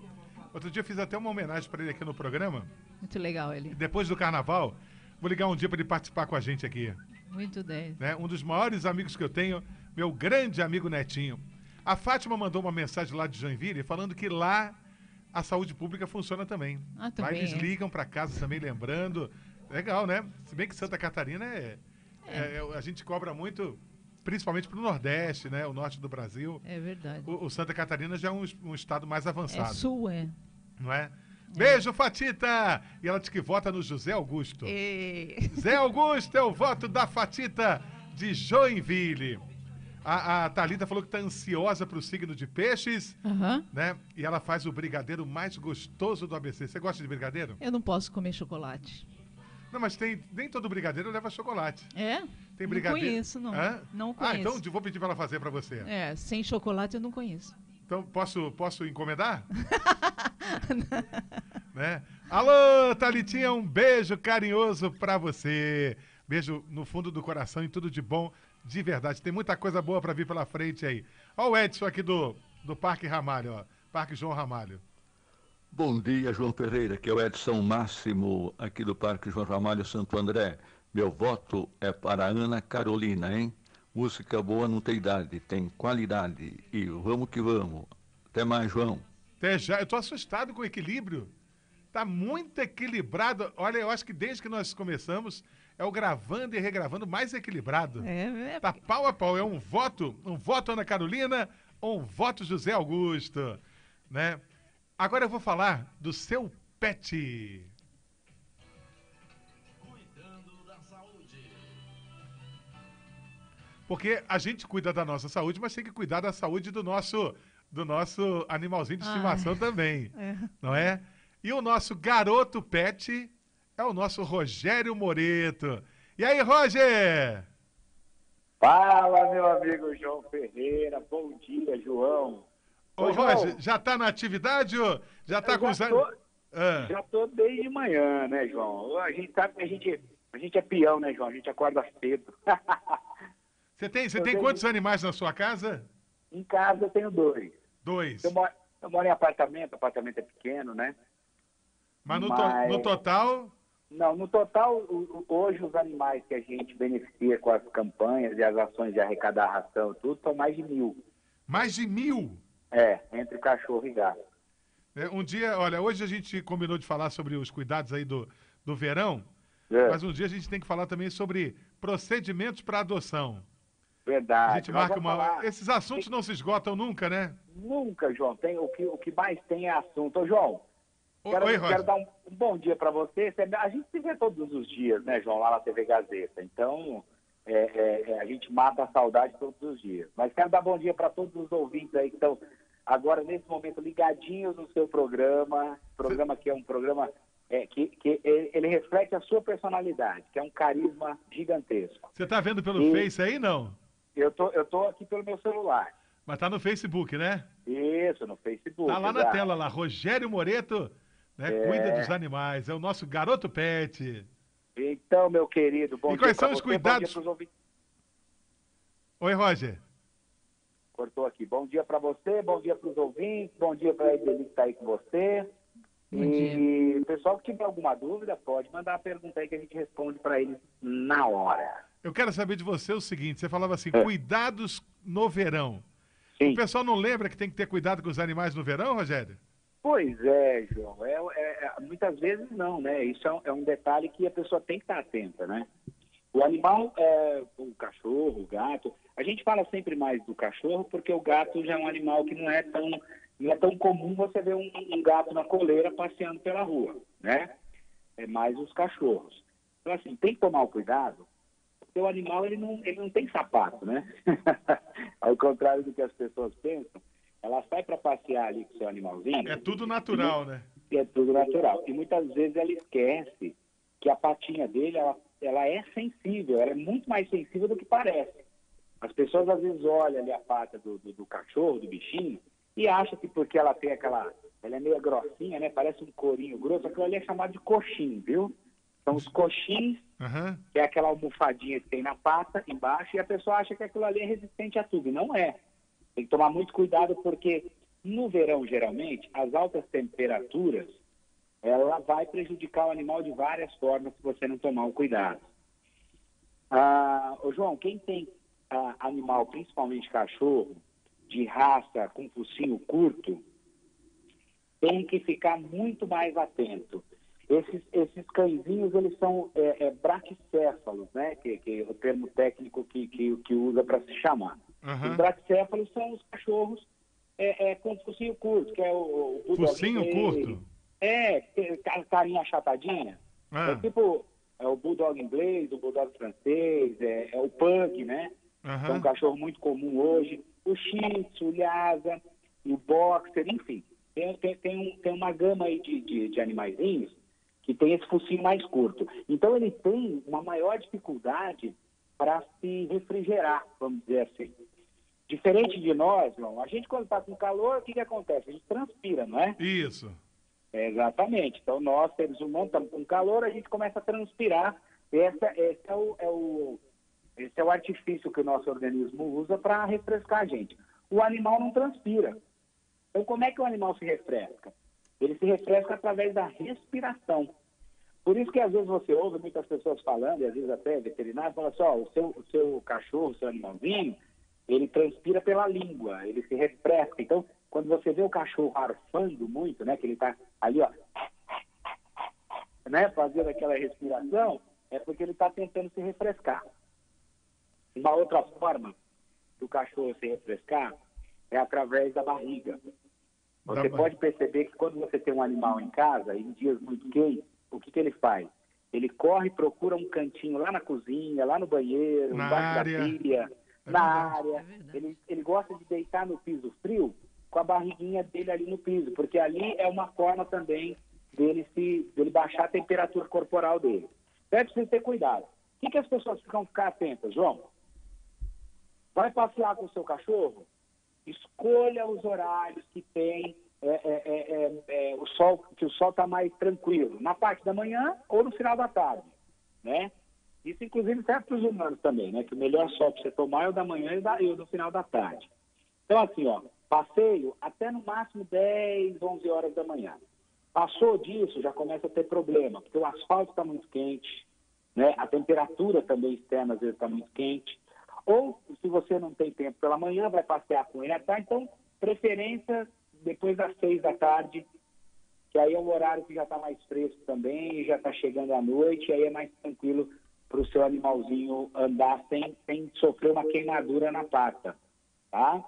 Speaker 4: Outro dia eu fiz até uma homenagem para ele aqui no programa.
Speaker 5: Muito legal ele.
Speaker 4: Depois do carnaval, vou ligar um dia para ele participar com a gente aqui.
Speaker 5: Muito 10.
Speaker 4: Né? Um dos maiores amigos que eu tenho, meu grande amigo Netinho. A Fátima mandou uma mensagem lá de Joinville falando que lá a saúde pública funciona também.
Speaker 5: Ah, também
Speaker 4: lá eles
Speaker 5: é.
Speaker 4: ligam para casa também lembrando. Legal, né? Se bem que Santa Catarina é, é- é- a gente cobra muito, principalmente para o Nordeste, né? O norte do Brasil.
Speaker 5: É verdade.
Speaker 4: O, o Santa Catarina já é um, um estado mais
Speaker 5: É
Speaker 4: avançado.
Speaker 5: sul, é.
Speaker 4: Não é? Beijo, Fatita! E ela diz que vota no José Augusto. Zé <laughs> Augusto é o voto da Fatita de Joinville. A, a Thalita falou que está ansiosa para o signo de peixes,
Speaker 5: Aham.
Speaker 4: né? E ela faz o brigadeiro mais gostoso do ABC. Você gosta de brigadeiro?
Speaker 5: Eu não posso comer chocolate.
Speaker 4: Não, mas tem, nem todo brigadeiro leva chocolate.
Speaker 5: É?
Speaker 4: Tem
Speaker 5: Não
Speaker 4: brigadeiro.
Speaker 5: conheço, não.
Speaker 4: Hã?
Speaker 5: Não
Speaker 4: Ah,
Speaker 5: conheço.
Speaker 4: então vou pedir para ela fazer para você.
Speaker 5: É, sem chocolate eu não conheço.
Speaker 4: Então posso, posso encomendar? <laughs> né? Alô, Thalitinha, um beijo carinhoso pra você. Beijo no fundo do coração e tudo de bom, de verdade. Tem muita coisa boa pra vir pela frente aí. Ó o Edson aqui do, do Parque Ramalho, ó. Parque João Ramalho.
Speaker 23: Bom dia, João Ferreira, que é o Edson Máximo, aqui do Parque João Ramalho Santo André. Meu voto é para a Ana Carolina, hein? Música boa não tem idade, tem qualidade. E vamos que vamos. Até mais, João.
Speaker 4: Até já, eu tô assustado com o equilíbrio. Tá muito equilibrado. Olha, eu acho que desde que nós começamos, é o gravando e regravando mais equilibrado.
Speaker 5: É, é.
Speaker 4: Tá pau a pau. É um voto, um voto Ana Carolina um voto José Augusto, né? Agora eu vou falar do seu pet. Porque a gente cuida da nossa saúde, mas tem que cuidar da saúde do nosso do nosso animalzinho de
Speaker 5: Ah.
Speaker 4: estimação também, <laughs>
Speaker 5: É.
Speaker 4: não é? E o nosso garoto pet é o nosso Rogério Moreto. E aí, Roger?
Speaker 24: Fala, meu amigo João Ferreira. Bom dia, João.
Speaker 4: Ô,
Speaker 24: João.
Speaker 4: já tá na atividade ou já tá
Speaker 24: Eu
Speaker 4: com os
Speaker 24: tô-?
Speaker 4: Ah.
Speaker 24: Já tô desde manhã, né, João? A gente sabe que a gente, a gente é peão, né, João? A gente acorda cedo. <laughs>
Speaker 4: Você tem, você tem
Speaker 24: tenho-
Speaker 4: quantos animais na sua casa?
Speaker 24: em casa eu tenho dois.
Speaker 4: Dois.
Speaker 24: Eu moro, eu moro em apartamento, apartamento é pequeno, né?
Speaker 4: Mas no, to-
Speaker 24: Mas-
Speaker 4: no total,
Speaker 24: Não, no total, hoje os animais que a gente beneficia com as campanhas e as ações de arrecadar ração, tudo, são mais de mil.
Speaker 4: mais de mil.
Speaker 24: É, entre cachorro e gato.
Speaker 4: É, um dia, olha, hoje a gente combinou de falar sobre os cuidados aí do, do verão,
Speaker 24: É.
Speaker 4: mas um dia a gente tem que falar também sobre procedimentos para adoção.
Speaker 24: Verdade.
Speaker 4: A gente marca uma.
Speaker 24: falar-
Speaker 4: Esses assuntos não se esgotam nunca, né?
Speaker 24: Nunca, João. Tem, o, que, o que mais tem é assunto. Ô, João,
Speaker 4: Ô-
Speaker 24: quero,
Speaker 4: oi,
Speaker 24: quero dar um, um bom dia para você. Você- A gente se vê todos os dias, né, João, lá na TV Gazeta. Então, é, é, é, a gente mata a saudade todos os dias. Mas quero dar bom dia para todos os ouvintes aí que estão agora, nesse momento, ligadinhos no seu programa. Programa que é um programa é, que, que ele ele reflete a sua personalidade, que é um carisma gigantesco.
Speaker 4: Você tá vendo pelo
Speaker 24: E-
Speaker 4: Face aí, não?
Speaker 24: Eu tô, eu tô aqui pelo meu celular.
Speaker 4: Mas tá no Facebook, né?
Speaker 24: Isso, no Facebook.
Speaker 4: Tá lá na tela lá, Rogério Moreto, né?
Speaker 24: É.
Speaker 4: Cuida dos animais, é o nosso garoto pet.
Speaker 24: Então, meu querido, bom
Speaker 4: E
Speaker 24: dia
Speaker 4: quais são os
Speaker 24: você,
Speaker 4: cuidados? Oi, Roger.
Speaker 24: Cortou aqui. Bom dia para você, bom dia para os ouvintes, bom dia para a Edeli que está aí com você. e o pessoal que tiver alguma dúvida, pode mandar a pergunta aí que a gente responde para eles na hora.
Speaker 4: Eu quero saber de você o seguinte: você falava assim,
Speaker 24: É.
Speaker 4: cuidados no verão. O pessoal não lembra que tem que ter cuidado com os animais no verão, Rogério?
Speaker 24: Pois é, João. É, é- é- muitas vezes não, né? Isso é um, é um detalhe que a pessoa tem que estar atenta, né? O animal, é, o cachorro, o gato, a gente fala sempre mais do cachorro porque o gato já é um animal que não é tão, não é tão comum você ver um, um gato na coleira passeando pela rua, né? É mais os cachorros. Então, assim, tem que tomar o cuidado, porque o animal ele não, ele não tem sapato, né? <laughs> Ao contrário do que as pessoas pensam. ela sai para passear ali com o seu animalzinho.
Speaker 4: É tudo natural, né?
Speaker 24: E é tudo natural. E muitas vezes ela esquece que a patinha dele, ela, ela é sensível, ela é muito mais sensível do que parece. As pessoas às vezes olham ali a pata do, do, do cachorro, do bichinho, e acham que porque ela tem aquela. Ela é meio grossinha, né? Parece um corinho grosso, aquilo ali é chamado de coxim, viu? São os coxins, que é aquela almofadinha que tem na pata embaixo, e a pessoa acha que aquilo ali é resistente a tudo. Não é. Tem que tomar muito cuidado porque no verão, geralmente, as altas temperaturas ela vai prejudicar o animal de várias formas se você não tomar o cuidado. Ah, ô João, quem tem ah, animal, principalmente cachorro, de raça com focinho curto, tem que ficar muito mais atento. Esses, esses cãezinhos, eles são é, é, braquicéfalos, né? Que, que é o termo técnico que, que, que usa para se chamar.
Speaker 4: Uhum.
Speaker 24: Os braquicéfalos são os cachorros é, é, com focinho curto, que é o... o
Speaker 4: Focinho
Speaker 24: bulldog
Speaker 4: curto?
Speaker 24: É, carinha achatadinha.
Speaker 4: Ah.
Speaker 24: É tipo é o bulldog inglês, o bulldog francês, é, é o pug, né? Que é um cachorro muito comum hoje. O shih tzu, o lhasa, o boxer, enfim. Tem, tem, tem, um- tem uma gama aí de, de, de animaizinhos que tem esse focinho mais curto. Então ele tem uma maior dificuldade para se refrigerar, vamos dizer assim. Diferente de nós, João, a gente quando está com calor, o que, que acontece? A gente transpira, não é?
Speaker 4: Isso.
Speaker 24: Exatamente. Então, nós, seres humanos, estamos com calor, a gente começa a transpirar. Essa, esse, é o, é o, esse é o artifício que o nosso organismo usa para refrescar a gente. O animal não transpira. Então, como é que o animal se refresca? Ele se refresca através da respiração. Por isso que, às vezes, você ouve muitas pessoas falando, e às vezes até veterinário, fala assim, ó, o seu, o seu cachorro, o seu animalzinho, ele transpira pela língua, ele se refresca. Então, quando você vê o cachorro arfando muito, né, que ele está ali, ó, né, fazendo aquela respiração, é porque ele está tentando se refrescar. Uma outra forma do cachorro se refrescar é através da barriga. Você
Speaker 4: Da
Speaker 24: pode perceber que quando você tem um animal em casa, em dias muito quentes, o que, que ele faz? Ele corre e procura um cantinho lá na cozinha, lá no banheiro,
Speaker 4: Na
Speaker 24: embaixo
Speaker 4: área.
Speaker 24: da pia,
Speaker 4: É
Speaker 24: na
Speaker 4: verdade.
Speaker 24: área. Ele, ele gosta de deitar no piso frio com a barriguinha dele ali no piso, porque ali é uma forma também dele, se, dele baixar a temperatura corporal dele. Então é preciso ter cuidado. O que, que as pessoas ficam ficar atentas, João? Vai passear com o seu cachorro? Escolha os horários que tem é, é, é, é, é, o sol, que o sol está mais tranquilo, na parte da manhã ou no final da tarde, né? Isso inclusive serve para os humanos também, né? Que o melhor sol para você tomar é o da manhã e o, da, e o do final da tarde. Então assim, ó, passeio até no máximo 10, 11 horas da manhã. Passou disso, já começa a ter problema, porque o asfalto está muito quente, né? A temperatura também externa às vezes está muito quente. Ou, se você não tem tempo pela manhã, vai passear com ele à tarde. Então, preferência depois das seis da tarde, que aí é um horário que já está mais fresco também, já está chegando à noite, aí é mais tranquilo para o seu animalzinho andar sem, sem sofrer uma queimadura na pata, tá?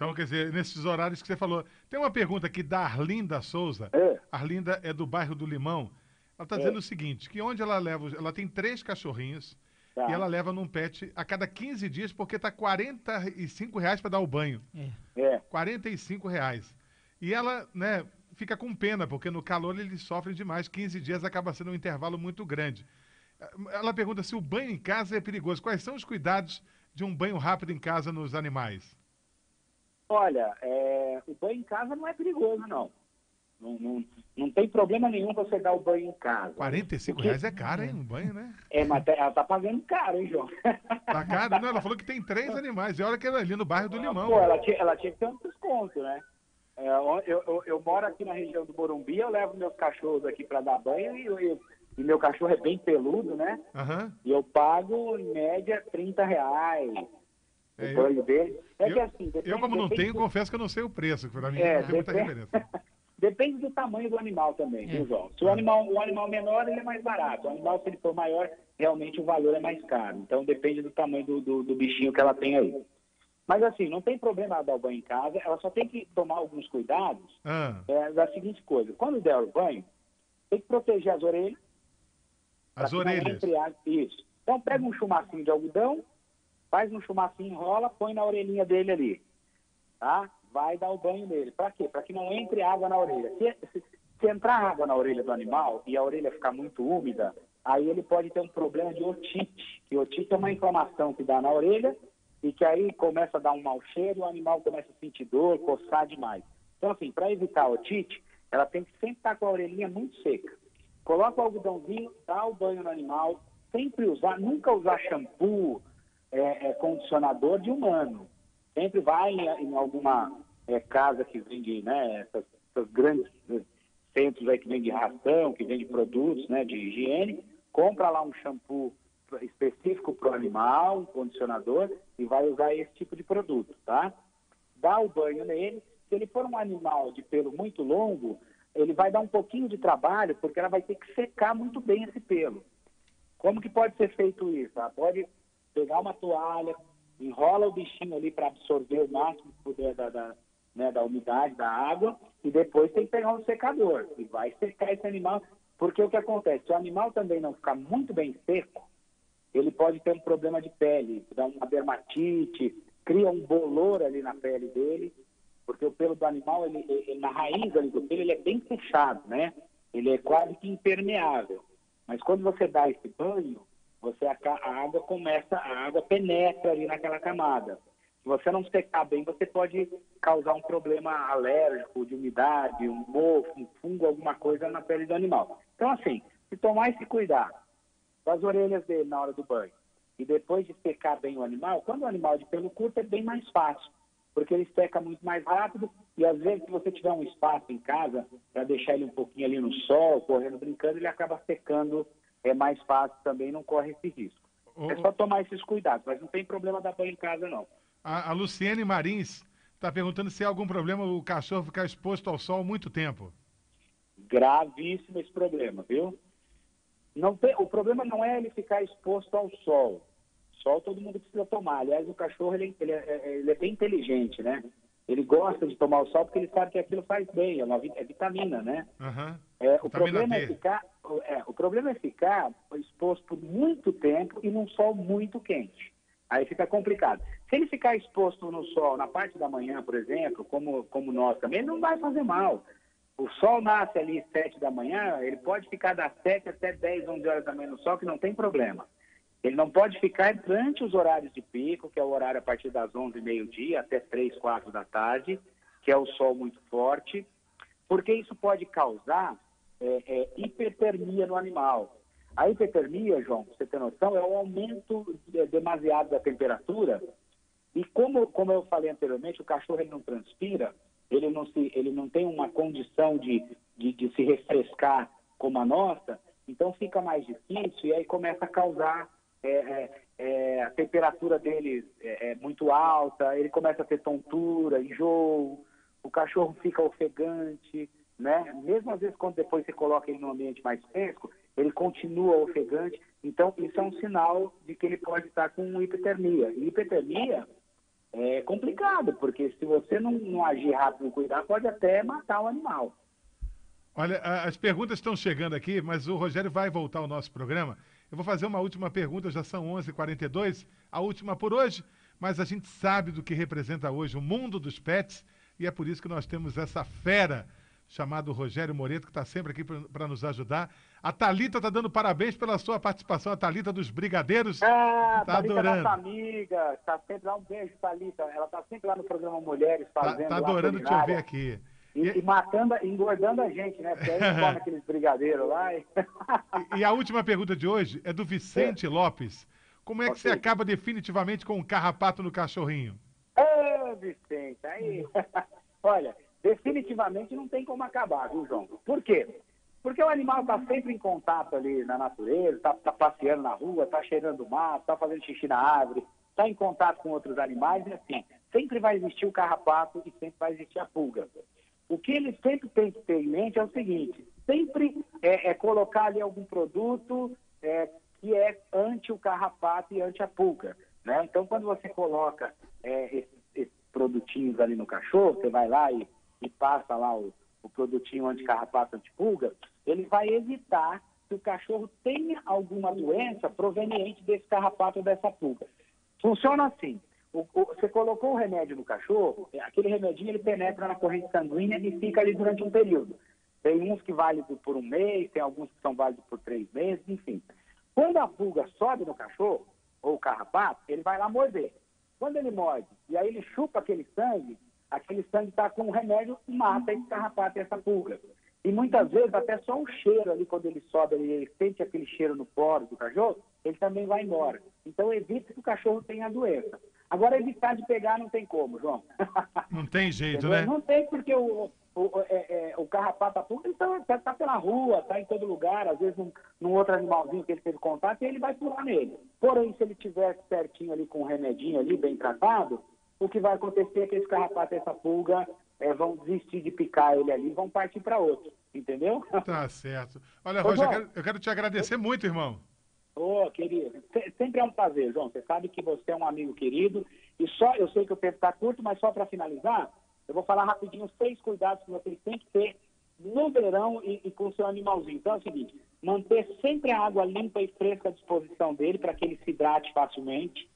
Speaker 4: Então, quer dizer, nesses horários que você falou. Tem uma pergunta aqui da Arlinda Souza. Arlinda é do bairro do Limão. Ela está
Speaker 24: É.
Speaker 4: dizendo o seguinte: que onde ela leva. os- Ela tem três cachorrinhos
Speaker 24: Tá.
Speaker 4: e ela leva num pet a cada 15 dias porque tá 45 reais para dar o banho.
Speaker 24: É.
Speaker 4: 45 reais. E ela, né, fica com pena, porque no calor eles sofrem demais. 15 dias acaba sendo um intervalo muito grande. Ela pergunta se o banho em casa é perigoso. Quais são os cuidados de um banho rápido em casa nos animais?
Speaker 24: Olha, é, o banho em casa não é perigoso, não. Não, não, não tem problema nenhum você dar o banho em casa.
Speaker 4: 45 reais é caro, hein? Um banho, né? <laughs>
Speaker 24: É, mas tá- ela tá pagando caro, hein, João? <laughs>
Speaker 4: Tá caro? Não, ela falou que tem três <laughs> animais. E olha que ela é ali no bairro do Limão.
Speaker 24: Pô, ela tinha, ela tinha que ter um desconto, né? É, eu, eu, eu moro aqui na região do Morumbi, eu levo meus cachorros aqui para dar banho e, eu- e meu cachorro é bem peludo, né?
Speaker 4: Aham.
Speaker 24: E eu pago, em média, 30 reais
Speaker 4: É, eu-
Speaker 24: banho dele. É
Speaker 4: eu-
Speaker 24: que assim... depende-
Speaker 4: Eu, como não tenho,
Speaker 24: do-
Speaker 4: confesso que eu não sei o preço, que pra mim
Speaker 24: É,
Speaker 4: não tem muita
Speaker 24: depende-
Speaker 4: referência. <laughs>
Speaker 24: Depende do tamanho do animal também, viu, João? Se o animal, o animal menor, ele é mais barato. O animal, se ele for maior, realmente o valor é mais caro. Então, depende do tamanho do, do, do bichinho que ela tem aí. Mas, assim, não tem problema ela dar o banho em casa. Ela só tem que tomar alguns cuidados
Speaker 4: Ah,
Speaker 24: é, da seguinte coisa. Quando der o banho, tem que proteger as orelhas.
Speaker 4: as orelhas.
Speaker 24: Isso. Então, pega um chumacinho de algodão, faz um chumacinho, enrola, põe na orelhinha dele ali. Tá? vai dar o banho nele. Para quê? Para que não entre água na orelha. Se, se, entrar água na orelha do animal e a orelha ficar muito úmida, aí ele pode ter um problema de otite. E otite é uma inflamação que dá na orelha e que aí começa a dar um mau cheiro o animal começa a sentir dor, coçar demais. Então, assim, para evitar otite, ela tem que sempre estar com a orelhinha muito seca. Coloca o algodãozinho, dá o banho no animal, sempre usar, nunca usar shampoo, é, é, condicionador de humano. Sempre vai em, em alguma é, casa que vende, né, essas, essas grandes eh, centros aí que vende ração, que vende produtos, né, de higiene, compra lá um shampoo específico para o animal, um condicionador, e vai usar esse tipo de produto, tá? Dá o banho nele. Se ele for um animal de pelo muito longo, ele vai dar um pouquinho de trabalho, porque ela vai ter que secar muito bem esse pelo. Como que pode ser feito isso? Ela pode pegar uma toalha, enrola o bichinho ali para absorver o máximo que puder da, da, né, da umidade, da água, e depois tem que pegar um secador. E vai secar esse animal, porque o que acontece? Se o animal também não ficar muito bem seco, ele pode ter um problema de pele, dar uma dermatite, cria um bolor ali na pele dele, porque o pelo do animal, ele, ele, na raiz ali do pelo, ele é bem fechado, né? Ele é quase que impermeável. Mas quando você dá esse banho, você a, a água começa, a água penetra ali naquela camada. Se você não secar bem, você pode causar um problema alérgico, de umidade, um mofo, um fungo, alguma coisa na pele do animal. Então, assim, se tomar esse cuidado com as orelhas dele na hora do banho e depois de secar bem o animal, quando o animal é de pelo curto é bem mais fácil, porque ele seca muito mais rápido e às vezes se você tiver um espaço em casa para deixar ele um pouquinho ali no sol, correndo, brincando, ele acaba secando é mais fácil também, não corre esse risco. É só tomar esses cuidados, mas não tem problema dar banho em casa, não.
Speaker 4: A, a Luciene Marins está perguntando se há algum problema o cachorro ficar exposto ao sol muito tempo.
Speaker 24: Gravíssimo esse problema, viu? Não tem, o problema não é ele ficar exposto ao sol. Sol todo mundo precisa tomar. Aliás, o cachorro ele, ele, é, ele é bem inteligente, né? Ele gosta de tomar o sol porque ele sabe que aquilo faz bem, é, uma, é vitamina, né?
Speaker 4: Uhum.
Speaker 24: É, o, problema é ficar, é, o problema é ficar exposto por muito tempo e num sol muito quente. Aí fica complicado. Se ele ficar exposto no sol na parte da manhã, por exemplo, como, como nós também, não vai fazer mal. O sol nasce ali às 7 da manhã, ele pode ficar das 7 até 10, 11 horas da manhã no sol, que não tem problema. Ele não pode ficar durante os horários de pico, que é o horário a partir das 11 meio-dia até 3, 4 da tarde, que é o sol muito forte, porque isso pode causar é, é, hipertermia no animal. A hipertermia, João, você ter noção, é o aumento demasiado da temperatura. E como, como eu falei anteriormente, o cachorro ele não transpira, ele não, se, ele não tem uma condição de, de, de se refrescar como a nossa, então fica mais difícil e aí começa a causar é, é, é, a temperatura dele é, é, muito alta, ele começa a ter tontura, enjoo, o cachorro fica ofegante, né? Mesmo às vezes quando depois você coloca ele num ambiente mais fresco, ele continua ofegante. Então isso é um sinal de que ele pode estar com hipotermia. E hipotermia é complicado, porque se você não, não agir rápido e cuidar, pode até matar o animal.
Speaker 4: Olha, as perguntas estão chegando aqui, mas o Rogério vai voltar ao nosso programa. Eu vou fazer uma última pergunta, já são 11 h 42 a última por hoje, mas a gente sabe do que representa hoje o mundo dos pets e é por isso que nós temos essa fera chamado Rogério Moreto, que está sempre aqui para nos ajudar. A Talita está dando parabéns pela sua participação, a Talita dos Brigadeiros.
Speaker 24: Ah, tá Thalita adorando. nossa amiga, está sempre lá, um beijo, Talita. Ela está sempre lá no programa Mulheres
Speaker 4: tá,
Speaker 24: fazendo.
Speaker 4: Está tá adorando te ouvir aqui.
Speaker 24: E, e, matando, engordando a gente, né? Porque aí come <laughs> aqueles brigadeiros lá. E...
Speaker 4: e... a última pergunta de hoje é do Vicente é. Lopes. Como é que okay. você acaba definitivamente com o um carrapato no cachorrinho?
Speaker 24: Ô, Vicente, aí. <laughs> Olha, definitivamente não tem como acabar, viu, João? Por quê? Porque o animal está sempre em contato ali na natureza, está tá passeando na rua, está cheirando mato, está fazendo xixi na árvore, está em contato com outros animais e assim, sempre vai existir o carrapato e sempre vai existir a pulga. O que ele sempre tem que ter em mente é o seguinte, sempre é, é colocar ali algum produto é, que é anti o carrapato e anti a pulga. Né? Então, quando você coloca é, esses, esses produtinhos ali no cachorro, você vai lá e e passa lá o, o produtinho anticarrapato, antipulga, ele vai evitar que o cachorro tenha alguma doença proveniente desse carrapato ou dessa pulga. Funciona assim. O- o- você colocou o remédio no cachorro, é, aquele remedinho ele penetra na corrente sanguínea e fica ali durante um período. Tem uns que válidos por um mês, tem alguns que são válidos por três meses, enfim. Quando a pulga sobe no cachorro, ou o carrapato, ele vai lá morder. Quando ele morde e aí ele chupa aquele sangue, aquele sangue está com o remédio e mata esse carrapato e essa pulga. E muitas vezes até só um cheiro ali, quando ele sobe, ele, ele sente aquele cheiro no poro do cachorro, ele também vai embora. Então evite que o cachorro tenha a doença. Agora evitar de pegar não tem como, João. <laughs>
Speaker 4: Não tem jeito, né?
Speaker 24: Não tem porque o, o, é- é, o carrapato da pulga está tá, tá pela rua, está em todo lugar, às vezes num, num outro animalzinho que ele teve contato e ele vai pular nele. Porém, se ele tiver certinho ali com um remedinho ali, bem tratado, o que vai acontecer é que esse carrapato essa pulga é, vão desistir de picar ele ali e vão partir para outro. Entendeu?
Speaker 4: Tá certo. Olha, <laughs> Roger, eu quero, eu quero te agradecer muito, irmão.
Speaker 24: Ô, querido, se- sempre é um prazer, João. Você sabe que você é um amigo querido. E só, eu sei que o tempo está curto, mas só para finalizar, eu vou falar rapidinho seis cuidados que vocês têm que ter no verão e, e com o seu animalzinho. Então é o seguinte, manter sempre a água limpa e fresca à disposição dele para que ele se hidrate facilmente.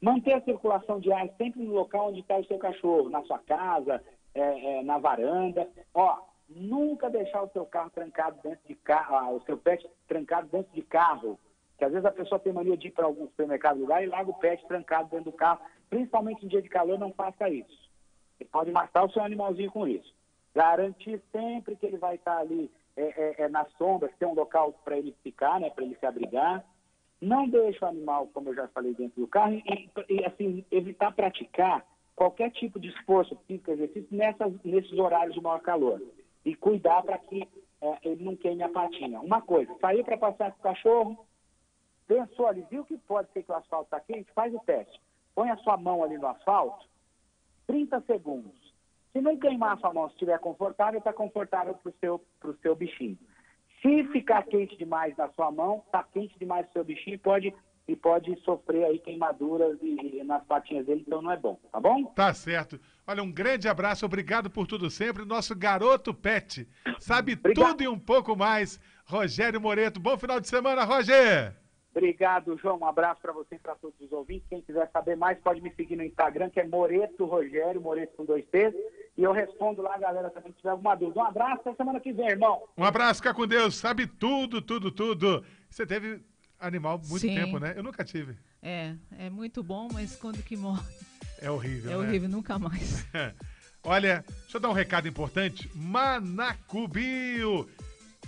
Speaker 24: Manter a circulação de ar sempre no local onde está o seu cachorro, na sua casa, é, é, na varanda. Ó, nunca deixar o seu carro trancado dentro de carro, o seu pet trancado dentro de carro. Que às vezes a pessoa tem mania de ir para algum supermercado lugar e larga o pet trancado dentro do carro. Principalmente em dia de calor, não faça isso. Você pode matar o seu animalzinho com isso. Garantir sempre que ele vai estar ali é, é, é, na sombra, tem um local para ele ficar, né, para ele se abrigar. Não deixe o animal, como eu já falei, dentro do carro e, e, assim, evitar praticar qualquer tipo de esforço físico, exercício nessas, nesses horários de maior calor. E cuidar para que é, ele não queime a patinha. Uma coisa, saiu para passear com o cachorro, pensou ali, viu que pode ser que o asfalto está quente? Faz o teste. Põe a sua mão ali no asfalto, 30 segundos. Se não queimar a sua mão, se estiver confortável, está confortável para o seu, seu bichinho. Se ficar quente demais na sua mão, está quente demais no seu bichinho pode, e pode sofrer aí queimaduras e, e nas patinhas dele, então não é bom, tá bom?
Speaker 4: Tá certo. Olha, um grande abraço, obrigado por tudo sempre. Nosso garoto pet sabe tudo e um pouco mais. Rogério Moreto, bom final de semana, Roger!
Speaker 24: Obrigado, João. Um abraço para você e para todos os ouvintes. Quem quiser saber mais, pode me seguir no Instagram, que é Moreto Rogério, Moreto com dois T's. E eu respondo lá, galera, também se tiver alguma dúvida. Um abraço, até semana que vem, irmão.
Speaker 4: Um abraço, fica com Deus, sabe tudo, tudo, tudo. Você teve animal muito
Speaker 5: Sim.
Speaker 4: tempo, né? Eu nunca tive.
Speaker 5: É, é muito bom, mas quando que morre
Speaker 4: É horrível,
Speaker 5: é
Speaker 4: né?
Speaker 5: horrível, nunca mais. <laughs>
Speaker 4: Olha, deixa eu dar um recado importante. Manacubio.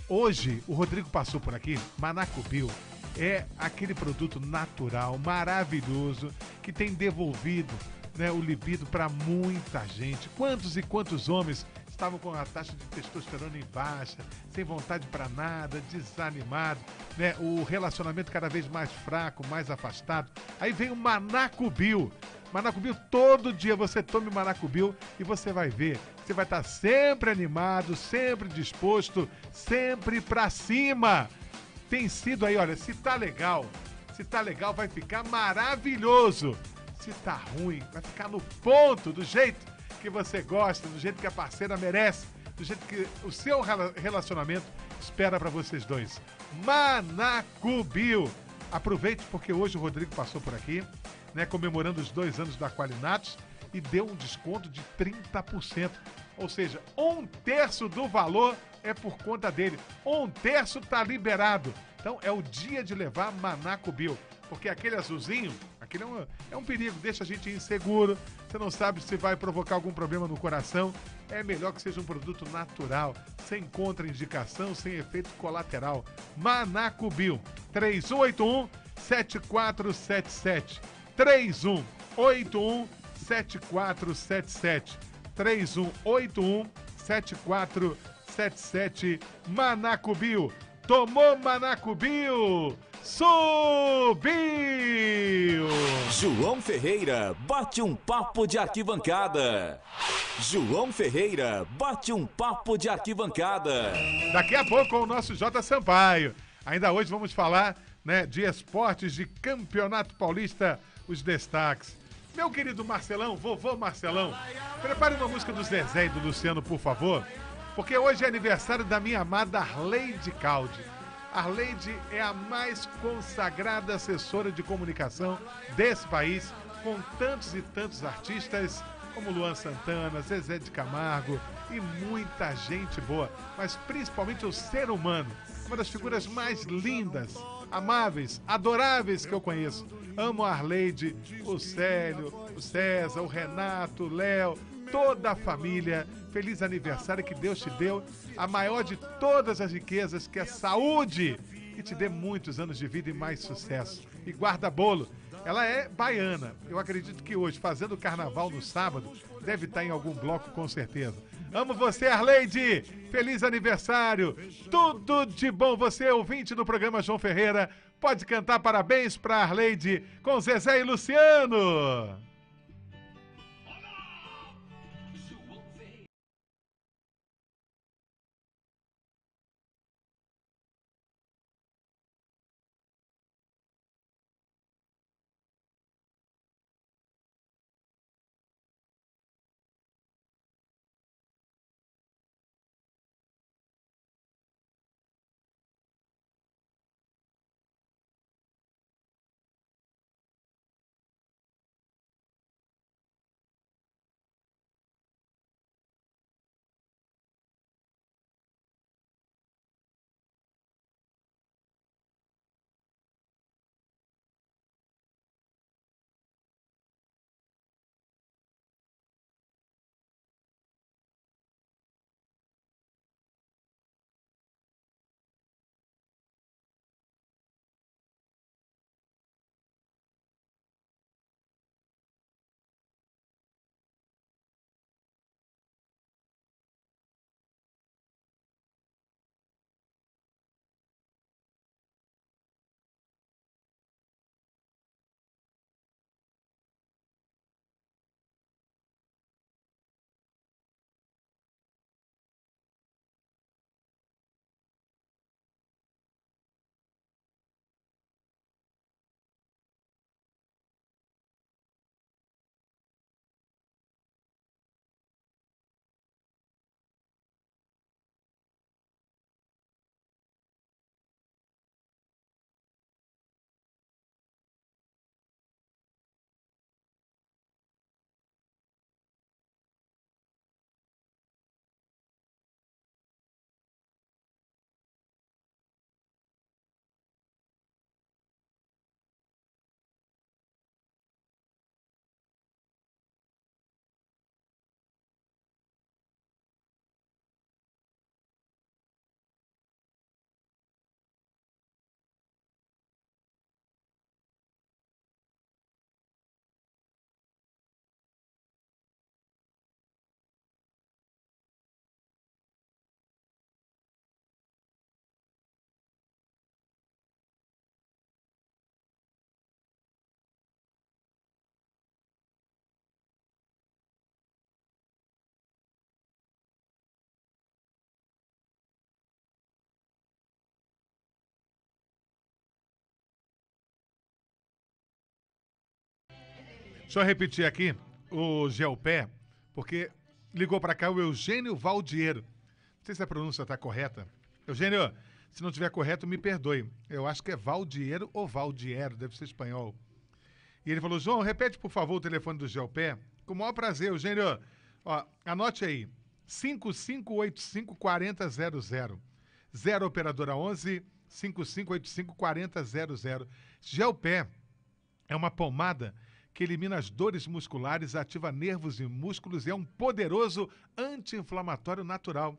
Speaker 4: Hoje, o Rodrigo passou por aqui. Manacubio é aquele produto natural, maravilhoso, que tem devolvido né, o libido para muita gente. Quantos e quantos homens estavam com a taxa de testosterona em baixa, sem vontade para nada, desanimado, né? O relacionamento cada vez mais fraco, mais afastado. Aí vem o Manacubio. Manacubio, todo dia você tome Manacubio e você vai ver. Você vai estar sempre animado, sempre disposto, sempre pra cima. Tem sido aí, olha, se tá legal, se tá legal, vai ficar maravilhoso. Se tá ruim, vai ficar no ponto, do jeito que você gosta, do jeito que a parceira merece, do jeito que o seu rela- relacionamento espera pra vocês dois. Manacubio. Aproveite porque hoje o Rodrigo passou por aqui, né, comemorando os dois anos da Aqualinatos e deu um desconto de 30%. Ou seja, um terço do valor é por conta dele. Um terço tá liberado. Então é o dia de levar Manacubio. Porque aquele azulzinho, aquele é um, é um perigo, deixa a gente inseguro. Você não sabe se vai provocar algum problema no coração. É melhor que seja um produto natural, sem contraindicação, sem efeito colateral. Manacubio, 3181 7477. 3181 7477. 3181 7477. Manacubio. Tomou Manacubio. Subiu!
Speaker 8: João Ferreira bate um papo de arquibancada. João Ferreira bate um papo de arquibancada.
Speaker 4: Daqui a pouco com o nosso J Sampaio. Ainda hoje vamos falar né, de esportes de Campeonato Paulista, os destaques. Meu querido Marcelão, vovô Marcelão, prepare uma música do Zezé e do Luciano, por favor, porque hoje é aniversário da minha amada Arleide Caldi. Arleide é a mais consagrada assessora de comunicação desse país, com tantos e tantos artistas como Luan Santana, Zezé de Camargo e muita gente boa, mas principalmente o ser humano, uma das figuras mais lindas, amáveis, adoráveis que eu conheço. Amo a Arleide, o Célio, o César, o Renato, o Léo, toda a família. Feliz aniversário que Deus te deu, a maior de todas as riquezas, que é saúde, e te dê muitos anos de vida e mais sucesso. E guarda bolo. Ela é baiana. Eu acredito que hoje, fazendo carnaval no sábado, deve estar em algum bloco com certeza. Amo você, Arleide! Feliz aniversário! Tudo de bom! Você, ouvinte do programa João Ferreira, pode cantar parabéns para Arleide com Zezé e Luciano! Deixa eu repetir aqui o Gelpé, porque ligou para cá o Eugênio Valdiero. Não sei se a pronúncia está correta. Eugênio, se não estiver correto, me perdoe. Eu acho que é Valdiero ou Valdiero, deve ser espanhol. E ele falou: João, repete por favor o telefone do Gelpé. Com o maior prazer, Eugênio. Ó, anote aí: 5585 4000. 0 operadora 11 5585 4000. Gelpé é uma pomada que elimina as dores musculares, ativa nervos e músculos e é um poderoso anti-inflamatório natural.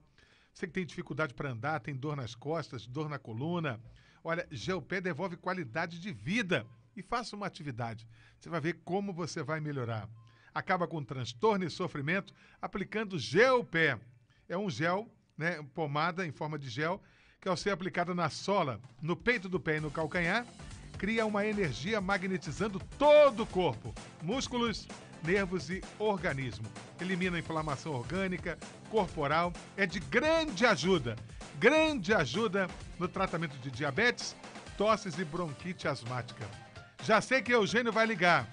Speaker 4: Você que tem dificuldade para andar, tem dor nas costas, dor na coluna, olha, Geopé devolve qualidade de vida e faça uma atividade. Você vai ver como você vai melhorar. Acaba com transtorno e sofrimento aplicando Geopé. É um gel, né, pomada em forma de gel, que ao ser aplicada na sola, no peito do pé e no calcanhar, cria uma energia magnetizando todo o corpo, músculos, nervos e organismo. Elimina a inflamação orgânica, corporal, é de grande ajuda, grande ajuda no tratamento de diabetes, tosses e bronquite asmática. Já sei que Eugênio vai ligar.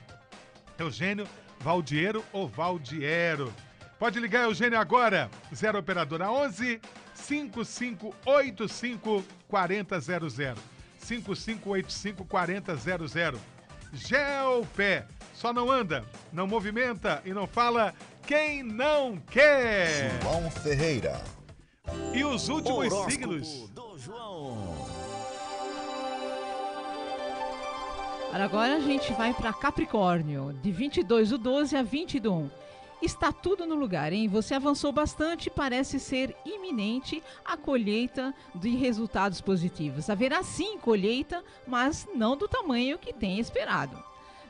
Speaker 4: Eugênio Valdiero ou Valdiero. Pode ligar, Eugênio, agora. 0 Operadora 11 5585 4000. 5585 4000. Gelpé, Só não anda, não movimenta e não fala quem não quer.
Speaker 2: João Ferreira.
Speaker 4: E os últimos
Speaker 8: Horóscopo
Speaker 4: signos.
Speaker 8: do João.
Speaker 5: Agora a gente vai para Capricórnio, de 22 do 12 a 20 do 1. Está tudo no lugar, hein? Você avançou bastante e parece ser iminente a colheita de resultados positivos. Haverá sim colheita, mas não do tamanho que tem esperado.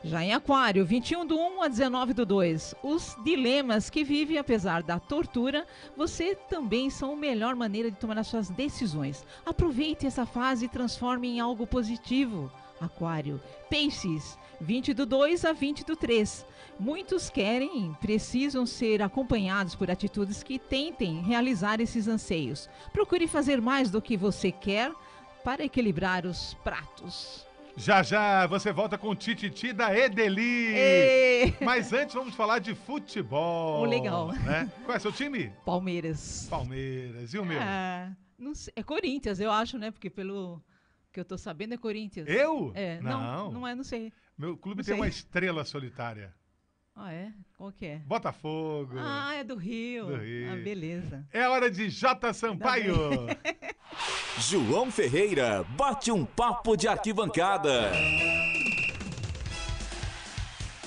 Speaker 5: Já em Aquário, 21 do 1 a 19 do 2. Os dilemas que vive, apesar da tortura, você também são a melhor maneira de tomar as suas decisões. Aproveite essa fase e transforme em algo positivo. Aquário. Peixes, 20 do 2 a 20 do 3. Muitos querem, precisam ser acompanhados por atitudes que tentem realizar esses anseios. Procure fazer mais do que você quer para equilibrar os pratos.
Speaker 4: Já já você volta com o Tititi da Edeli. Mas antes vamos falar de futebol.
Speaker 5: Oh, legal.
Speaker 4: Né? Qual é seu time?
Speaker 5: Palmeiras.
Speaker 4: Palmeiras. E o meu?
Speaker 5: Ah, sei. É Corinthians, eu acho, né? Porque pelo que eu tô sabendo é Corinthians.
Speaker 4: Eu?
Speaker 5: É,
Speaker 4: Não.
Speaker 5: não, não é, não sei.
Speaker 4: Meu clube
Speaker 5: Não
Speaker 4: tem
Speaker 5: sei.
Speaker 4: uma estrela solitária.
Speaker 5: Ah, é? Qual que é?
Speaker 4: Botafogo.
Speaker 5: Ah, é do Rio.
Speaker 4: Do Rio.
Speaker 5: Ah, beleza.
Speaker 4: É hora de J Sampaio. <laughs>
Speaker 13: João Ferreira bate um papo de arquibancada.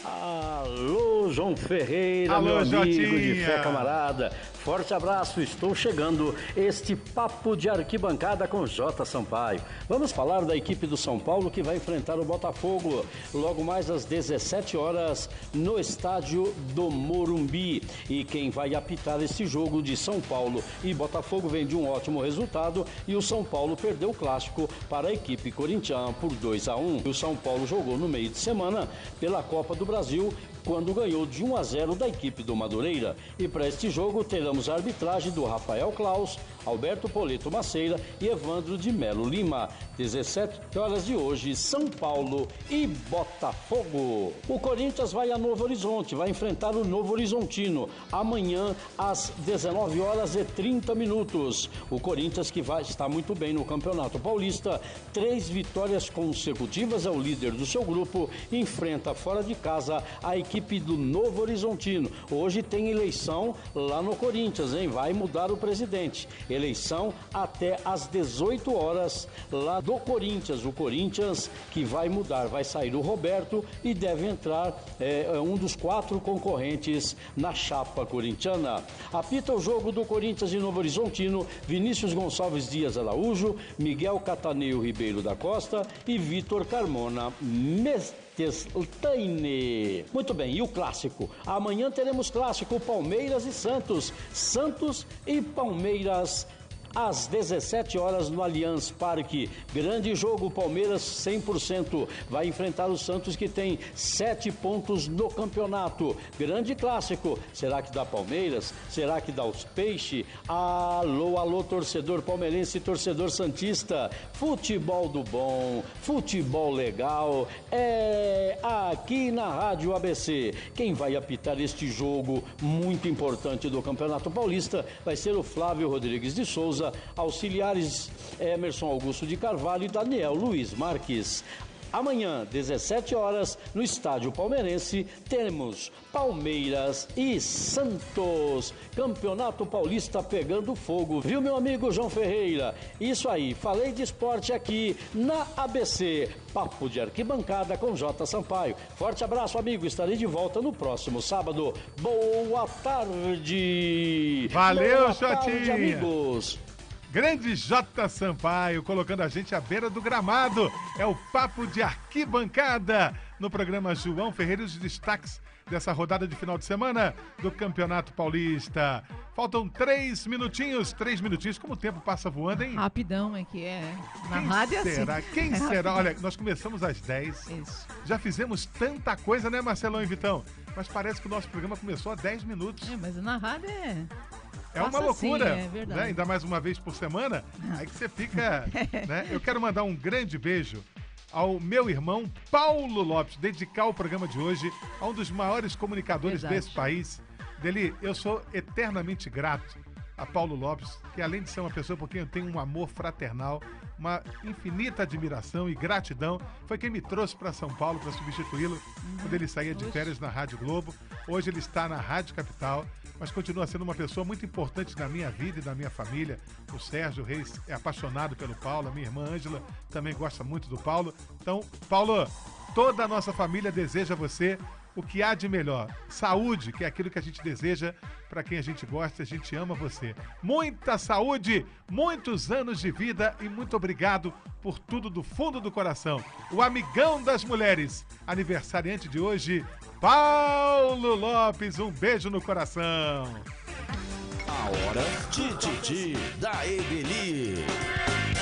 Speaker 25: Alô, João Ferreira,
Speaker 4: Alô,
Speaker 25: meu amigo de
Speaker 4: Jotinha.
Speaker 25: fé camarada. Forte abraço, estou chegando. Este papo de arquibancada com J. Sampaio. Vamos falar da equipe do São Paulo que vai enfrentar o Botafogo logo mais às 17 horas no estádio do Morumbi. E quem vai apitar esse jogo de São Paulo e Botafogo vem de um ótimo resultado e o São Paulo perdeu o clássico para a equipe corintiana por 2 a 1. O São Paulo jogou no meio de semana pela Copa do Brasil quando ganhou de 1 a 0 da equipe do Madureira. E para este jogo teremos a arbitragem do Rafael Klaus, Alberto Poleto Maceira e Evandro de Melo Lima. 17 horas de hoje, São Paulo e Botafogo. O Corinthians vai a Novo Horizonte, vai enfrentar o Novo Horizontino amanhã às 19 horas e 30 minutos. O Corinthians que vai estar muito bem no Campeonato Paulista, três vitórias consecutivas é o líder do seu grupo, enfrenta fora de casa a equipe do Novo Horizontino. Hoje tem eleição lá no Corinthians, hein? Vai mudar o presidente. Eleição até às 18 horas lá do Corinthians. O Corinthians que vai mudar, vai sair o Roberto e deve entrar é, um dos quatro concorrentes na chapa corintiana. Apita o jogo do Corinthians e Novo Horizontino, Vinícius Gonçalves Dias Araújo, Miguel Cataneio Ribeiro da Costa e Vitor Carmona Mestestaine. Muito bem, e o clássico? Amanhã teremos clássico Palmeiras e Santos. Santos e Palmeiras às 17 horas no Allianz Parque. Grande jogo, Palmeiras 100%. Vai enfrentar o Santos que tem sete pontos no campeonato. Grande clássico. Será que dá Palmeiras? Será que dá os peixes? Alô, alô, torcedor palmeirense, torcedor santista. Futebol do bom, futebol legal. É aqui na Rádio ABC. Quem vai apitar este jogo muito importante do Campeonato Paulista vai ser o Flávio Rodrigues de Souza auxiliares Emerson Augusto de Carvalho e Daniel Luiz Marques. Amanhã, 17 horas, no estádio palmeirense, temos Palmeiras e Santos. Campeonato Paulista pegando fogo, viu, meu amigo João Ferreira? Isso aí, falei de esporte aqui na ABC. Papo de arquibancada com J. Sampaio. Forte abraço, amigo. Estarei de volta no próximo sábado. Boa tarde.
Speaker 4: Valeu,
Speaker 25: Boa tarde, amigos.
Speaker 4: Grande J Sampaio, colocando a gente à beira do gramado. É o papo de arquibancada no programa João Ferreira os destaques dessa rodada de final de semana do Campeonato Paulista. Faltam três minutinhos, três minutinhos, como o tempo passa voando, hein?
Speaker 5: Rapidão é que é. Na
Speaker 4: Quem
Speaker 5: rádio é assim.
Speaker 4: será? Quem <laughs>
Speaker 5: É
Speaker 4: será?
Speaker 5: rapidão.
Speaker 4: Olha, nós começamos às 10. Já fizemos tanta coisa, né, Marcelão e Vitão? Mas parece que o nosso programa começou há 10 minutos.
Speaker 5: É, mas na rádio é.
Speaker 4: É uma
Speaker 5: Passa
Speaker 4: loucura,
Speaker 5: assim, é verdade.
Speaker 4: né? Ainda mais uma vez por semana, aí que você fica, <laughs> né? Eu quero mandar um grande beijo ao meu irmão Paulo Lopes, dedicar o programa de hoje a um dos maiores comunicadores
Speaker 5: Verdade.
Speaker 4: desse país. Dele, eu sou eternamente grato a Paulo Lopes, que além de ser uma pessoa por quem eu tenho um amor fraternal, uma infinita admiração e gratidão, foi quem me trouxe para São Paulo para substituí-lo quando ele saía de férias na Rádio Globo. Hoje ele está na Rádio Capital, mas continua sendo uma pessoa muito importante na minha vida e na minha família. O Sérgio Reis é apaixonado pelo Paulo, a minha irmã Ângela também gosta muito do Paulo. Então, Paulo, toda a nossa família deseja você o que há de melhor. Saúde, que é aquilo que a gente deseja para quem a gente gosta, a gente ama você. Muita saúde, muitos anos de vida e muito obrigado por tudo do fundo do coração. O amigão das mulheres, aniversariante de hoje, Paulo Lopes. Um beijo no coração.
Speaker 8: A hora Tititi da Ebeli.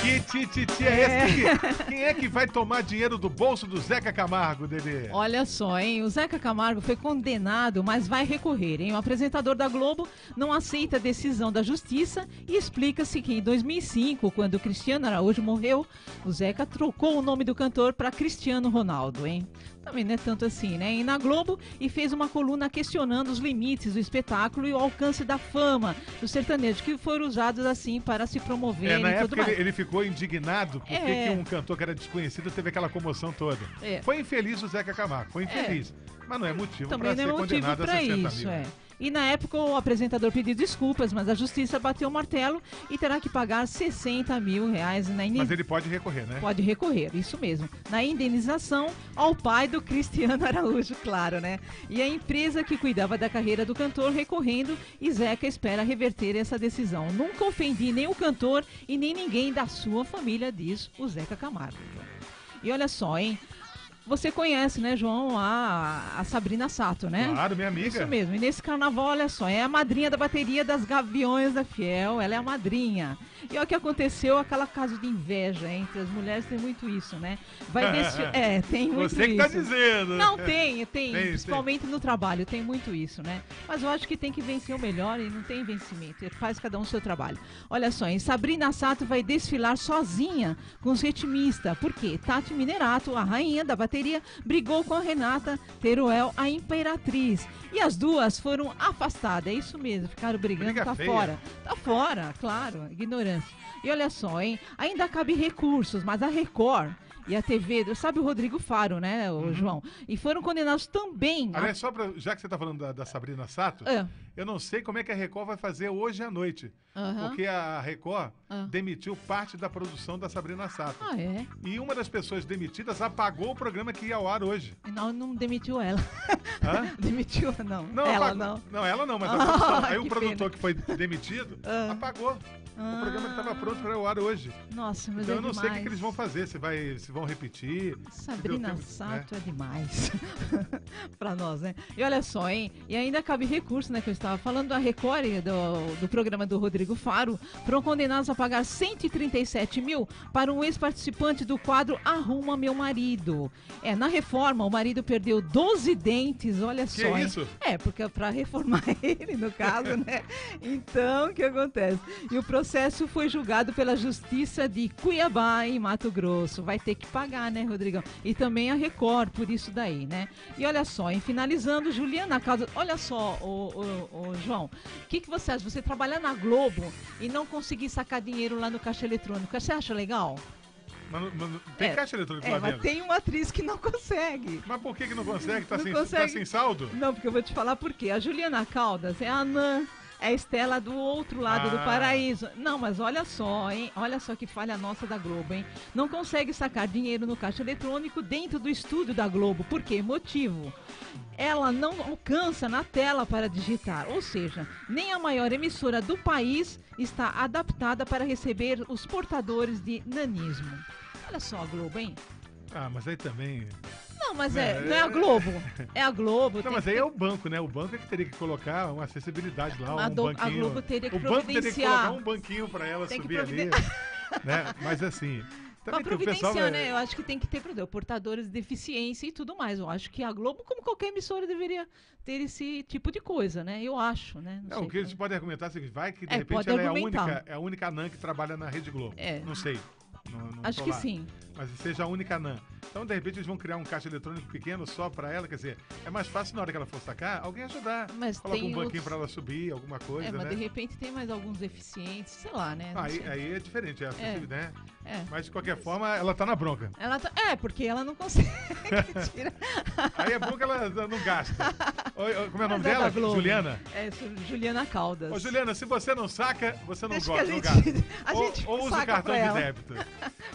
Speaker 4: Que tititi é esse? Que- Quem é que vai tomar dinheiro do bolso do Zeca Camargo, Dedê?
Speaker 5: Olha só, hein? O Zeca Camargo foi condenado, mas vai recorrer, hein? O apresentador da Globo não aceita a decisão da justiça e explica-se que em 2005, quando Cristiano Araújo morreu, o Zeca trocou o nome do cantor para Cristiano Ronaldo, hein? Também não é tanto assim, né? E na Globo e fez uma coluna questionando os limites do espetáculo e o alcance da fama do sertanejo, que foram usados assim para se promover
Speaker 4: É, na época ele, ele ficou indignado porque
Speaker 5: É.
Speaker 4: um cantor que era desconhecido teve aquela comoção toda.
Speaker 5: É.
Speaker 4: Foi infeliz o Zeca Camargo, foi infeliz. Mas não é motivo para ser
Speaker 5: é motivo
Speaker 4: condenado a
Speaker 5: para
Speaker 4: 60
Speaker 5: isso,
Speaker 4: mil.
Speaker 5: é. E na época o apresentador pediu desculpas, mas a justiça bateu o martelo e terá que pagar 60 mil reais na inde-
Speaker 4: Mas ele pode recorrer, né?
Speaker 5: Pode recorrer, isso mesmo. Na indenização ao pai do Cristiano <laughs> Araújo, claro, né? E a empresa que cuidava da carreira do cantor recorrendo e Zeca espera reverter essa decisão. Nunca ofendi nem o cantor e nem ninguém da sua família, diz o Zeca Camargo. E olha só, hein? Você conhece, né, João, a, a Sabrina Sato, né?
Speaker 4: Claro, minha amiga.
Speaker 5: Isso mesmo. E nesse carnaval, olha só, é a madrinha da bateria das Gaviões da Fiel. Ela é a madrinha. E olha o que aconteceu, aquela caso de inveja entre as mulheres, tem muito isso, né? Vai desfi- <laughs> É, tem muito
Speaker 4: Você que
Speaker 5: isso.
Speaker 4: tá dizendo.
Speaker 5: Não, tem, tem.
Speaker 4: Tem,
Speaker 5: principalmente no trabalho, tem muito isso, né? Mas eu acho que tem que vencer o melhor e não tem vencimento. Faz cada um o seu trabalho. Olha só, hein? Sabrina Sato vai desfilar sozinha com os ritmistas. Por quê? Tati Minerato, a rainha da bateria, brigou com a Renata Teruel, a imperatriz. E as duas foram afastadas. É isso mesmo, ficaram brigando,
Speaker 4: Briga
Speaker 5: tá
Speaker 4: feia.
Speaker 5: fora. Tá fora, claro, ignorância. E olha só, hein? Ainda cabe recursos, mas a Record e a TV, sabe o Rodrigo Faro, né, o João? E foram condenados também. a-
Speaker 4: Aliás, só pra, já que você tá falando da, da Sabrina Sato,
Speaker 5: É.
Speaker 4: eu não sei como é que a Record vai fazer hoje à noite.
Speaker 5: Aham.
Speaker 4: Porque a Record
Speaker 5: Ah.
Speaker 4: demitiu parte da produção da Sabrina Sato.
Speaker 5: Ah, é?
Speaker 4: E uma das pessoas demitidas apagou o programa que ia ao ar hoje.
Speaker 5: Não, não demitiu ela.
Speaker 4: Hã? <laughs>
Speaker 5: demitiu, não.
Speaker 4: Não,
Speaker 5: ela
Speaker 4: apagou-
Speaker 5: não.
Speaker 4: Não, ela não, mas a
Speaker 5: Ah,
Speaker 4: produção. <laughs> Aí o produtor que foi demitido
Speaker 5: Ah.
Speaker 4: apagou o programa que estava pronto para o ar hoje.
Speaker 5: Nossa, mas
Speaker 4: então
Speaker 5: é
Speaker 4: eu não sei o que,
Speaker 5: demais.
Speaker 4: que eles vão fazer, se, vai, se vão repetir.
Speaker 5: Sabrina
Speaker 4: tempo,
Speaker 5: Sato
Speaker 4: né?
Speaker 5: é demais <laughs> pra nós, né? E olha só, hein? E ainda cabe recurso, né? Que eu estava falando da Record, do, do programa do Rodrigo Faro, foram condenados a pagar 137 mil para um ex-participante do quadro Arruma Meu Marido. É, na reforma, o marido perdeu 12 dentes, olha
Speaker 4: Que
Speaker 5: só. hein?
Speaker 4: isso?
Speaker 5: É, porque é pra reformar <laughs> ele, no caso, né? Então, o que acontece? E o processo foi julgado pela Justiça de Cuiabá, em Mato Grosso. Vai ter que pagar, né, Rodrigão? E também a Record, por isso daí, né? E olha só, em finalizando, Juliana Causa. Olha só, o, João, o que, que você acha? Você trabalhar na Globo e não conseguir sacar dinheiro lá no caixa eletrônico, você acha legal?
Speaker 4: Mas, mas tem
Speaker 5: É,
Speaker 4: caixa eletrônica
Speaker 5: É,
Speaker 4: lá
Speaker 5: mas
Speaker 4: dentro.
Speaker 5: tem uma atriz que não consegue.
Speaker 4: Mas por que, que não consegue? Tá,
Speaker 5: Não
Speaker 4: sem,
Speaker 5: consegue.
Speaker 4: tá sem saldo?
Speaker 5: Não, porque eu vou te falar por quê. A Juliana Caldas é a Anã. É a Estela do outro lado do
Speaker 4: Ah.
Speaker 5: paraíso. Não, mas olha só, hein? Olha só que falha nossa da Globo, hein? Não consegue sacar dinheiro no caixa eletrônico dentro do estúdio da Globo. Por quê? Motivo. Ela não alcança na tela para digitar. Ou seja, nem a maior emissora do país está adaptada para receber os portadores de nanismo. Olha só a Globo, hein?
Speaker 4: Ah, mas aí também.
Speaker 5: Não, mas é,
Speaker 4: É,
Speaker 5: não é a Globo. É a Globo.
Speaker 4: Não, mas
Speaker 5: que
Speaker 4: aí
Speaker 5: ter-
Speaker 4: é o banco, né? O banco é que teria que colocar uma acessibilidade lá,
Speaker 5: A
Speaker 4: um
Speaker 5: do- a
Speaker 4: banquinho.
Speaker 5: Globo teria que
Speaker 4: o banco teria que
Speaker 5: providenciar.
Speaker 4: colocar um banquinho para ela
Speaker 5: Tem que
Speaker 4: subir ali. <laughs> né? Mas assim. Também tem o
Speaker 5: providenciar,
Speaker 4: pessoal. é-
Speaker 5: né? Eu acho que tem que ter portadores de deficiência e tudo mais. Eu acho que a Globo, como qualquer emissora, deveria ter esse tipo de coisa, né? Eu acho, né? Não
Speaker 4: É, o que eles podem argumentar é o seguinte, vai que de
Speaker 5: É,
Speaker 4: repente ela é a única, é a única anã que trabalha na Rede Globo.
Speaker 5: É.
Speaker 4: Não sei. Não- não
Speaker 5: Acho que
Speaker 4: lá.
Speaker 5: sim.
Speaker 4: Mas seja a única anã. Então, de repente, eles vão criar um caixa eletrônico pequeno só para ela, quer dizer, é mais fácil na hora que ela for sacar, alguém ajudar.
Speaker 5: Mas
Speaker 4: Coloca um banquinho
Speaker 5: outros-
Speaker 4: para ela subir, alguma coisa,
Speaker 5: é, mas
Speaker 4: né?
Speaker 5: de repente tem mais alguns deficientes, sei lá, né?
Speaker 4: Aí, aí é diferente, é
Speaker 5: É.
Speaker 4: né?
Speaker 5: É.
Speaker 4: Mas de qualquer forma, ela tá na bronca.
Speaker 5: Ela tá- É, porque ela não consegue. <laughs>
Speaker 4: Aí é bom que ela não gasta. Como é o nome
Speaker 5: é
Speaker 4: dela? Juliana?
Speaker 5: É, Ju- Juliana Caldas.
Speaker 4: Ô, Juliana, se você não saca, você não gosta,
Speaker 5: a
Speaker 4: não
Speaker 5: gente-
Speaker 4: gasta. <laughs> ou,
Speaker 5: gente
Speaker 4: ou usa o cartão de débito.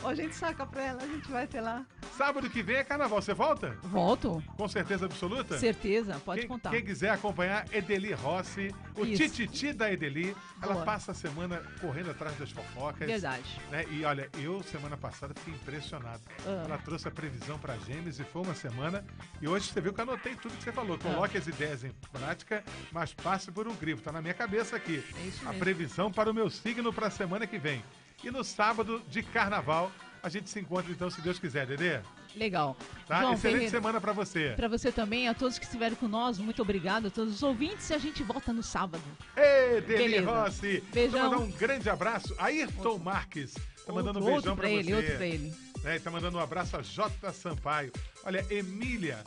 Speaker 5: Ou a gente saca pra ela, a gente vai ter lá.
Speaker 4: Sábado que vem é carnaval, você volta?
Speaker 5: Volto.
Speaker 4: Com certeza absoluta?
Speaker 5: Certeza, pode
Speaker 4: quem,
Speaker 5: contar.
Speaker 4: Quem quiser acompanhar Edeli Rossi, o
Speaker 5: Isso.
Speaker 4: tititi da Edeli, ela
Speaker 5: Boa.
Speaker 4: passa a semana correndo atrás das fofocas.
Speaker 5: Verdade.
Speaker 4: Né? E olha, eu semana passada fiquei impressionado.
Speaker 5: Ah.
Speaker 4: Ela trouxe a previsão pra Gêmeos e foi uma semana. E hoje você viu que eu anotei tudo que você falou. Coloque as ideias em prática, mas passe por um crivo. Tá na minha cabeça aqui.
Speaker 5: É isso
Speaker 4: a
Speaker 5: mesmo.
Speaker 4: previsão para o meu signo para a semana que vem. E no sábado de carnaval, a gente se encontra então, se Deus quiser, Dedê.
Speaker 5: Legal.
Speaker 4: Tá?
Speaker 5: João
Speaker 4: Excelente
Speaker 5: Ferreira,
Speaker 4: semana pra você.
Speaker 5: Pra você também, a todos que estiveram com nós, muito obrigado. A todos os ouvintes e a gente volta no sábado.
Speaker 4: Ei, Deli
Speaker 5: Beleza.
Speaker 4: Rossi.
Speaker 5: Beijão.
Speaker 4: Vou mandar um grande abraço. Ayrton Marques. Tá mandando um
Speaker 5: outro
Speaker 4: beijão
Speaker 5: pra
Speaker 4: pra,
Speaker 5: ele,
Speaker 4: você.
Speaker 5: outro pra ele.
Speaker 4: É, tá mandando um abraço a J. Sampaio. Olha, Emília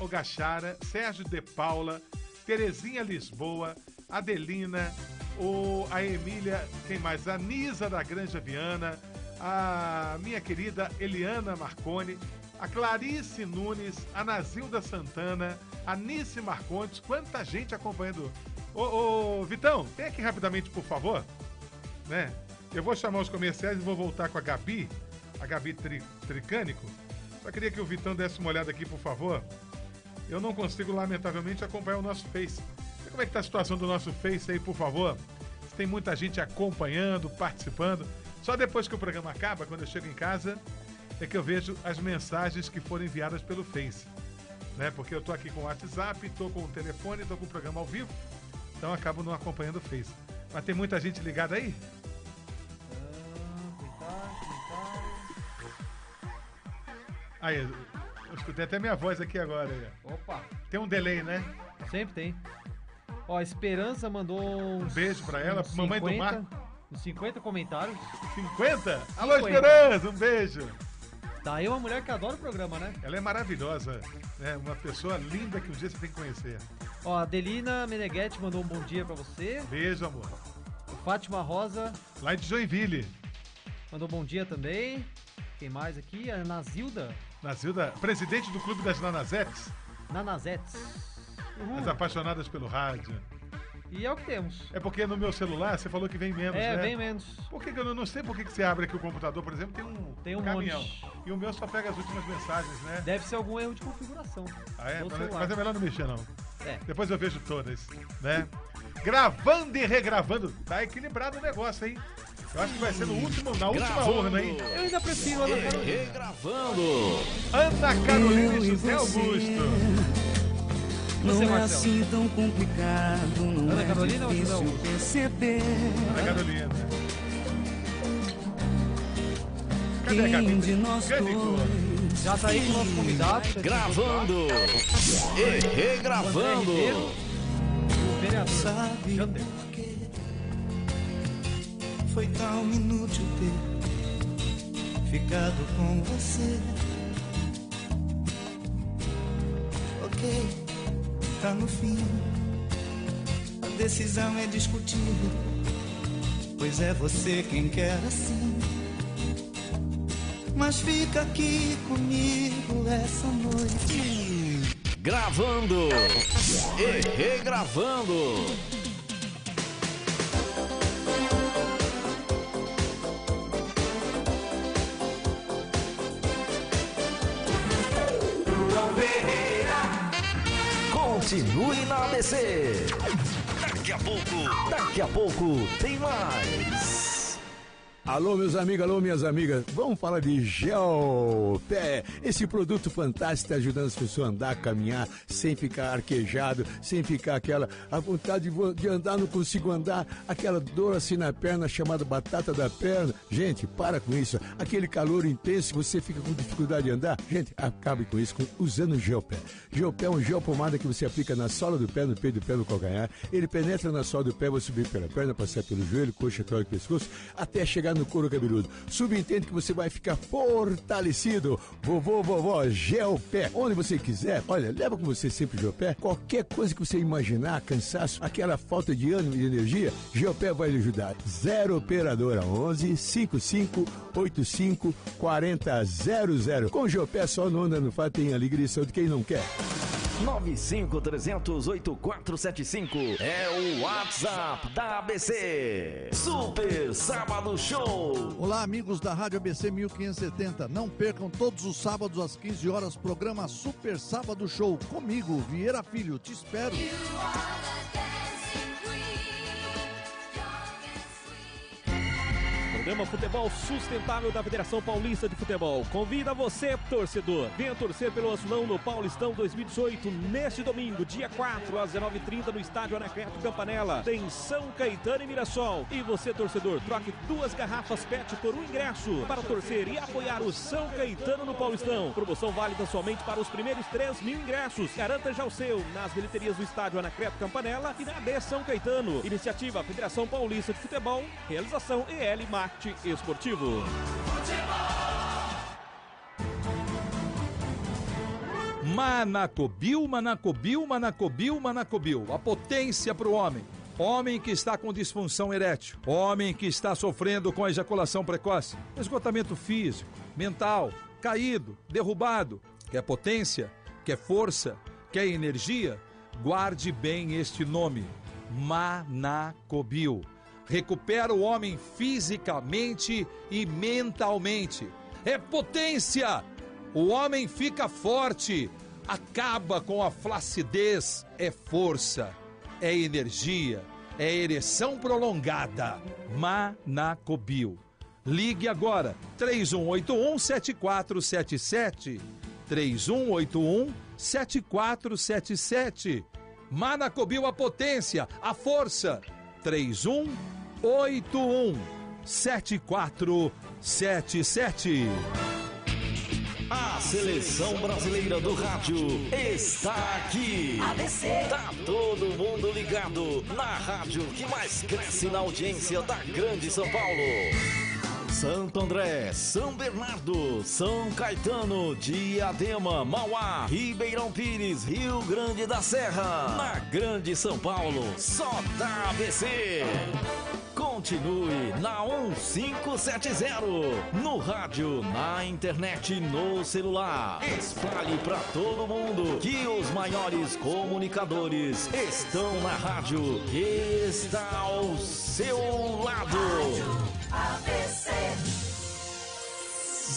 Speaker 4: Ogachara, Sérgio De Paula, Terezinha Lisboa, Adelina, o, a Emília, quem mais? A Nisa da Granja Viana, a minha querida Eliana Marconi, a Clarice Nunes, a Nazilda Santana, a Nice Marcontes, quanta gente acompanhando. Ô, ô, Vitão, vem aqui rapidamente, por favor. Né? Eu vou chamar os comerciais e vou voltar com a Gabi, a Gabi Tri- Tricânico. Só queria que o Vitão desse uma olhada aqui, por favor. Eu não consigo, lamentavelmente, acompanhar o nosso Face. Vê como é que tá a situação do nosso Face aí, por favor. Tem muita gente acompanhando, participando. Só depois que o programa acaba, quando eu chego em casa, é que eu vejo as mensagens que foram enviadas pelo Face. Né? Porque eu tô aqui com o WhatsApp, tô com o telefone, tô com o programa ao vivo. Então acabo não acompanhando o Face. Mas tem muita gente ligada aí? Aí, eu escutei até minha voz aqui agora. aí.
Speaker 26: Opa!
Speaker 4: Tem um delay, né?
Speaker 26: Sempre tem. Ó, Esperança mandou um
Speaker 4: beijo pra ela, mamãe do Mar.
Speaker 26: Uns 50 comentários.
Speaker 4: 50? Alô, Esperança, um beijo.
Speaker 26: Tá aí uma mulher que adora o programa, né?
Speaker 4: Ela é maravilhosa, né? Uma pessoa linda que um dia você tem que conhecer.
Speaker 26: Ó, a Delina Meneghetti mandou um bom dia pra você.
Speaker 4: Beijo, amor.
Speaker 26: Fátima Rosa.
Speaker 4: Lá de Joinville.
Speaker 26: Mandou bom dia também. Quem mais aqui? A Nazilda.
Speaker 4: Nazilda, presidente do Clube das Nanazetes.
Speaker 26: Nanazetes.
Speaker 4: As apaixonadas pelo rádio.
Speaker 26: E é o que temos.
Speaker 4: É porque no meu celular você falou que vem menos,
Speaker 26: É,
Speaker 4: né?
Speaker 26: vem menos.
Speaker 4: Por que que eu não, sei por que que você abre aqui o computador, por exemplo, tem um,
Speaker 26: Tem um
Speaker 4: caminhão.
Speaker 26: monte.
Speaker 4: E o meu só pega as últimas mensagens, né?
Speaker 26: Deve ser algum erro de configuração.
Speaker 4: Ah, é? Mas, mas é melhor não mexer, não.
Speaker 26: É.
Speaker 4: Depois eu vejo todas, né? Gravando e regravando. Tá equilibrado o negócio, hein? Eu acho que vai ser no último, na última
Speaker 8: Gravando.
Speaker 4: urna, hein?
Speaker 26: Eu ainda prefiro Ana Carolina.
Speaker 8: Regravando.
Speaker 4: Ana Carolina e José
Speaker 9: você. Não é
Speaker 26: Marcelo?
Speaker 9: assim tão complicado, não
Speaker 26: Ana
Speaker 9: é
Speaker 26: Carolina ou
Speaker 9: difícil
Speaker 26: Augusto?
Speaker 9: perceber.
Speaker 4: Ana Carolina. Cadê a
Speaker 9: Quem de nós dois
Speaker 26: Já tá aí com o nosso convidado.
Speaker 8: Gravando e regravando.
Speaker 26: O vereador.
Speaker 9: sabe
Speaker 26: Janter.
Speaker 9: Foi tão inútil ter ficado com você. Ok, tá no fim. A decisão é discutível, pois é você quem quer assim. Mas fica aqui comigo essa noite.
Speaker 8: Gravando e regravando. Continue na ABC. Daqui a pouco, daqui a pouco tem mais.
Speaker 27: Alô, meus amigos, alô, minhas amigas. Vamos falar de Gel Pé. Esse produto fantástico tá ajudando as pessoas a andar, caminhar, sem ficar arquejado, sem ficar aquela a vontade de, de andar, não consigo andar, aquela dor assim na perna chamada batata da perna. Gente, para com isso. Aquele calor intenso, você fica com dificuldade de andar. Gente, acabe com isso com- usando Gel Pé. Gel Pé é um gel pomada que você aplica na sola do pé, no peito do pé, no calcanhar. Ele penetra na sola do pé, vai subir pela perna, passar pelo joelho, coxa, trói e pescoço, até chegar no couro cabeludo. Subentende que você vai ficar fortalecido. Vovô, vovó, Geopé. Onde você quiser. Olha, leva com você sempre Geopé. Qualquer coisa que você imaginar, cansaço, aquela falta de ânimo e de energia, Geopé vai lhe ajudar. Zero Operadora 11 55 85 40 00. Com Geopé só não anda no fato, tem alegria e saúde quem não quer.
Speaker 8: 953008475 é o WhatsApp da ABC. Super Sábado Show.
Speaker 28: Olá, amigos da Rádio ABC 1570. Não percam todos os sábados às 15 horas programa Super Sábado Show comigo, Vieira Filho. Te espero.
Speaker 14: Programa Futebol Sustentável da Federação Paulista de Futebol. Convida você, torcedor. Venha torcer pelo Azulão no Paulistão 2018, neste domingo, dia 4, às 19h30, no estádio Anacleto Campanella. Tem São Caetano e Mirassol. E você, torcedor, troque duas garrafas PET por um ingresso para torcer e apoiar o São Caetano no Paulistão. Promoção válida somente para os primeiros 3 mil ingressos. Garanta já o seu nas bilheterias do estádio Anacleto Campanella e na AD São Caetano. Iniciativa Federação Paulista de Futebol. Realização EL Marketing Esportivo.
Speaker 1: Manacobil, Manacobil, Manacobil, Manacobil. A potência para o homem. Homem que está com disfunção erétil. Homem que está sofrendo com ejaculação precoce. Esgotamento físico, mental, caído, derrubado. Quer potência? Quer força? Quer energia? Guarde bem este nome. Manacobil recupera o homem fisicamente e mentalmente. É potência! O homem fica forte, acaba com a flacidez, é força, é energia, é ereção prolongada. Manacobil. Ligue agora, 3181 7477. 3181 7477. Manacobil a potência, a força. 31 81 7477.
Speaker 8: A seleção brasileira do rádio está aqui.
Speaker 3: ABC.
Speaker 8: Tá todo mundo ligado na rádio que mais cresce na audiência da Grande São Paulo. Santo André, São Bernardo, São Caetano, Diadema, Mauá, Ribeirão Pires, Rio Grande da Serra. Na Grande São Paulo, só da ABC. Continue na 1570, no rádio, na internet, no celular. Espalhe para todo mundo que os maiores comunicadores estão na rádio está ao seu lado.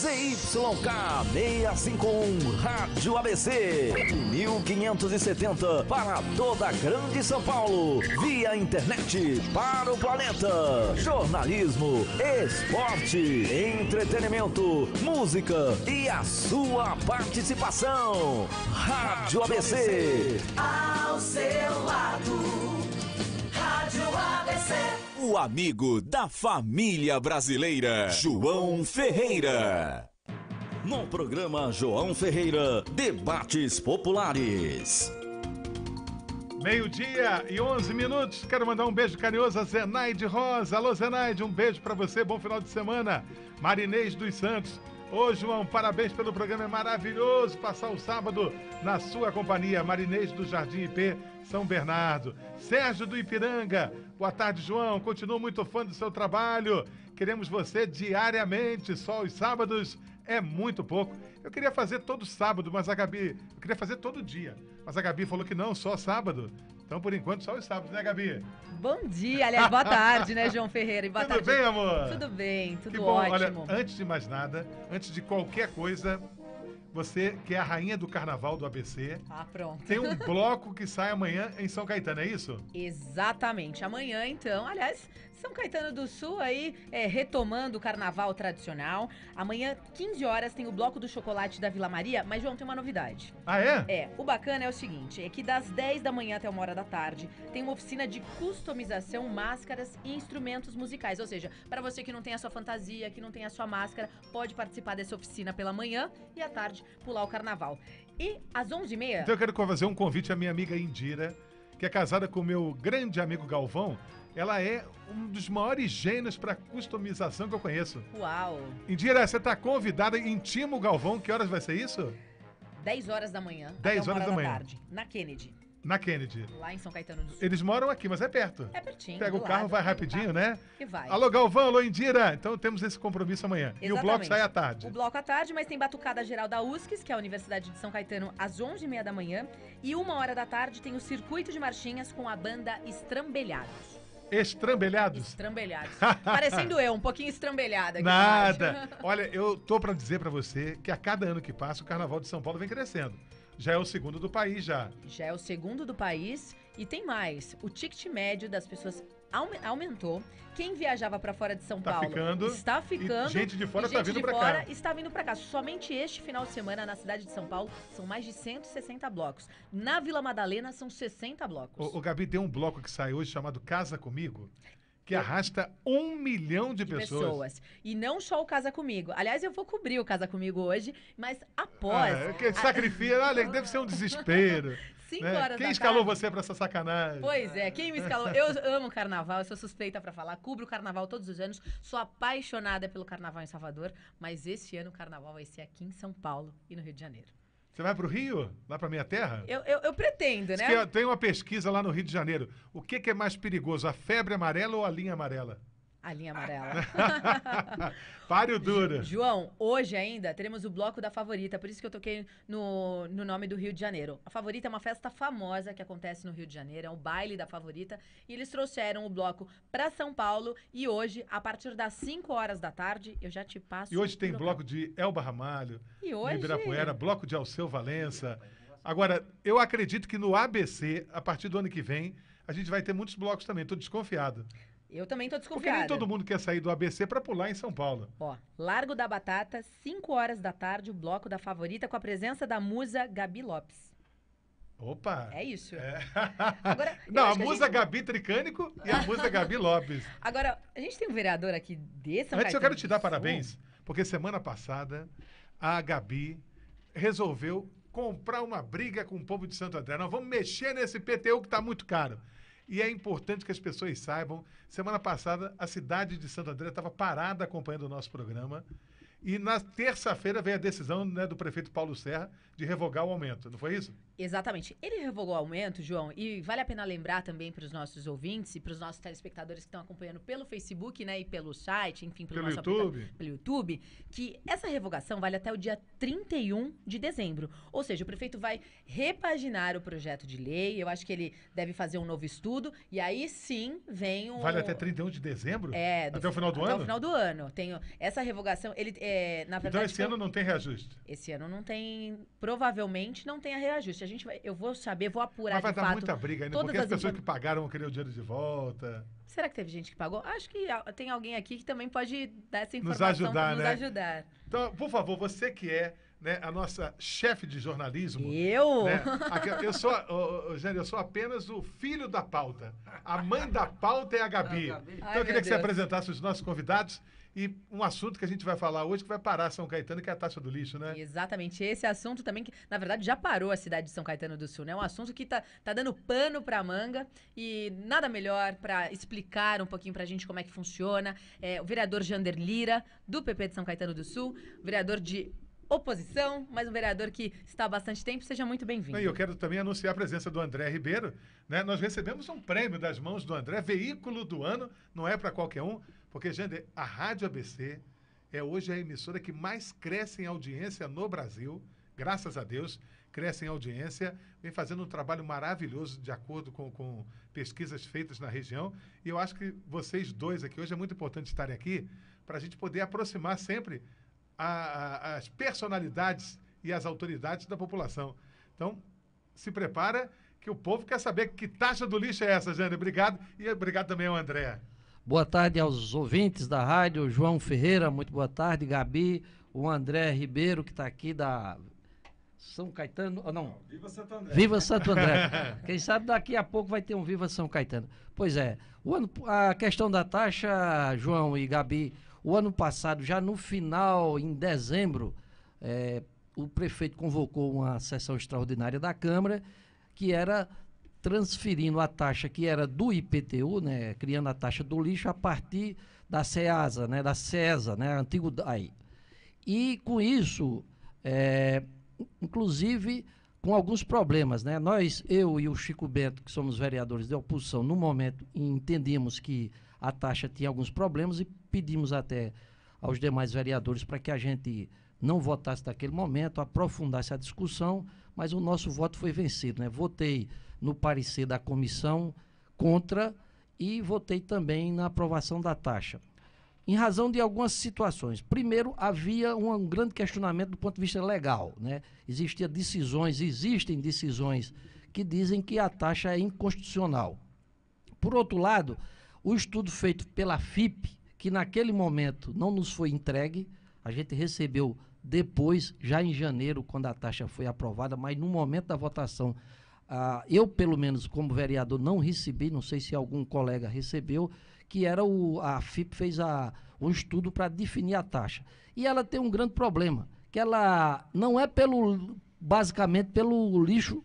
Speaker 8: ZYK 651 Rádio ABC 1570 para toda Grande São Paulo via internet para o planeta. Jornalismo esporte entretenimento música e a sua participação. Rádio ABC
Speaker 3: Ao seu lado. Rádio ABC.
Speaker 13: O amigo da família brasileira, João Ferreira.
Speaker 8: no programa João Ferreira Debates Populares
Speaker 4: Meio-dia e 11 minutos. Quero mandar um beijo carinhoso a Zenaide Rosa. Alô, Zenaide, um beijo pra você. Bom final de semana. Marinês dos Santos. Ô, João, parabéns pelo programa. É maravilhoso passar o sábado na sua companhia. Marinês do Jardim IP, São Bernardo. Sérgio do Ipiranga. Boa tarde, João. Continuo muito fã do seu trabalho. Queremos você diariamente. Só os sábados é muito pouco. Eu queria fazer todo sábado, mas a Gabi. Eu queria fazer todo dia. Mas a Gabi falou que não, só sábado. Então, por enquanto, só os sábados, né, Gabi?
Speaker 29: Bom dia, aliás, boa tarde, né, João Ferreira? E boa
Speaker 4: Tudo
Speaker 29: tarde.
Speaker 4: bem, amor?
Speaker 29: Tudo bem, tudo
Speaker 4: Que bom.
Speaker 29: ótimo.
Speaker 4: Olha, antes de mais nada, antes de qualquer coisa, você que é a rainha do carnaval do ABC,
Speaker 29: Ah, pronto.
Speaker 4: tem um <laughs> bloco que sai amanhã em São Caetano, é isso?
Speaker 29: Exatamente. Amanhã, então, aliás, São Caetano do Sul aí é, retomando o carnaval tradicional. Amanhã, 15 horas, tem o Bloco do Chocolate da Vila Maria, mas, João, tem uma novidade.
Speaker 4: Ah, é?
Speaker 29: É, o bacana é o seguinte, é que das 10 da manhã até uma hora da tarde, tem uma oficina de customização, máscaras e instrumentos musicais. Ou seja, para você que não tem a sua fantasia, que não tem a sua máscara, pode participar dessa oficina pela manhã e à tarde pular o carnaval. E às 11h30...
Speaker 4: Então eu quero fazer um convite à minha amiga Indira, que é casada com o meu grande amigo Galvão. Ela é um dos maiores gênios para customização que eu conheço.
Speaker 29: Uau!
Speaker 4: Indira, você tá convidada, intima o Galvão, que horas vai ser isso?
Speaker 29: 10 horas da manhã.
Speaker 4: 10
Speaker 29: até uma
Speaker 4: horas
Speaker 29: hora
Speaker 4: da manhã.
Speaker 29: tarde, na Kennedy,
Speaker 4: Na Kennedy.
Speaker 29: lá em São Caetano do Sul.
Speaker 4: Eles moram aqui, mas é perto.
Speaker 29: É pertinho.
Speaker 4: Pega o carro,
Speaker 29: lado,
Speaker 4: vai rapidinho, né?
Speaker 29: E vai.
Speaker 4: Alô, Galvão, alô, Indira. Então temos esse compromisso amanhã. E o bloco
Speaker 29: Exatamente.
Speaker 4: sai à tarde.
Speaker 29: O bloco à tarde, mas tem batucada geral da USCS, que é a Universidade de São Caetano, às 11h30 da manhã. E uma hora da tarde tem o circuito de marchinhas com a banda Estrambelhados.
Speaker 4: Estrambelhados?
Speaker 29: Estrambelhados. <laughs> Parecendo eu, um pouquinho estrambelhada. aqui
Speaker 4: Nada. <laughs> Olha, eu tô pra dizer pra você que a cada ano que passa, o Carnaval de São Paulo vem crescendo. Já é o segundo do país, já.
Speaker 29: Já é o segundo do país e tem mais. O ticket médio das pessoas aumentou. Quem viajava pra fora de São
Speaker 4: Tá
Speaker 29: Paulo
Speaker 4: ficando.
Speaker 29: está ficando.
Speaker 4: E gente de fora
Speaker 29: e
Speaker 4: tá
Speaker 29: gente
Speaker 4: vindo
Speaker 29: fora
Speaker 4: cá.
Speaker 29: está vindo pra cá. Somente este final de semana na cidade de São Paulo são mais de 160 blocos. Na Vila Madalena são 60 blocos.
Speaker 4: O, o Gabi tem um bloco que sai hoje chamado Casa Comigo, que arrasta um milhão de,
Speaker 29: de
Speaker 4: pessoas.
Speaker 29: pessoas. E não só o Casa Comigo. Aliás, eu vou cobrir o Casa Comigo hoje, mas após.
Speaker 4: Ah, que sacrifício, olha, deve ser um desespero. <laughs>
Speaker 29: Cinco
Speaker 4: né?
Speaker 29: horas
Speaker 4: Quem
Speaker 29: da
Speaker 4: escalou você pra essa sacanagem?
Speaker 29: Pois é, quem me escalou? Eu amo carnaval, eu sou suspeita pra falar, cubro o carnaval todos os anos, sou apaixonada pelo carnaval em Salvador, mas esse ano o carnaval vai ser aqui em São Paulo e no Rio de Janeiro.
Speaker 4: Você vai pro Rio? Lá pra minha terra?
Speaker 29: Eu, eu, eu pretendo, né?
Speaker 4: tem uma pesquisa lá no Rio de Janeiro. O que, que é mais perigoso, a febre amarela ou a linha amarela?
Speaker 29: A linha amarela. <laughs>
Speaker 4: Pare o duro.
Speaker 29: João, hoje ainda teremos o bloco da Favorita, por isso que eu toquei no, no nome do Rio de Janeiro. A Favorita é uma festa famosa que acontece no Rio de Janeiro, é o baile da Favorita, e eles trouxeram o bloco pra São Paulo e hoje, a partir das 5 horas da tarde, eu já te passo.
Speaker 4: E hoje tem bloco de Elba Ramalho,
Speaker 29: E hoje-
Speaker 4: Ibirapuera, bloco de Alceu Valença. Agora, eu acredito que no ABC, a partir do ano que vem, a gente vai ter muitos blocos também. Tô desconfiado.
Speaker 29: Eu também tô
Speaker 4: Porque
Speaker 29: desconfiada.
Speaker 4: nem todo mundo quer sair do ABC para pular em São Paulo.
Speaker 29: Ó, Largo da Batata, 5 horas da tarde, o bloco da Favorita com a presença da musa Gabi Lopes.
Speaker 4: Opa!
Speaker 29: É isso. <laughs>
Speaker 4: Não, a
Speaker 29: acho que a
Speaker 4: musa
Speaker 29: gente-
Speaker 4: Gabi Tricânico e a musa Gabi Lopes. <laughs>
Speaker 29: Agora, a gente tem um vereador aqui de São
Speaker 4: Antes eu quero te dar parabéns, porque semana passada a Gabi resolveu comprar uma briga com o povo de Santo André. Nós vamos mexer nesse PTU que está muito caro. E é importante que as pessoas saibam. Semana passada, a cidade de Santo André estava parada acompanhando o nosso programa. E na terça-feira veio a decisão né, do prefeito Paulo Serra de revogar o aumento. Não foi isso?
Speaker 29: Exatamente. Ele revogou o aumento, João, e vale a pena lembrar também para os nossos ouvintes e para os nossos telespectadores que estão acompanhando pelo Facebook, né, e pelo site, enfim, pelo,
Speaker 4: Pelo
Speaker 29: nosso
Speaker 4: YouTube.
Speaker 29: pelo YouTube, que essa revogação vale até o dia 31 de dezembro. Ou seja, o prefeito vai repaginar o projeto de lei, eu acho que ele deve fazer um novo estudo, e aí sim vem um...
Speaker 4: Vale até 31 de dezembro?
Speaker 29: É,
Speaker 4: até o final do
Speaker 29: até
Speaker 4: ano?
Speaker 29: o final do ano. Tenho essa revogação, ele é, na verdade
Speaker 4: Então esse
Speaker 29: foi-
Speaker 4: ano não tem reajuste.
Speaker 29: esse ano não tem, provavelmente não tenha reajuste. A gente vai, eu vou saber, vou apurar
Speaker 4: Mas vai
Speaker 29: de
Speaker 4: dar
Speaker 29: fato
Speaker 4: muita briga ainda,
Speaker 29: todas
Speaker 4: porque as
Speaker 29: as
Speaker 4: pessoas que pagaram vão querer o dinheiro de volta.
Speaker 29: Será que teve gente que pagou? Acho que a- tem alguém aqui que também pode dar essa
Speaker 4: Nos
Speaker 29: informação
Speaker 4: ajudar,
Speaker 29: pra nos
Speaker 4: né?
Speaker 29: ajudar.
Speaker 4: Então, por favor, você que é né, a nossa chefe de jornalismo.
Speaker 29: Eu?
Speaker 4: né, aqui- eu sou, Jane, eu sou apenas o filho da pauta. A mãe da pauta é a Gabi. <laughs> Então
Speaker 29: Ai,
Speaker 4: eu queria que você
Speaker 29: Deus.
Speaker 4: apresentasse os nossos convidados e um assunto que a gente vai falar hoje que vai parar São Caetano, que é a taxa do lixo, né?
Speaker 29: Exatamente, esse assunto também que, na verdade, já parou a cidade de São Caetano do Sul, né? É um assunto que tá, tá dando pano pra manga e nada melhor pra explicar um pouquinho pra gente como é que funciona. É, o vereador Jander Lira, do PP de São Caetano do Sul, vereador de oposição, mas um vereador que está há bastante tempo. Seja muito bem-vindo.
Speaker 4: E eu quero também anunciar a presença do André Ribeiro. Né? Nós recebemos um prêmio das mãos do André, veículo do ano, não é para qualquer um, porque, gente, a Rádio ABC é hoje a emissora que mais cresce em audiência no Brasil, graças a Deus, cresce em audiência, vem fazendo um trabalho maravilhoso de acordo com, com pesquisas feitas na região. E eu acho que vocês dois aqui, hoje é muito importante estarem aqui, para a gente poder aproximar sempre a- a- as personalidades e as autoridades da população. Então, se prepara que o povo quer saber que taxa do lixo é essa, Jane. Obrigado. E obrigado também ao André.
Speaker 30: Boa tarde aos ouvintes da rádio, João Ferreira, muito boa tarde, Gabi, o André Ribeiro, que está aqui da São Caetano, ou não,
Speaker 31: Viva Santo André.
Speaker 30: Viva Santo <laughs> André. Quem sabe daqui a pouco vai ter um Viva São Caetano. Pois é, ano, a questão da taxa, João e Gabi, o ano passado, já no final, em dezembro, eh, o prefeito convocou uma sessão extraordinária da Câmara, que era transferindo a taxa que era do IPTU, né, criando a taxa do lixo a partir da CEASA, né, da CESA, né, antigo DAI. E com isso, é, inclusive com alguns problemas, né? Nós, eu e o Chico Bento, que somos vereadores de oposição, no momento entendíamos que a taxa tinha alguns problemas e pedimos até aos demais vereadores para que a gente não votasse naquele momento, aprofundasse a discussão, mas o nosso voto foi vencido, né? Votei no parecer da comissão contra e votei também na aprovação da taxa. Em razão de algumas situações. Primeiro, havia um, um grande questionamento do ponto de vista legal. Né? Existiam decisões, existem decisões que dizem que a taxa é inconstitucional. Por outro lado, o estudo feito pela FIP, que naquele momento não nos foi entregue, a gente recebeu depois, já em janeiro, quando a taxa foi aprovada, mas no momento da votação, ah, eu, pelo menos, como vereador, não recebi, não sei se algum colega recebeu, que era o. A FIP fez a, um estudo para definir a taxa. E ela tem um grande problema, que ela não é pelo basicamente pelo lixo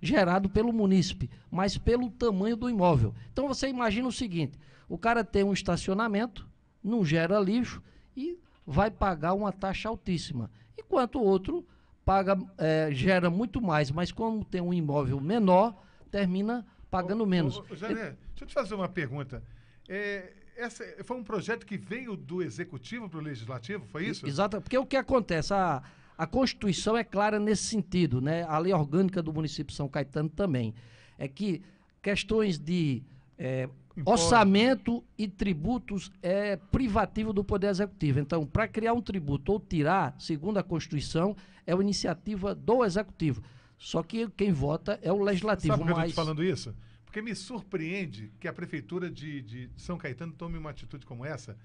Speaker 30: gerado pelo munícipe, mas pelo tamanho do imóvel. Então você imagina o seguinte: o cara tem um estacionamento, não gera lixo e vai pagar uma taxa altíssima, enquanto o outro paga é, gera muito mais, mas como tem um imóvel menor, termina pagando menos.
Speaker 4: Ô, ô, Jané, deixa eu te fazer uma pergunta. É, essa foi um projeto que veio do executivo para o legislativo, foi isso?
Speaker 30: Exato, porque o que acontece? A, a Constituição é clara nesse sentido, né? A lei orgânica do município de São Caetano também. É que questões de é, orçamento e tributos é privativo do Poder Executivo. Então, para criar um tributo ou tirar, segundo a Constituição, é uma iniciativa do Executivo. Só que quem vota é o Legislativo.
Speaker 4: Sabe por que eu
Speaker 30: mas...
Speaker 4: estou te falando isso? Porque me surpreende que a Prefeitura de, de São Caetano tome uma atitude como essa,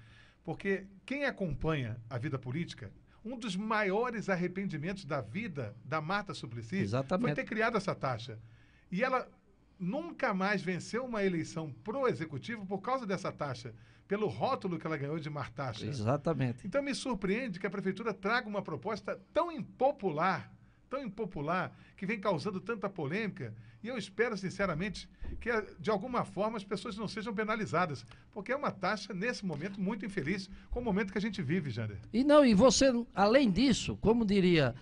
Speaker 4: porque quem acompanha a vida política, um dos maiores arrependimentos da vida da Marta Suplicy
Speaker 30: Exatamente.
Speaker 4: foi ter criado essa taxa. E ela nunca mais venceu uma eleição pro executivo por causa dessa taxa, pelo rótulo que ela ganhou de Martaxa.
Speaker 30: Exatamente.
Speaker 4: Então me surpreende que a prefeitura traga uma proposta tão impopular, tão impopular, que vem causando tanta polêmica. E eu espero, sinceramente, que de alguma forma as pessoas não sejam penalizadas, porque é uma taxa, nesse momento, muito infeliz com o momento que a gente vive, Jander.
Speaker 30: E não, e você, além disso, como diria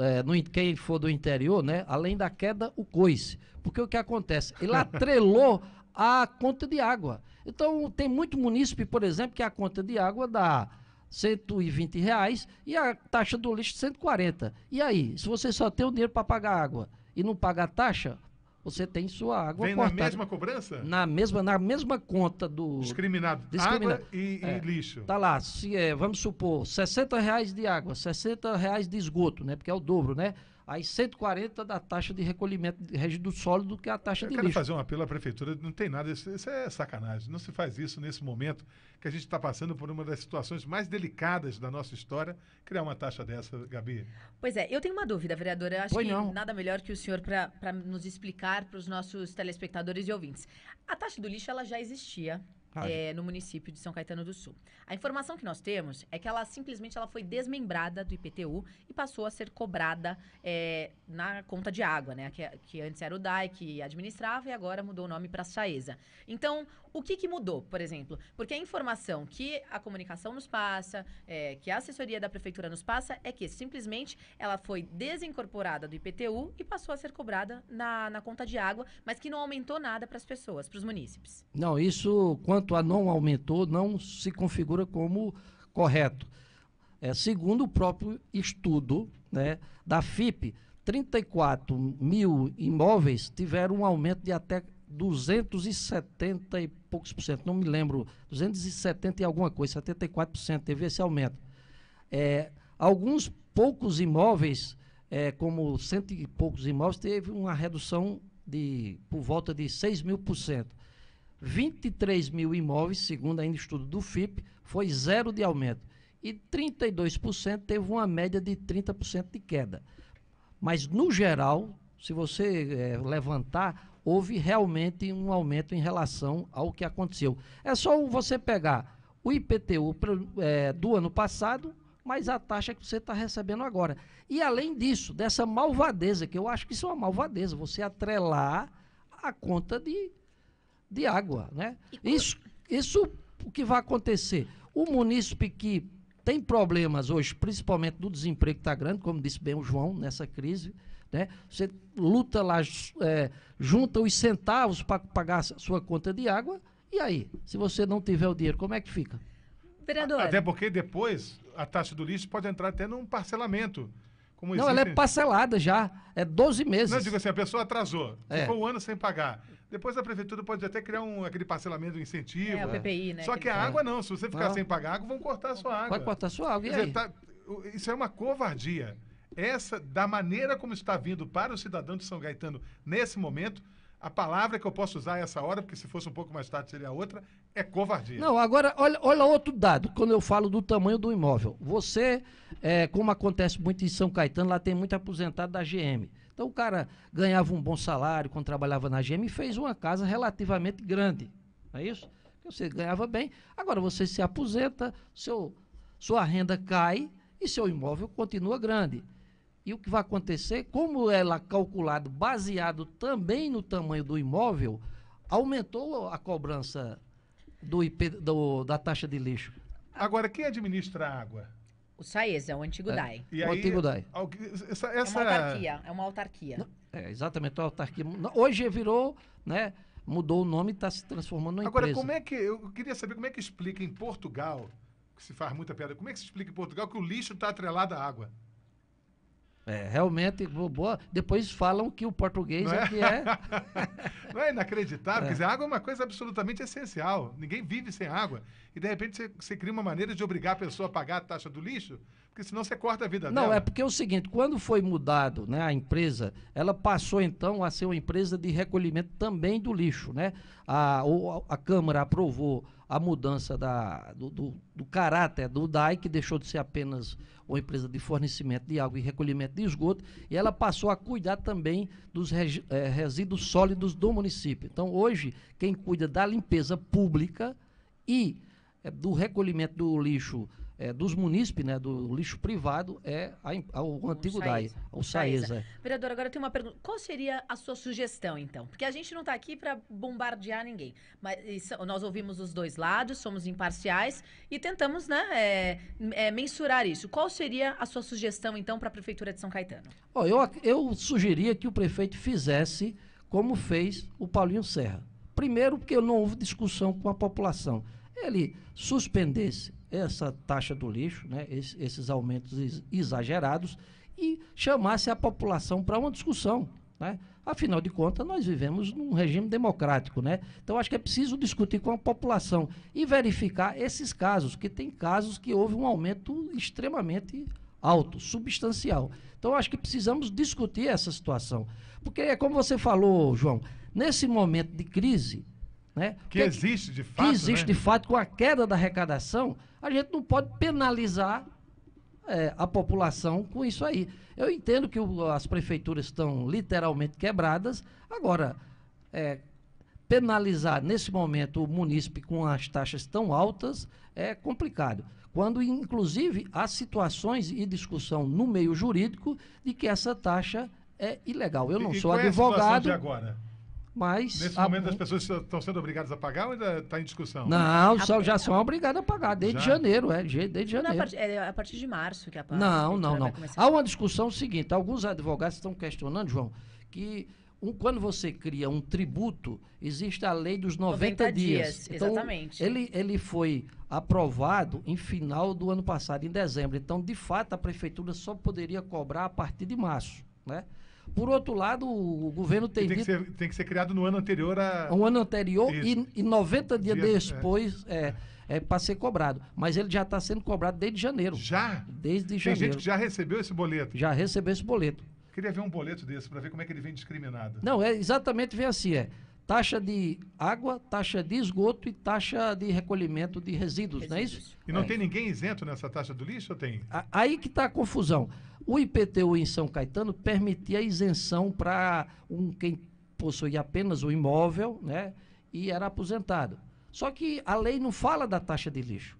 Speaker 30: é, no quem for do interior, né? Além da queda, o coice. Porque o que acontece? Ele atrelou a conta de água. Então, tem muito munícipe, por exemplo, que a conta de água dá 120 reais e a taxa do lixo 140. E aí, se você só tem o dinheiro para pagar água e não paga a taxa, você tem sua água
Speaker 4: Vem na
Speaker 30: cortada.
Speaker 4: mesma cobrança?
Speaker 30: Na mesma, na mesma conta do...
Speaker 4: Discriminado.
Speaker 30: Discriminado.
Speaker 4: Água e, e
Speaker 30: É.
Speaker 4: lixo.
Speaker 30: Tá lá, se é, vamos supor, 60 reais de água, 60 reais de esgoto, né? Porque é o dobro, né? Aí 140 da taxa de recolhimento de resíduo sólido, que é a taxa
Speaker 4: Eu
Speaker 30: de
Speaker 4: quero
Speaker 30: lixo.
Speaker 4: fazer um apelo à prefeitura, não tem nada, isso, isso é sacanagem. Não se faz isso nesse momento que a gente está passando por uma das situações mais delicadas da nossa história, criar uma taxa dessa, Gabi.
Speaker 29: Pois é, eu tenho uma dúvida, vereadora. Eu acho
Speaker 30: Pois
Speaker 29: que
Speaker 30: não.
Speaker 29: nada melhor que o senhor para nos explicar para os nossos telespectadores e ouvintes. A taxa do lixo ela já existia. Eh, no município de São Caetano do Sul. A informação que nós temos é que ela simplesmente ela foi desmembrada do IPTU e passou a ser cobrada eh, na conta de água, né? Que, que antes era o DAI que administrava e agora mudou o nome para a Saesa. Então, o que, que mudou, por exemplo? Porque a informação que a comunicação nos passa, eh, que a assessoria da prefeitura nos passa, é que simplesmente ela foi desincorporada do IPTU e passou a ser cobrada na, na conta de água, mas que não aumentou nada para as pessoas, para os munícipes.
Speaker 30: Não, isso, quanto a não aumentou, não se configura como correto. É, segundo o próprio estudo né, da FIP, 34 mil imóveis tiveram um aumento de até 270 e poucos por cento, não me lembro, 270 e alguma coisa, 74% teve esse aumento. É, alguns poucos imóveis, é, como cento e poucos imóveis, teve uma redução de por volta de 6 mil por cento. 23 mil imóveis, segundo ainda estudo do FIP, foi zero de aumento. E 32% teve uma média de 30% de queda. Mas, no geral, se você eh, levantar, houve realmente um aumento em relação ao que aconteceu. É só você pegar o IPTU pro- eh, do ano passado, mais a taxa que você está recebendo agora. E, além disso, dessa malvadeza, que eu acho que isso é uma malvadeza, você atrelar a conta de, de água, né? Isso, isso o que vai acontecer? O munícipe que tem problemas hoje, principalmente do desemprego que está grande, como disse bem o João, nessa crise, né? Você luta lá, é, junta os centavos para pagar a sua conta de água, e aí? Se você não tiver o dinheiro, como é que fica?
Speaker 29: Vereador.
Speaker 4: Até porque depois a taxa do lixo pode entrar até num parcelamento. Como
Speaker 30: Não, ela é
Speaker 4: existe-
Speaker 30: parcelada já, é 12 meses.
Speaker 4: Não, eu digo assim, a pessoa atrasou,
Speaker 30: É.
Speaker 4: ficou um ano sem pagar. Depois a prefeitura pode até criar um, aquele parcelamento um incentivo.
Speaker 29: É, o PPI, né,
Speaker 4: Só
Speaker 29: que
Speaker 4: a água não, se você ficar
Speaker 30: Não.
Speaker 4: sem pagar água, vão cortar a sua água.
Speaker 30: Vai cortar a sua água, e
Speaker 4: Quer dizer, tá- isso é uma covardia. Essa, da maneira como está vindo para o cidadão de São Gaetano nesse momento, a palavra que eu posso usar essa hora, porque se fosse um pouco mais tarde seria outra, é covardia.
Speaker 30: Não, agora, olha, olha outro dado, quando eu falo do tamanho do imóvel. Você, é, como acontece muito em São Caetano, lá tem muito aposentado da GM. Então o cara ganhava um bom salário quando trabalhava na GM e fez uma casa relativamente grande. Não é isso? Você ganhava bem. Agora você se aposenta, seu, sua renda cai e seu imóvel continua grande. E o que vai acontecer, como ela calculado baseado também no tamanho do imóvel, aumentou a cobrança do IP, do- da taxa de lixo.
Speaker 4: Agora, quem administra a água?
Speaker 29: O SAESA, o antigo
Speaker 30: É.
Speaker 29: DAI.
Speaker 30: O antigo DAI.
Speaker 4: algu- Essa,
Speaker 29: É uma
Speaker 4: essa-
Speaker 29: autarquia, é uma autarquia.
Speaker 30: É, exatamente, a autarquia. Hoje virou, né? Mudou o nome e está se transformando numa
Speaker 4: Agora,
Speaker 30: empresa.
Speaker 4: como é que. Eu queria saber como é que explica em Portugal, que se faz muita piada, como é que se explica em Portugal que o lixo está atrelado à água?
Speaker 30: É, realmente, bo- boa. Depois falam que o português
Speaker 4: Não
Speaker 30: é,
Speaker 4: é?
Speaker 30: que é. <laughs>
Speaker 4: Não é inacreditável?
Speaker 30: É.
Speaker 4: Quer dizer, a água é uma coisa absolutamente essencial. Ninguém vive sem água. E de repente você, você cria uma maneira de obrigar a pessoa a pagar a taxa do lixo, porque senão você corta a vida
Speaker 30: Não,
Speaker 4: dela.
Speaker 30: é porque é o seguinte, quando foi mudado né, a empresa, ela passou então a ser uma empresa de recolhimento também do lixo. Né? A, a Câmara aprovou a mudança da, do, do- do caráter do DAI, que deixou de ser apenas uma empresa de fornecimento de água e recolhimento de esgoto, e ela passou a cuidar também dos regi- eh, resíduos sólidos do município. Então, hoje, quem cuida da limpeza pública e eh, do recolhimento do lixo eh, dos munícipes, né, do lixo privado, é a a- o antigo DAI, o Saesa. é.
Speaker 29: Vereador, agora eu tenho uma pergunta. Qual seria a sua sugestão, então? Porque a gente não está aqui para bombardear ninguém. Mas isso- nós ouvimos os dois lados, somos imparciais e tentamos né, é, é, mensurar isso. Qual seria a sua sugestão, então, para a Prefeitura de São Caetano?
Speaker 30: Ó, eu, eu sugeria que o prefeito fizesse como fez o Paulinho Serra. Primeiro, porque não houve discussão com a população. Ele suspendesse essa taxa do lixo, né, esse- esses aumentos ex- exagerados, e chamasse a população para uma discussão. Né? Afinal de contas, nós vivemos num regime democrático. Né? Então, acho que é preciso discutir com a população e verificar esses casos, que tem casos que houve um aumento extremamente alto, substancial. Então, acho que precisamos discutir essa situação. Porque é como você falou, João, nesse momento de crise, né?
Speaker 4: Que
Speaker 30: o
Speaker 4: existe de
Speaker 30: que
Speaker 4: fato,
Speaker 30: existe
Speaker 4: né?
Speaker 30: de fato com a queda da arrecadação, a gente não pode penalizar é, a população com isso aí. Eu entendo que o- as prefeituras estão literalmente quebradas. Agora, é, penalizar nesse momento o munícipe com as taxas tão altas é complicado. Quando, inclusive, há situações e discussão no meio jurídico de que essa taxa é ilegal. Eu não
Speaker 4: E-
Speaker 30: sou
Speaker 4: é
Speaker 30: advogado,
Speaker 4: de agora?
Speaker 30: Mas.
Speaker 4: Nesse
Speaker 30: há
Speaker 4: momento as pessoas estão sendo obrigadas a pagar ou ainda está em discussão?
Speaker 30: Não, só, já são obrigadas a pagar desde
Speaker 4: Já?
Speaker 30: janeiro, é, de- desde
Speaker 29: Não, a,
Speaker 30: janeiro.
Speaker 29: partir, é a partir de março que a a
Speaker 30: Não, não, não. Há uma discussão seguinte: alguns advogados estão questionando, João, que um- quando você cria um tributo, existe a lei dos 90,
Speaker 29: 90
Speaker 30: dias.
Speaker 29: dias, exatamente.
Speaker 30: Ele, ele foi aprovado em final do ano passado, em dezembro. Então, de fato, a prefeitura só poderia cobrar a partir de março. Né? Por outro lado, o, governo tem,
Speaker 4: Tem que,
Speaker 30: dito-
Speaker 4: ser, tem que ser criado no ano anterior a.
Speaker 30: um ano anterior e, e 90 dias
Speaker 4: Dias,
Speaker 30: depois é, é, para ser cobrado. Mas ele já está sendo cobrado desde janeiro.
Speaker 4: Já?
Speaker 30: Desde
Speaker 4: Tem
Speaker 30: janeiro.
Speaker 4: gente que já recebeu esse boleto.
Speaker 30: Já recebeu esse boleto.
Speaker 4: Queria ver um boleto desse para ver como é que ele vem discriminado.
Speaker 30: Não, é exatamente vem assim, é taxa de água, taxa de esgoto e taxa de recolhimento de resíduos, não é isso?
Speaker 4: E não
Speaker 30: É.
Speaker 4: tem ninguém isento nessa taxa do lixo ou tem?
Speaker 30: A- Aí que está a confusão. O IPTU em São Caetano permitia isenção para um, quem possuía apenas o imóvel né, e era aposentado. Só que a lei não fala da taxa de lixo.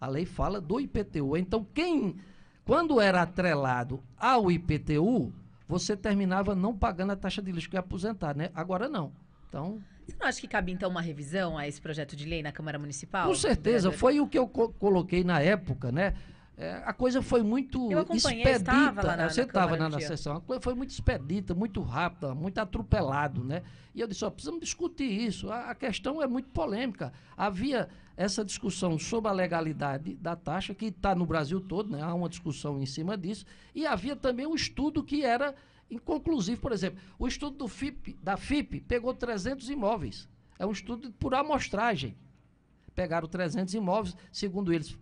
Speaker 30: A lei fala do IPTU. Então, quem, quando era atrelado ao IPTU, você terminava não pagando a taxa de lixo que é aposentado, né? Agora não. Então,
Speaker 29: Você não acha que cabe, então, uma revisão a esse projeto de lei na Câmara Municipal?
Speaker 30: com certeza, foi o que eu co- coloquei na época, né? É, a coisa foi muito expedita.
Speaker 29: estava lá na-
Speaker 30: você estava na, na sessão. A coisa foi muito expedita, muito rápida, muito atropelado, né? E eu disse, ó, precisamos discutir isso. A, a questão é muito polêmica. Havia essa discussão sobre a legalidade da taxa, que está no Brasil todo, né? Há uma discussão em cima disso. E havia também um estudo que era inconclusivo. Por exemplo, o estudo do FIP, da FIP pegou 300 imóveis. É um estudo por amostragem pegaram 300 imóveis, segundo eles,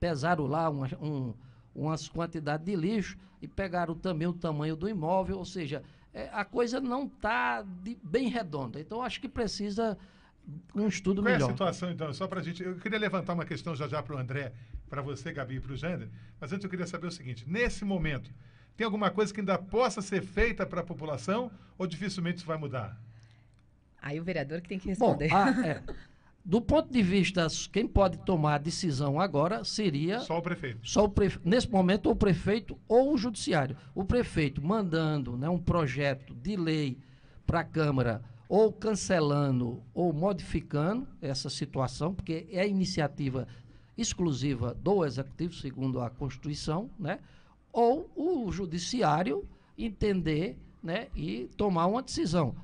Speaker 30: pesaram lá uma, um, umas quantidades de lixo e pegaram também o tamanho do imóvel, ou seja, é, a coisa não está bem redonda. Então, acho que precisa um estudo
Speaker 4: Qual é a
Speaker 30: melhor.
Speaker 4: situação, então? Só para gente. Eu queria levantar uma questão já já para o André, para você, Gabi, e para o Jander. Mas antes eu queria saber o seguinte: nesse momento, tem alguma coisa que ainda possa ser feita para a população ou dificilmente isso vai mudar?
Speaker 29: Aí o vereador que tem que
Speaker 30: Bom,
Speaker 29: responder.
Speaker 30: a- <laughs> é, do ponto de vista, quem pode tomar a decisão agora seria.
Speaker 4: Só o prefeito.
Speaker 30: Só o prefe- Nesse momento, o prefeito ou o judiciário. O prefeito mandando né, um projeto de lei para a Câmara, ou cancelando ou modificando essa situação, porque é iniciativa exclusiva do Executivo, segundo a Constituição, né? Ou o judiciário entender né, e tomar uma decisão.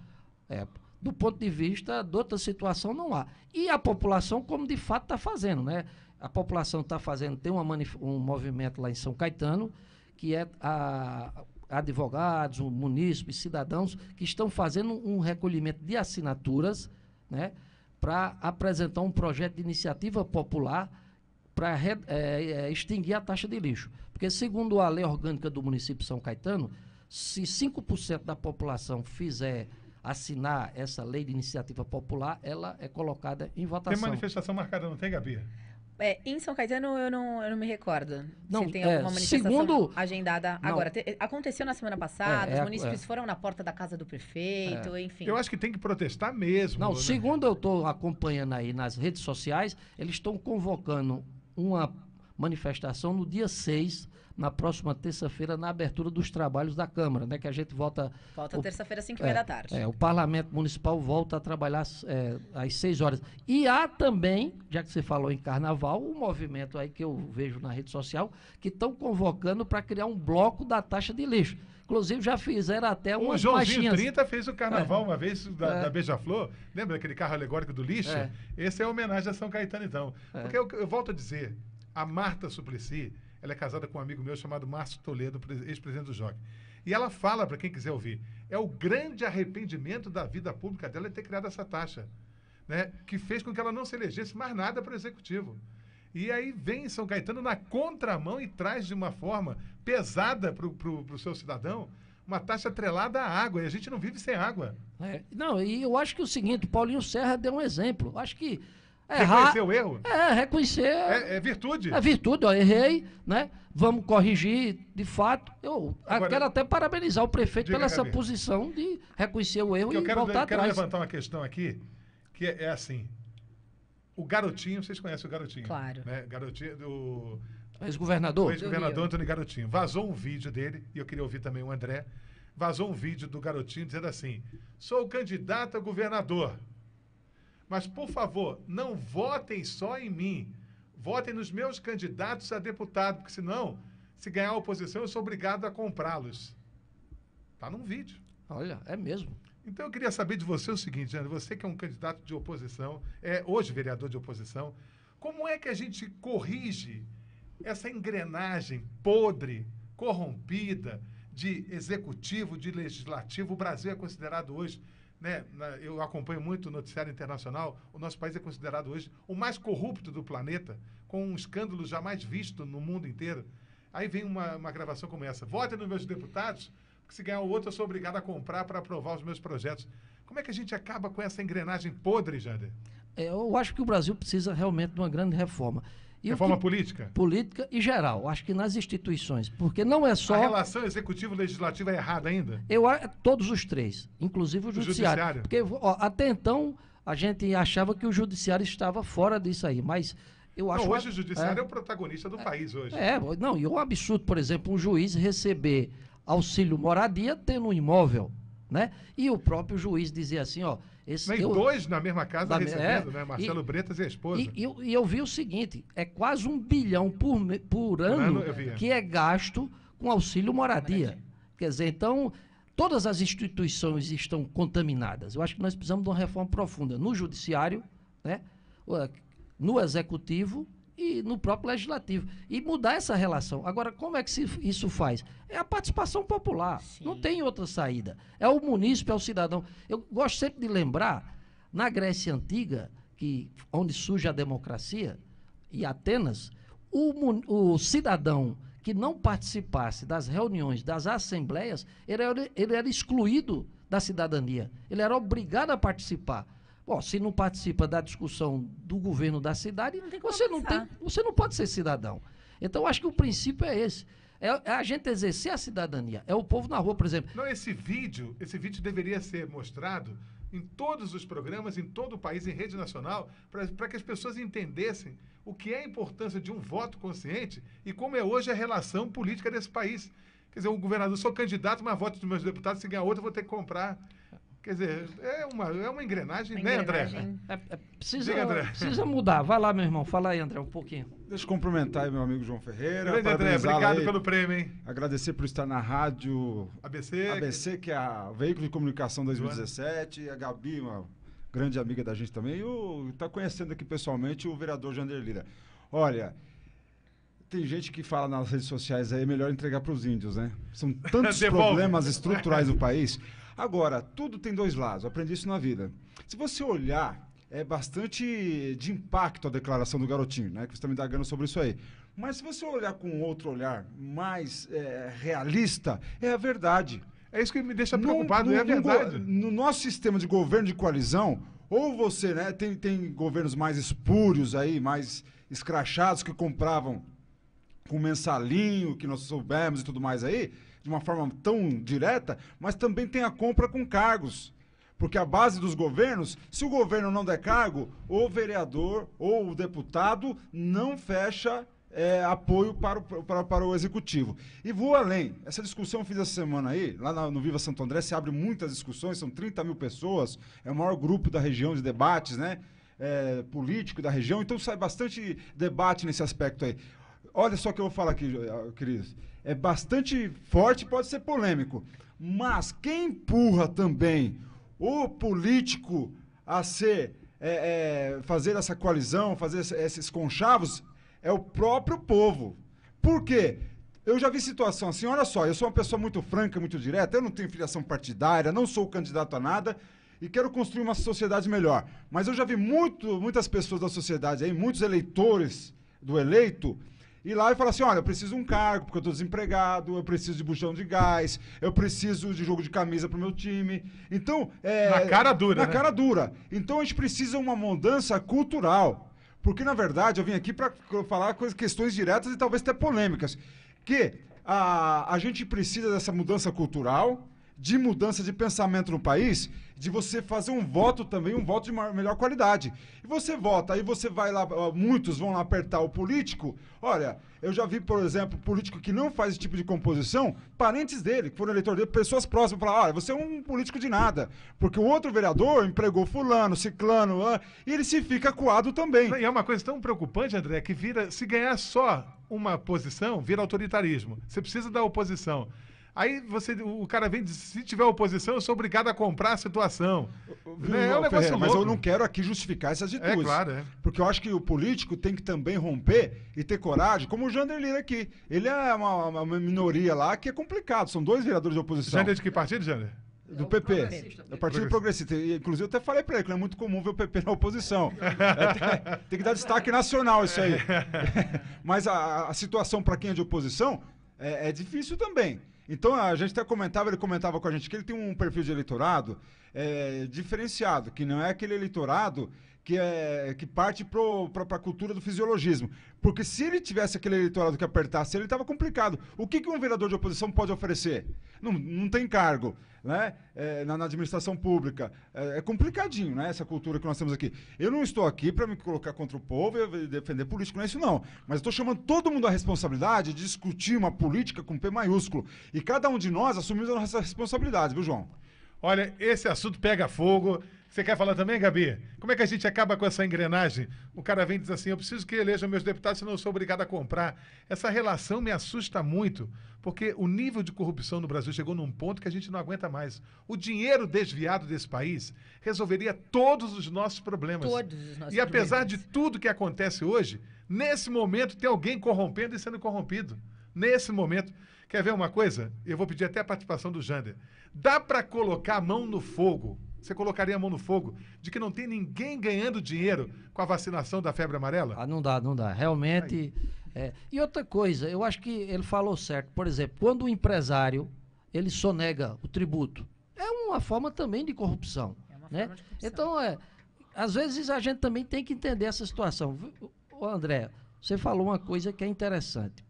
Speaker 30: É, do ponto de vista de outra situação, não há. E a população, como de fato está fazendo, né? A população está fazendo, tem uma um movimento lá em São Caetano, que é a, advogados, munícipes, cidadãos, que estão fazendo um recolhimento de assinaturas, né? Para apresentar um projeto de iniciativa popular para extinguir a taxa de lixo. Porque, segundo a lei orgânica do município de São Caetano, se 5% da população fizer assinar essa lei de iniciativa popular, ela é colocada em votação.
Speaker 4: Tem manifestação marcada, não tem, Gabi?
Speaker 29: É, em São Caetano eu não, eu não me recordo
Speaker 30: Não,
Speaker 29: se tem
Speaker 30: é,
Speaker 29: alguma manifestação
Speaker 30: segundo-
Speaker 29: agendada
Speaker 30: Não.
Speaker 29: agora. Te- aconteceu na semana passada,
Speaker 30: É,
Speaker 29: os
Speaker 30: é,
Speaker 29: munícipes
Speaker 30: é.
Speaker 29: foram na porta da casa do prefeito, enfim.
Speaker 4: Eu acho que tem que protestar mesmo.
Speaker 30: Não,
Speaker 4: né?
Speaker 30: segundo eu estou acompanhando aí nas redes sociais, eles estão convocando uma manifestação no dia 6, na próxima terça-feira, na abertura dos trabalhos da Câmara, né? Que a gente volta.
Speaker 29: Volta terça-feira, 5 e meia da tarde.
Speaker 30: É, o Parlamento Municipal volta a trabalhar é, às 6 horas. E há também, já que você falou em carnaval, um movimento aí que eu vejo na rede social, que estão convocando para criar um bloco da taxa de lixo. Inclusive, já fizeram até
Speaker 4: O
Speaker 30: umas
Speaker 4: Joãozinho
Speaker 30: marchinhas.
Speaker 4: 30 fez o carnaval
Speaker 30: É.
Speaker 4: uma vez da,
Speaker 30: É.
Speaker 4: da Beija-Flor. Lembra daquele carro alegórico do lixo?
Speaker 30: É.
Speaker 4: Esse é homenagem a São Caetano, então.
Speaker 30: É.
Speaker 4: Porque eu, eu volto a dizer, a Marta Suplicy, ela é casada com um amigo meu chamado Márcio Toledo, pres- ex-presidente do JOC. E ela fala, para quem quiser ouvir, é o grande arrependimento da vida pública dela é ter criado essa taxa, né? que fez com que ela não se elegesse mais nada para o executivo. E aí vem São Caetano na contramão e traz de uma forma pesada para o seu cidadão uma taxa atrelada à água. E a gente não vive sem água.
Speaker 30: É, não, e eu acho que o seguinte, o Paulinho Serra deu um exemplo. Acho que. errar-
Speaker 4: Reconhecer o erro?
Speaker 30: É, reconhecer.
Speaker 4: É, é virtude.
Speaker 30: É virtude, ó, errei, né? Vamos corrigir, de fato. Eu
Speaker 4: Agora-
Speaker 30: quero até parabenizar o prefeito
Speaker 4: Diga,
Speaker 30: pela essa
Speaker 4: Gabi.
Speaker 30: posição de reconhecer o erro
Speaker 4: Que eu
Speaker 30: e
Speaker 4: quero,
Speaker 30: voltar
Speaker 4: eu quero
Speaker 30: atrás.
Speaker 4: levantar uma questão aqui, que é, é assim. O garotinho, vocês conhecem o garotinho?
Speaker 29: Claro.
Speaker 4: Né? Garotinho do.
Speaker 30: Ex-governador?
Speaker 4: Ex-governador. Antônio Garotinho. Vazou um vídeo dele, e eu queria ouvir também o André. Vazou um vídeo do garotinho dizendo assim: sou candidato a governador. Mas, por favor, não votem só em mim. Votem nos meus candidatos a deputado, porque senão, se ganhar a oposição, eu sou obrigado a comprá-los. Tá num vídeo.
Speaker 30: Olha, é mesmo.
Speaker 4: Então eu queria saber de você o seguinte, André, você que é um candidato de oposição, é hoje vereador de oposição, como é que a gente corrige essa engrenagem podre, corrompida de executivo, de legislativo? O Brasil é considerado hoje, né, eu acompanho muito o noticiário internacional, o nosso país é considerado hoje o mais corrupto do planeta, com um escândalo jamais visto no mundo inteiro. Aí vem uma, uma gravação como essa. Votem nos meus deputados, porque se ganhar o outro eu sou obrigado a comprar para aprovar os meus projetos. Como é que a gente acaba com essa engrenagem podre, Jander?
Speaker 30: É, eu acho que o Brasil precisa realmente de uma grande reforma. E o
Speaker 4: Reforma
Speaker 30: que-
Speaker 4: política?
Speaker 30: Política e geral. Acho que nas instituições. Porque não é só.
Speaker 4: A relação executivo-legislativa é errada ainda?
Speaker 30: Eu, todos os três, inclusive o judiciário.
Speaker 4: judiciário.
Speaker 30: Porque ó, até então a gente achava que o judiciário estava fora disso aí, mas eu acho
Speaker 4: Não, hoje o judiciário é,
Speaker 30: é,
Speaker 4: o protagonista do país hoje.
Speaker 30: é, não, e é um absurdo, por exemplo, um juiz receber auxílio moradia tendo um imóvel, né? E o próprio juiz dizer assim, ó, Esse, eu-
Speaker 4: dois na mesma casa
Speaker 30: da
Speaker 4: recebendo,
Speaker 30: é,
Speaker 4: né? Marcelo
Speaker 30: e-
Speaker 4: Bretas e a esposa.
Speaker 30: E, e eu- e eu vi o seguinte: é quase um bilhão por, por ano
Speaker 4: ano, é.
Speaker 30: que é gasto com auxílio moradia. Quer dizer, então, todas as instituições estão contaminadas. Eu acho que nós precisamos de uma reforma profunda no judiciário, né? no executivo e no próprio legislativo. E mudar essa relação. Agora, como é que se, isso faz? É a participação popular. Não tem outra saída. É o munícipe, é o cidadão. Eu gosto sempre de lembrar, na Grécia Antiga, que, onde surge a democracia, e Atenas, o, o cidadão que não participasse das reuniões, das assembleias, ele era, ele era excluído da cidadania. Ele era obrigado a participar. Bom, se não participa da discussão do governo da cidade, você, não tem, você não pode ser cidadão. Então, eu acho que o princípio é esse. É, é a gente exercer a cidadania. É o povo na rua, por exemplo.
Speaker 4: Não, esse vídeo, esse vídeo deveria ser mostrado em todos os programas, em todo o país, em rede nacional, para que as pessoas entendessem o que é a importância de um voto consciente e como é hoje a relação política desse país. Quer dizer, o governador, sou candidato, mas voto dos meus deputados, se ganhar outro, eu vou ter que comprar. Quer dizer, é uma, é uma engrenagem,
Speaker 30: Uma
Speaker 4: né, André?
Speaker 30: engrenagem. É, é, precisa,
Speaker 4: Diga, André.
Speaker 30: precisa mudar. Vai lá, meu irmão. Fala aí, André, um pouquinho.
Speaker 31: Deixa eu cumprimentar aí meu amigo João Ferreira.
Speaker 4: Grande André, obrigado
Speaker 31: aí.
Speaker 4: pelo prêmio, hein?
Speaker 31: Agradecer por estar na rádio
Speaker 4: ABC.
Speaker 31: ABC, que é a Veículo de Comunicação 2017. A Gabi, uma grande amiga da gente também. E o, tá conhecendo aqui pessoalmente o vereador Jander Lira. Olha, tem gente que fala nas redes sociais aí, é melhor entregar para os índios, né? São <laughs> tantos problemas estruturais no país. Agora, tudo tem dois lados. Eu aprendi isso na vida. Se você olhar, é bastante de impacto a declaração do garotinho, né? Que você está me indagando sobre isso aí. Mas se você olhar com outro olhar mais é, realista, é a verdade.
Speaker 4: É isso que me deixa preocupado, é a verdade.
Speaker 31: No nosso sistema de governo de coalizão, ou você, né, tem, tem governos mais espúrios aí, mais escrachados que compravam com mensalinho, que nós soubemos e tudo mais aí, de uma forma tão direta, mas também tem a compra com cargos. Porque a base dos governos, se o governo não der cargo, o vereador ou o deputado não fecha é, apoio para o, para, para o executivo. E vou além. Essa discussão eu fiz essa semana aí, lá no Viva Santo André, se abre muitas discussões, são 30 mil pessoas, é o maior grupo da região de debates, né? É, político da região, então sai bastante debate nesse aspecto aí. Olha só o que eu vou falar aqui, queridos. É bastante forte, pode ser polêmico. Mas quem empurra também o político a ser é, é, fazer essa coalizão, fazer esse- esses conchavos, é o próprio povo. Por quê? Eu já vi situação assim, olha só, eu sou uma pessoa muito franca, muito direta, eu não tenho filiação partidária, não sou candidato a nada e quero construir uma sociedade melhor. Mas eu já vi muito, muitas pessoas da sociedade aí, muitos eleitores do eleito, ir lá e falar assim: olha, eu preciso de um cargo, porque eu estou desempregado, eu preciso de buchão de gás, eu preciso de jogo de camisa para o meu time. Então. É,
Speaker 4: Na cara dura,
Speaker 31: Na
Speaker 4: né?
Speaker 31: cara dura. Então a gente precisa uma mudança cultural. Porque, na verdade, eu vim aqui para falar coisas, questões diretas e talvez até polêmicas. Que a, a gente precisa dessa mudança cultural, de mudança de pensamento no país, de você fazer um voto também, um voto de maior- melhor qualidade. E você vota, aí você vai lá, muitos vão lá apertar o político. Olha, eu já vi, por exemplo, político que não faz esse tipo de composição, parentes dele, que foram eleitor dele, pessoas próximas, falar, olha, você é um político de nada. Porque o outro vereador empregou fulano, ciclano, e ele se fica coado também.
Speaker 4: E é uma coisa tão preocupante, André, que vira, se ganhar só uma posição, vira autoritarismo. Você precisa da oposição. Aí você, o cara vem e diz, se tiver oposição, eu sou obrigado a comprar a situação.
Speaker 31: Viu,
Speaker 4: é um negócio
Speaker 31: Ferreira, mas eu não quero aqui justificar essas atitudes.
Speaker 4: É claro, é.
Speaker 31: Porque eu acho que o político tem que também romper e ter coragem, como o Jander Lira aqui. Ele é uma, uma minoria lá que é complicado. São dois vereadores de oposição.
Speaker 4: Jander de que partido, Jander?
Speaker 31: Do PP. É o Partido Progressista. Inclusive, eu até falei pra ele que não é muito comum ver o PP na oposição. <laughs> É, tem, tem que dar destaque nacional isso aí. <laughs> <laughs> Mas a, a situação para quem é de oposição é, é difícil também. Então, a gente até comentava, ele comentava com a gente que ele tem um perfil de eleitorado é, diferenciado, que não é aquele eleitorado que, é, que parte para a cultura do fisiologismo. Porque se ele tivesse aquele eleitorado que apertasse, ele estava complicado. O que, que um vereador de oposição pode oferecer? Não, não tem cargo né? É, na, na administração pública. É, é complicadinho, né? Essa cultura que nós temos aqui. Eu não estou aqui para me colocar contra o povo e defender político, não é isso não. Mas estou chamando todo mundo à responsabilidade de discutir uma política com P maiúsculo. E cada um de nós assumimos a nossa responsabilidade, viu, João?
Speaker 4: Olha, esse assunto pega fogo. Você quer falar também, Gabi? Como é que a gente acaba com essa engrenagem? O cara vem e diz assim: eu preciso que elejam meus deputados, senão eu sou obrigado a comprar. Essa relação me assusta muito, porque o nível de corrupção no Brasil chegou num ponto que a gente não aguenta mais. O dinheiro desviado desse país resolveria todos os nossos problemas.
Speaker 29: Todos os nossos
Speaker 4: E apesar
Speaker 29: problemas.
Speaker 4: de tudo que acontece hoje, nesse momento tem alguém corrompendo e sendo corrompido. Nesse momento. Quer ver uma coisa? Eu vou pedir até a participação do Jander. Dá para colocar a mão no fogo? Você colocaria a mão no fogo de que não tem ninguém ganhando dinheiro com a vacinação da febre amarela?
Speaker 30: Ah, não dá, não dá. Realmente. é. E outra coisa, eu acho que ele falou certo. Por exemplo, quando o empresário ele sonega o tributo, é uma forma também de corrupção. né? Então, é, às vezes a gente também tem que entender essa situação. Ô, André, você falou uma coisa que é interessante.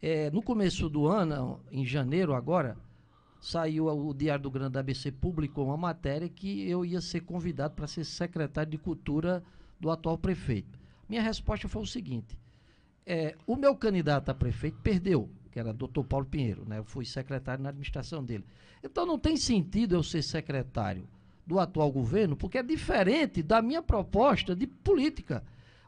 Speaker 30: É, no começo do ano, em janeiro agora, saiu o Diário do Grande ABC publicou uma matéria que eu ia ser convidado para ser secretário de Cultura do atual prefeito. Minha resposta foi o seguinte: é, o meu candidato a prefeito perdeu, que era doutor Paulo Pinheiro, né? Eu fui secretário na administração dele. Então não tem sentido eu ser secretário do atual governo, porque é diferente da minha proposta de política.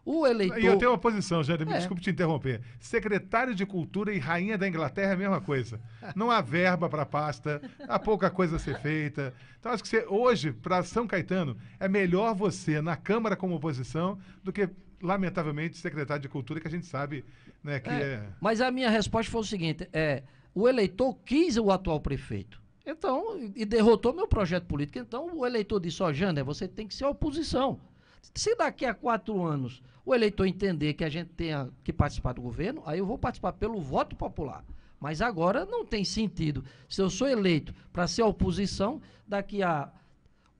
Speaker 30: O eleitor.
Speaker 4: E eu tenho uma posição, Jander, me
Speaker 30: É.
Speaker 4: desculpe te interromper. Secretário de Cultura e Rainha da Inglaterra é a mesma coisa. Não há verba para pasta, há pouca coisa a ser feita. Então, acho que você, hoje, para São Caetano, é melhor você na Câmara como oposição do que, lamentavelmente, secretário de Cultura, que a gente sabe né, que
Speaker 30: É,
Speaker 4: é.
Speaker 30: Mas a minha resposta foi o seguinte: é, o eleitor quis o atual prefeito. Então, e derrotou meu projeto político. Então, o eleitor disse: Ó, Jander, você tem que ser oposição. Se daqui a quatro anos o eleitor entender que a gente tenha que participar do governo, aí eu vou participar pelo voto popular. Mas agora não tem sentido. Se eu sou eleito para ser oposição, daqui a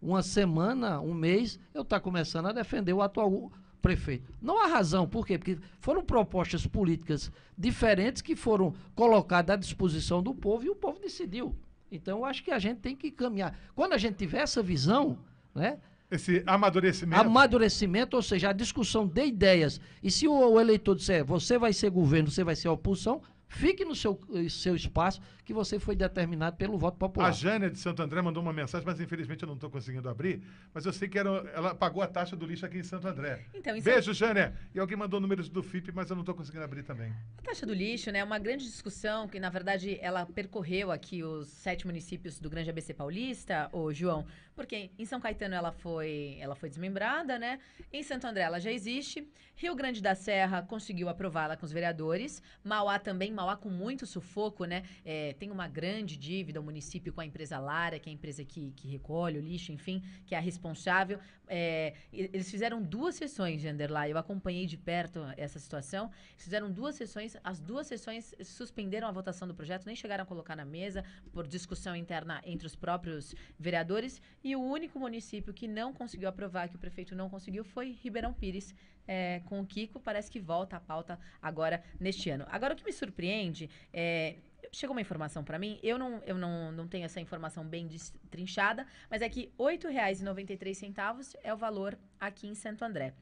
Speaker 30: uma semana, um mês, eu estar começando a defender o atual prefeito. Não há razão, por quê? Porque foram propostas políticas diferentes que foram colocadas à disposição do povo e o povo decidiu. Então, eu acho que a gente tem que caminhar. Quando a gente tiver essa visão, né?
Speaker 4: Esse amadurecimento.
Speaker 30: Amadurecimento, ou seja, a discussão de ideias. E se o, o eleitor disser, você vai ser governo, você vai ser oposição, fique no seu, eh, seu espaço, que você foi determinado pelo voto popular.
Speaker 4: A Jânia de Santo André mandou uma mensagem, mas infelizmente eu não estou conseguindo abrir. Mas eu sei que era, ela pagou a taxa do lixo aqui em Santo André.
Speaker 29: Então, isso
Speaker 4: Beijo, Jânia. E alguém mandou números do FIP, mas eu não estou conseguindo abrir também.
Speaker 29: A taxa do lixo, né, é uma grande discussão que, na verdade, ela percorreu aqui os sete municípios do Grande ABC Paulista, ô João, porque em São Caetano ela foi, ela foi desmembrada, né? Em Santo André ela já existe. Rio Grande da Serra conseguiu aprová-la com os vereadores. Mauá também, Mauá com muito sufoco, né? É, tem uma grande dívida o município com a empresa Lara, que é a empresa que, que recolhe o lixo, enfim, que é a responsável. É, eles fizeram duas sessões, Jander, lá. Eu acompanhei de perto essa situação. Eles fizeram duas sessões. As duas sessões suspenderam a votação do projeto, nem chegaram a colocar na mesa por discussão interna entre os próprios vereadores. E o único município que não conseguiu aprovar, que o prefeito não conseguiu, foi Ribeirão Pires. É, com o Kiko, parece que volta à pauta agora neste ano. Agora, o que me surpreende é. Chegou uma informação para mim, eu não, eu não, não tenho essa informação bem destrinchada, mas é que R$ 8,93 é o valor aqui em Santo André.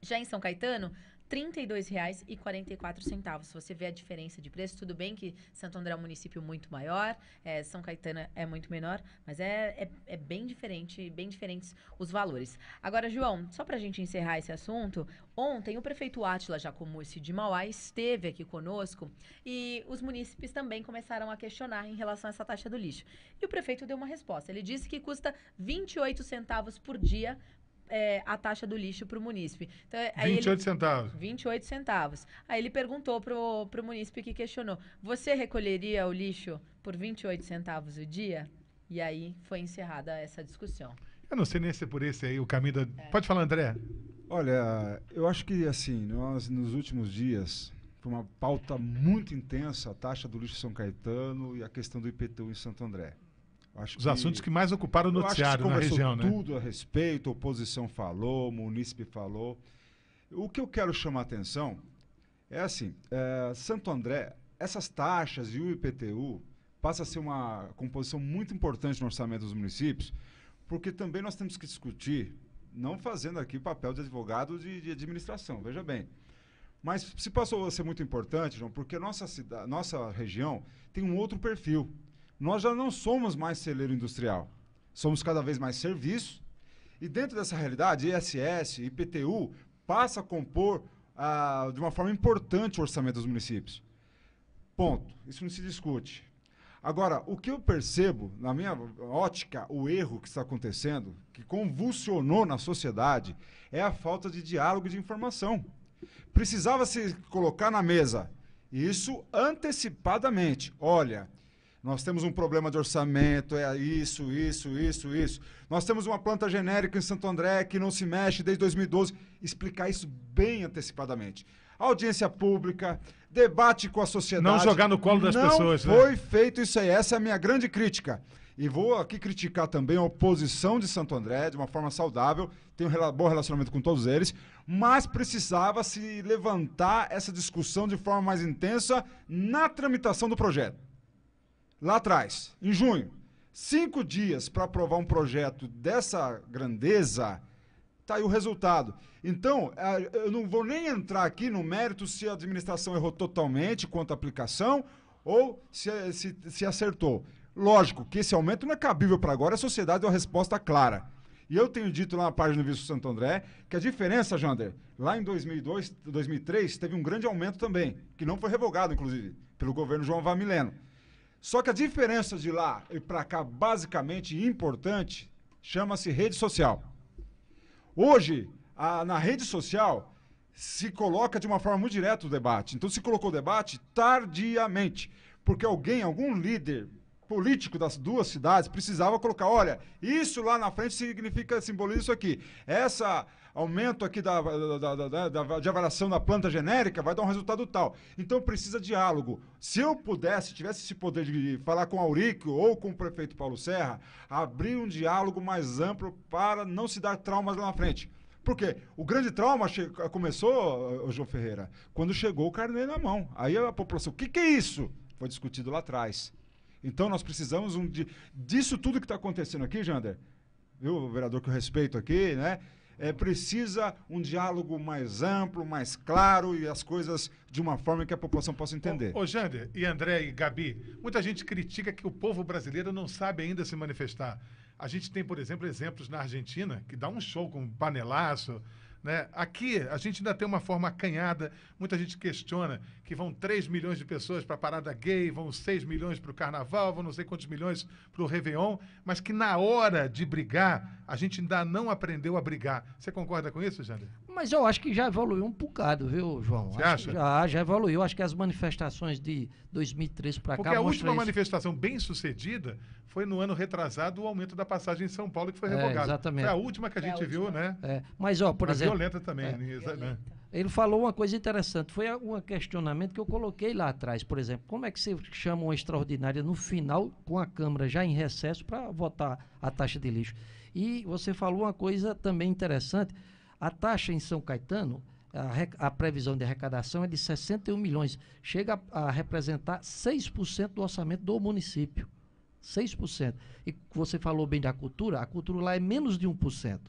Speaker 29: Já em São Caetano, R$ 32,44. Se você vê a diferença de preço, tudo bem que Santo André é um município muito maior, é, São Caetano é muito menor, mas é, é, é bem diferente, bem diferentes os valores. Agora, João, só para a gente encerrar esse assunto, ontem o prefeito Átila Jacomurci de Mauá esteve aqui conosco e os munícipes também começaram a questionar em relação a essa taxa do lixo. E o prefeito deu uma resposta. Ele disse que custa 28 centavos por dia é, a taxa do lixo para o munícipe. Então, é- aí
Speaker 4: 28
Speaker 29: ele-
Speaker 4: centavos.
Speaker 29: 28 centavos. Aí ele perguntou pro, pro munícipe que questionou: Você recolheria o lixo por 28 centavos o dia? E aí foi encerrada essa discussão.
Speaker 4: Eu não sei nem se é por esse aí o caminho da. Pode falar, André.
Speaker 31: Olha, eu acho que assim, nós nos últimos dias, foi uma pauta muito intensa a taxa do lixo em São Caetano e a questão do IPTU em Santo André. Acho
Speaker 4: Os assuntos que mais ocuparam o
Speaker 31: que
Speaker 4: noticiário na região, né?
Speaker 31: tudo a respeito, a oposição falou, o munícipe falou. O que eu quero chamar a atenção é assim, é, Santo André, essas taxas e o IPTU passa a ser uma composição muito importante no orçamento dos municípios, porque também nós temos que discutir, não fazendo aqui papel de advogado de, de administração, veja bem. Mas se passou a ser muito importante, João, porque nossa, cidade, nossa região tem um outro perfil. Nós já não somos mais celeiro industrial. Somos cada vez mais serviço E dentro dessa realidade, ISS, IPTU, passa a compor ah, de uma forma importante o orçamento dos municípios. Ponto. Isso não se discute. Agora, o que eu percebo, na minha ótica, o erro que está acontecendo, que convulsionou na sociedade, é a falta de diálogo de informação. Precisava se colocar na mesa isso antecipadamente. Olha, nós temos um problema de orçamento, é isso, isso, isso, isso. Nós temos uma planta genérica em Santo André que não se mexe desde 2012. Explicar isso bem antecipadamente. Audiência pública, debate com a sociedade.
Speaker 4: Não jogar no colo das
Speaker 31: não
Speaker 4: pessoas, né?
Speaker 31: Foi feito isso aí. Essa é a minha grande crítica. E vou aqui criticar também a oposição de Santo André de uma forma saudável. Tenho um bom relacionamento com todos eles. Mas precisava se levantar essa discussão de forma mais intensa na tramitação do projeto lá atrás, em junho, cinco dias para aprovar um projeto dessa grandeza, tá aí o resultado. Então, eh, eu não vou nem entrar aqui no mérito se a administração errou totalmente quanto à aplicação ou se, se, se acertou. Lógico que esse aumento não é cabível para agora, a sociedade deu uma resposta clara. E eu tenho dito lá na página do Visto Santo André que a diferença, Jander, lá em 2002, 2003, teve um grande aumento também, que não foi revogado, inclusive, pelo governo João Vamileno. Só que a diferença de lá e para cá, basicamente importante, chama-se rede social. Hoje, a- na rede social, se coloca de uma forma muito direta o debate. Então, se colocou o debate tardiamente, porque alguém, algum líder político das duas cidades precisava colocar, olha, isso lá na frente significa, simboliza isso aqui. Essa aumento aqui da, da, da- de avaliação da planta genérica vai dar um resultado tal. Então precisa diálogo. Se eu pudesse, tivesse esse poder de falar com Aurico ou com o prefeito Paulo Serra, abrir um diálogo mais amplo para não se dar traumas lá na frente. Por quê? O grande trauma começou, João Ferreira, quando chegou o carnê na mão. Aí a população, o que, que é isso? Foi discutido lá atrás. Então nós precisamos um de, disso tudo que está acontecendo aqui, Jander, viu, o vereador que eu respeito aqui, né? É, precisa um diálogo mais amplo, mais claro e as coisas de uma forma que a população possa entender.
Speaker 4: Ô, Jander e André e Gabi, muita gente critica que o povo brasileiro não sabe ainda se manifestar. A gente tem, por exemplo, exemplos na Argentina, que dá um show com um panelaço. Né? Aqui, a gente ainda tem uma forma acanhada. Muita gente questiona que vão 3 milhões de pessoas para a parada gay, vão 6 milhões para o carnaval, vão não sei quantos milhões para o Réveillon, mas que na hora de brigar, a gente ainda não aprendeu a brigar. Você concorda com isso, Jander?
Speaker 30: Mas eu acho que já evoluiu um bocado, viu, João?
Speaker 4: Você
Speaker 30: Acho
Speaker 4: acha?
Speaker 30: Já, já evoluiu. Acho que as manifestações de 2003 para cá
Speaker 4: Porque a última
Speaker 30: isso.
Speaker 4: manifestação bem sucedida foi no ano retrasado o aumento da passagem em São Paulo, que foi
Speaker 30: É,
Speaker 4: revogado.
Speaker 30: exatamente.
Speaker 4: Foi a última que a
Speaker 30: Foi a
Speaker 4: gente viu, né?
Speaker 30: É, mas, ó, por
Speaker 4: Mas
Speaker 30: exemplo.
Speaker 4: violenta também,
Speaker 30: é,
Speaker 4: né? Exa- né?
Speaker 30: Ele falou uma coisa interessante. Foi um questionamento que eu coloquei lá atrás. Por exemplo, como é que você chama uma extraordinária no final, com a Câmara já em recesso, para votar a taxa de lixo? E você falou uma coisa também interessante. A taxa em São Caetano, a, a previsão de arrecadação é de 61 milhões. Chega a, a representar 6% do orçamento do município. 6%. E você falou bem da cultura, a cultura lá é menos de 1%.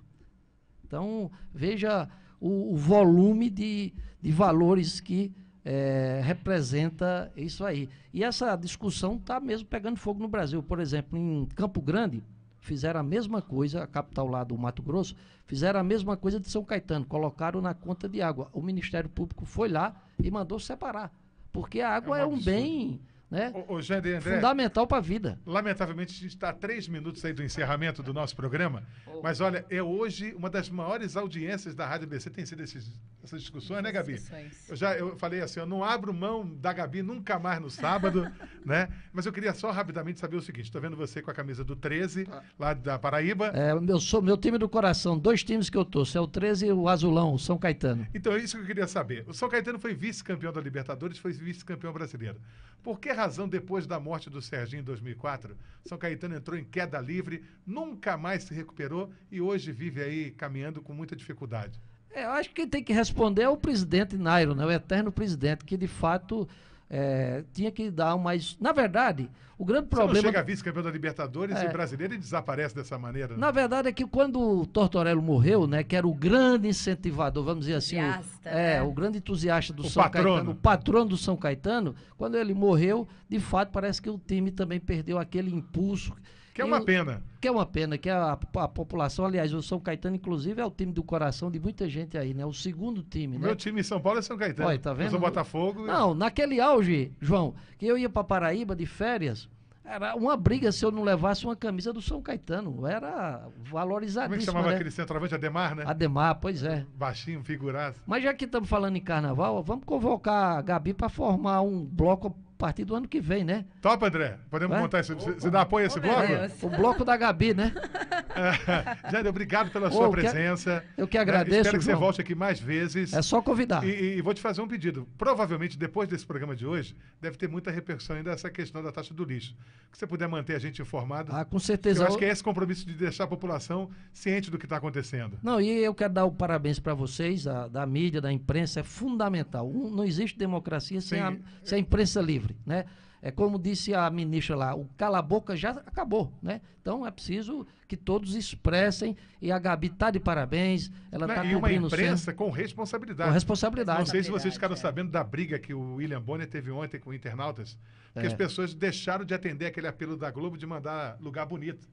Speaker 30: Então, veja o, o volume de, de valores que eh, representa isso aí. E essa discussão está mesmo pegando fogo no Brasil. Por exemplo, em Campo Grande, fizeram a mesma coisa, a capital lá do Mato Grosso, fizeram a mesma coisa de São Caetano, colocaram na conta de água. O Ministério Público foi lá e mandou separar. Porque a água é um, bem né,
Speaker 4: Ô, ô, Jander e André,
Speaker 30: fundamental para a vida.
Speaker 4: Lamentavelmente, a gente está a três minutos aí do encerramento do nosso programa. Mas olha, é hoje uma das maiores audiências da Rádio BC tem sido esses, essas discussões, né, Gabi?
Speaker 29: Discussões.
Speaker 4: Eu já eu falei assim, eu não abro mão da Gabi nunca mais no sábado, <laughs> né? Mas eu queria só rapidamente saber o seguinte: estou vendo você com a camisa do 13, lá da Paraíba.
Speaker 30: É, o meu, sou, meu time do coração, dois times que eu torço, é o 13 e o Azulão, o São Caetano.
Speaker 4: Então, é isso que eu queria saber. O São Caetano foi vice-campeão da Libertadores, foi vice-campeão brasileiro. Por que razão, depois da morte do Serginho em 2004, São Caetano entrou em queda livre, nunca mais se recuperou e hoje vive aí caminhando com muita dificuldade?
Speaker 30: É, eu acho que quem tem que responder é o presidente Nairo, né? o eterno presidente, que de fato é, tinha que dar mais. Na verdade, o grande
Speaker 4: Você não
Speaker 30: problema.
Speaker 4: chega vice-campeão da Libertadores
Speaker 30: É.
Speaker 4: e brasileiro e desaparece dessa maneira. né?
Speaker 30: Na verdade é que quando o Tortorello morreu, né, que era o grande incentivador, vamos dizer assim, o, é,
Speaker 29: né?
Speaker 30: o grande entusiasta do
Speaker 4: O
Speaker 30: São
Speaker 4: patrono.
Speaker 30: Caetano, o patrono do São Caetano, quando ele morreu, de fato parece que o time também perdeu aquele impulso
Speaker 4: Que é
Speaker 30: E
Speaker 4: uma
Speaker 30: o-
Speaker 4: pena.
Speaker 30: Que é uma pena, que a, a população, aliás, o São Caetano, inclusive, é o time do coração de muita gente aí, né? O segundo time, né?
Speaker 4: Meu time em São Paulo é São Caetano.
Speaker 30: Olha, tá vendo?
Speaker 4: Eu sou Botafogo.
Speaker 30: Não, naquele auge, João, que eu ia pra Paraíba de férias, era uma briga se eu não levasse uma camisa do São Caetano. Era
Speaker 4: Como é que
Speaker 30: valorizadíssimo,
Speaker 4: chamava
Speaker 30: né?
Speaker 4: aquele centroavante? Ademar, né?
Speaker 30: Ademar, pois é.
Speaker 4: Baixinho, figuraço.
Speaker 30: Mas já que estamos falando em carnaval, vamos convocar a Gabi para formar um bloco partir do ano que vem, né?
Speaker 4: Topa, André? Podemos
Speaker 30: Vai?
Speaker 4: montar esse. Você você dá apoio a esse bloco?
Speaker 30: O bloco da Gabi, né? <laughs>
Speaker 4: Jair, obrigado pela
Speaker 30: Ô,
Speaker 4: sua
Speaker 30: eu que-
Speaker 4: presença.
Speaker 30: eu que
Speaker 4: Né?
Speaker 30: agradeço,
Speaker 4: Espero que você
Speaker 30: João.
Speaker 4: volte aqui mais vezes.
Speaker 30: É só convidar.
Speaker 4: E, e vou te fazer um pedido. Provavelmente, depois desse programa de hoje, deve ter muita repercussão ainda essa questão da taxa do lixo. Que você puder manter a gente informado.
Speaker 30: Ah, com certeza.
Speaker 4: Eu acho que é esse compromisso de deixar a população ciente do que está acontecendo.
Speaker 30: Não, e eu quero dar o parabéns para vocês, a- da mídia, da imprensa, é fundamental. Um- não existe democracia sem a, sem a imprensa livre, né? É como disse a ministra lá, o cala-boca já acabou, né? Então é preciso que todos expressem e a Gabi tá de parabéns, ela
Speaker 4: Né?
Speaker 30: está
Speaker 4: e uma
Speaker 30: cumprindo
Speaker 4: imprensa com responsabilidade.
Speaker 30: Com responsabilidade.
Speaker 4: Não sei se vocês
Speaker 30: é.
Speaker 4: ficaram sabendo da briga que o William Bonner teve ontem com internautas, porque
Speaker 30: É.
Speaker 4: as pessoas deixaram de atender aquele apelo da Globo de mandar lugar bonito.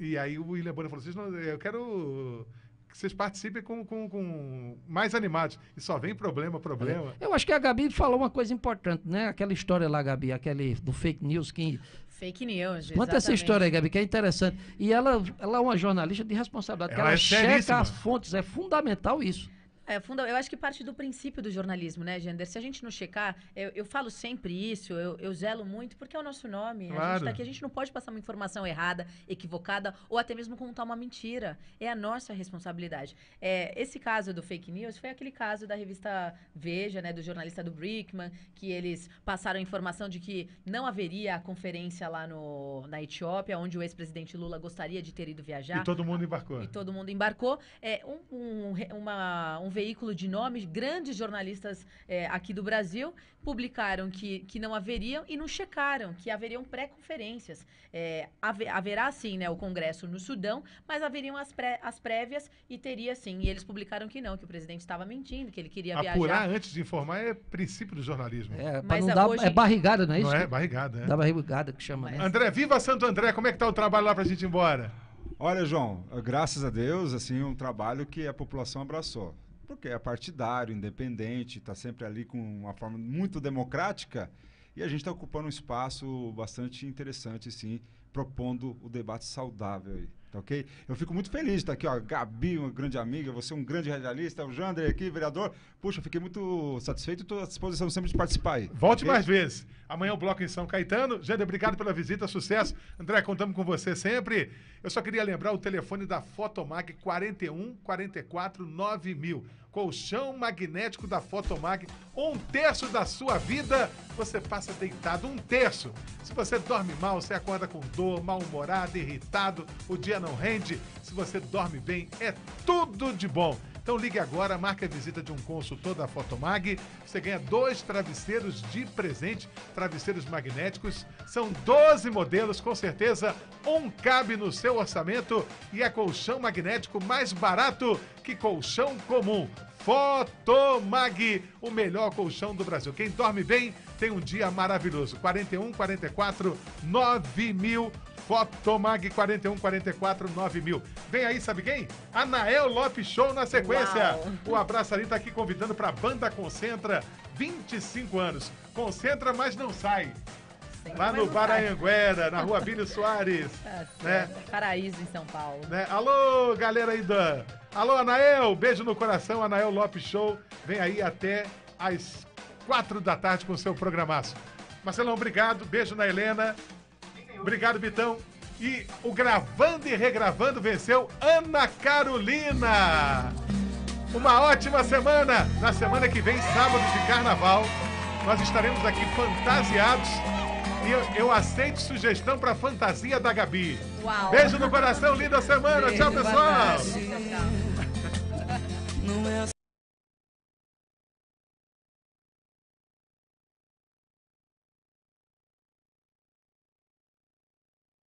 Speaker 4: E aí o William Bonner falou assim, "Não, eu quero que vocês participem com, com, com mais animados. E só vem problema, problema.
Speaker 30: Eu acho que a Gabi falou uma coisa importante, né? Aquela história lá, Gabi, aquele do fake news que
Speaker 29: Fake news.
Speaker 30: Conta essa história aí, Gabi, que é interessante. E ela, ela é uma jornalista de responsabilidade, que
Speaker 29: Ela
Speaker 30: ela
Speaker 29: é
Speaker 30: checa as fontes, é fundamental isso.
Speaker 29: É, funda- eu acho que parte do princípio do jornalismo, né, Gender? Se a gente não checar, eu, eu falo sempre isso, eu, eu zelo muito, porque é o nosso nome. A gente
Speaker 4: Claro.
Speaker 29: tá aqui, a gente não pode passar uma informação errada, equivocada, ou até mesmo contar uma mentira. É a nossa responsabilidade. É, esse caso do fake news foi aquele caso da revista Veja, né, do jornalista do Brickman, que eles passaram a informação de que não haveria a conferência lá no, na Etiópia, onde o ex-presidente Lula gostaria de ter ido viajar.
Speaker 4: E todo mundo embarcou.
Speaker 29: E todo mundo embarcou. É, um, um, uma- um veículo de nomes, grandes jornalistas é, aqui do Brasil, publicaram que, que não haveriam e não checaram que haveriam pré-conferências. É, have- haverá sim né, o Congresso no Sudão, mas haveriam as, pré, as prévias e teria sim. E eles publicaram que não, que o presidente estava mentindo, que ele queria
Speaker 4: Apurar
Speaker 29: viajar.
Speaker 4: antes de informar é princípio do jornalismo.
Speaker 30: É,
Speaker 29: Mas
Speaker 30: não
Speaker 29: a-
Speaker 30: dar,
Speaker 29: hoje-
Speaker 30: é barrigada, não é isso?
Speaker 4: Não é? Barrigada, é.
Speaker 30: Dá barrigada que chama, né?
Speaker 4: André, viva Santo André, como é que tá o trabalho lá pra gente ir embora?
Speaker 31: Olha, João, graças a Deus, assim, um trabalho que a população abraçou. Porque é partidário, independente, está sempre ali com uma forma muito democrática e a gente está ocupando um espaço bastante interessante, sim, propondo o debate saudável aí, tá ok? Eu fico muito feliz de estar aqui, ó, Gabi, uma grande amiga, você um grande radialista, o Jander aqui, vereador. Puxa, fiquei muito satisfeito e estou à disposição sempre de participar aí.
Speaker 4: Volte
Speaker 31: ok?
Speaker 4: mais vezes. Amanhã o bloco em São Caetano. Jander, obrigado pela visita, sucesso. André, contamos com você sempre. Eu só queria lembrar o telefone da Fotomag 41 44 9000. Colchão magnético da Fotomag. Um terço da sua vida você passa deitado. Um terço. Se você dorme mal, você acorda com dor, mal-humorado, irritado, o dia não rende. Se você dorme bem, é tudo de bom. Então ligue agora, marque a visita de um consultor da Fotomag. Você ganha dois travesseiros de presente, travesseiros magnéticos. São 12 modelos, com certeza um cabe no seu orçamento e é colchão magnético mais barato que colchão comum. Fotomag, o melhor colchão do Brasil. Quem dorme bem tem um dia maravilhoso. 41 44 9000 Fotomag 41 44 9000. Vem aí, sabe quem? Anael Lopes Show na sequência.
Speaker 29: Uau.
Speaker 4: O Abraço Ali tá aqui convidando pra Banda Concentra, 25 anos. Concentra, mas não sai. Lá no. Anhanguera, na rua <laughs> Bílio Soares.
Speaker 29: Tá
Speaker 4: né?
Speaker 29: Paraíso em São Paulo.
Speaker 4: né? Alô, galera aí da. Alô, Anael, beijo no coração, Anael Lopes Show. Vem aí até às quatro da tarde com o seu programaço. Marcelão, obrigado. Beijo na Helena. Obrigado, Bitão. E o Gravando e Regravando venceu Ana Carolina. Uma ótima semana. Na semana que vem, sábado de carnaval, nós estaremos aqui fantasiados. E eu, eu aceito sugestão para fantasia da Gabi.
Speaker 29: Uau.
Speaker 4: Beijo no coração, linda semana. Tchau,
Speaker 29: Beijo, boa
Speaker 4: pessoal.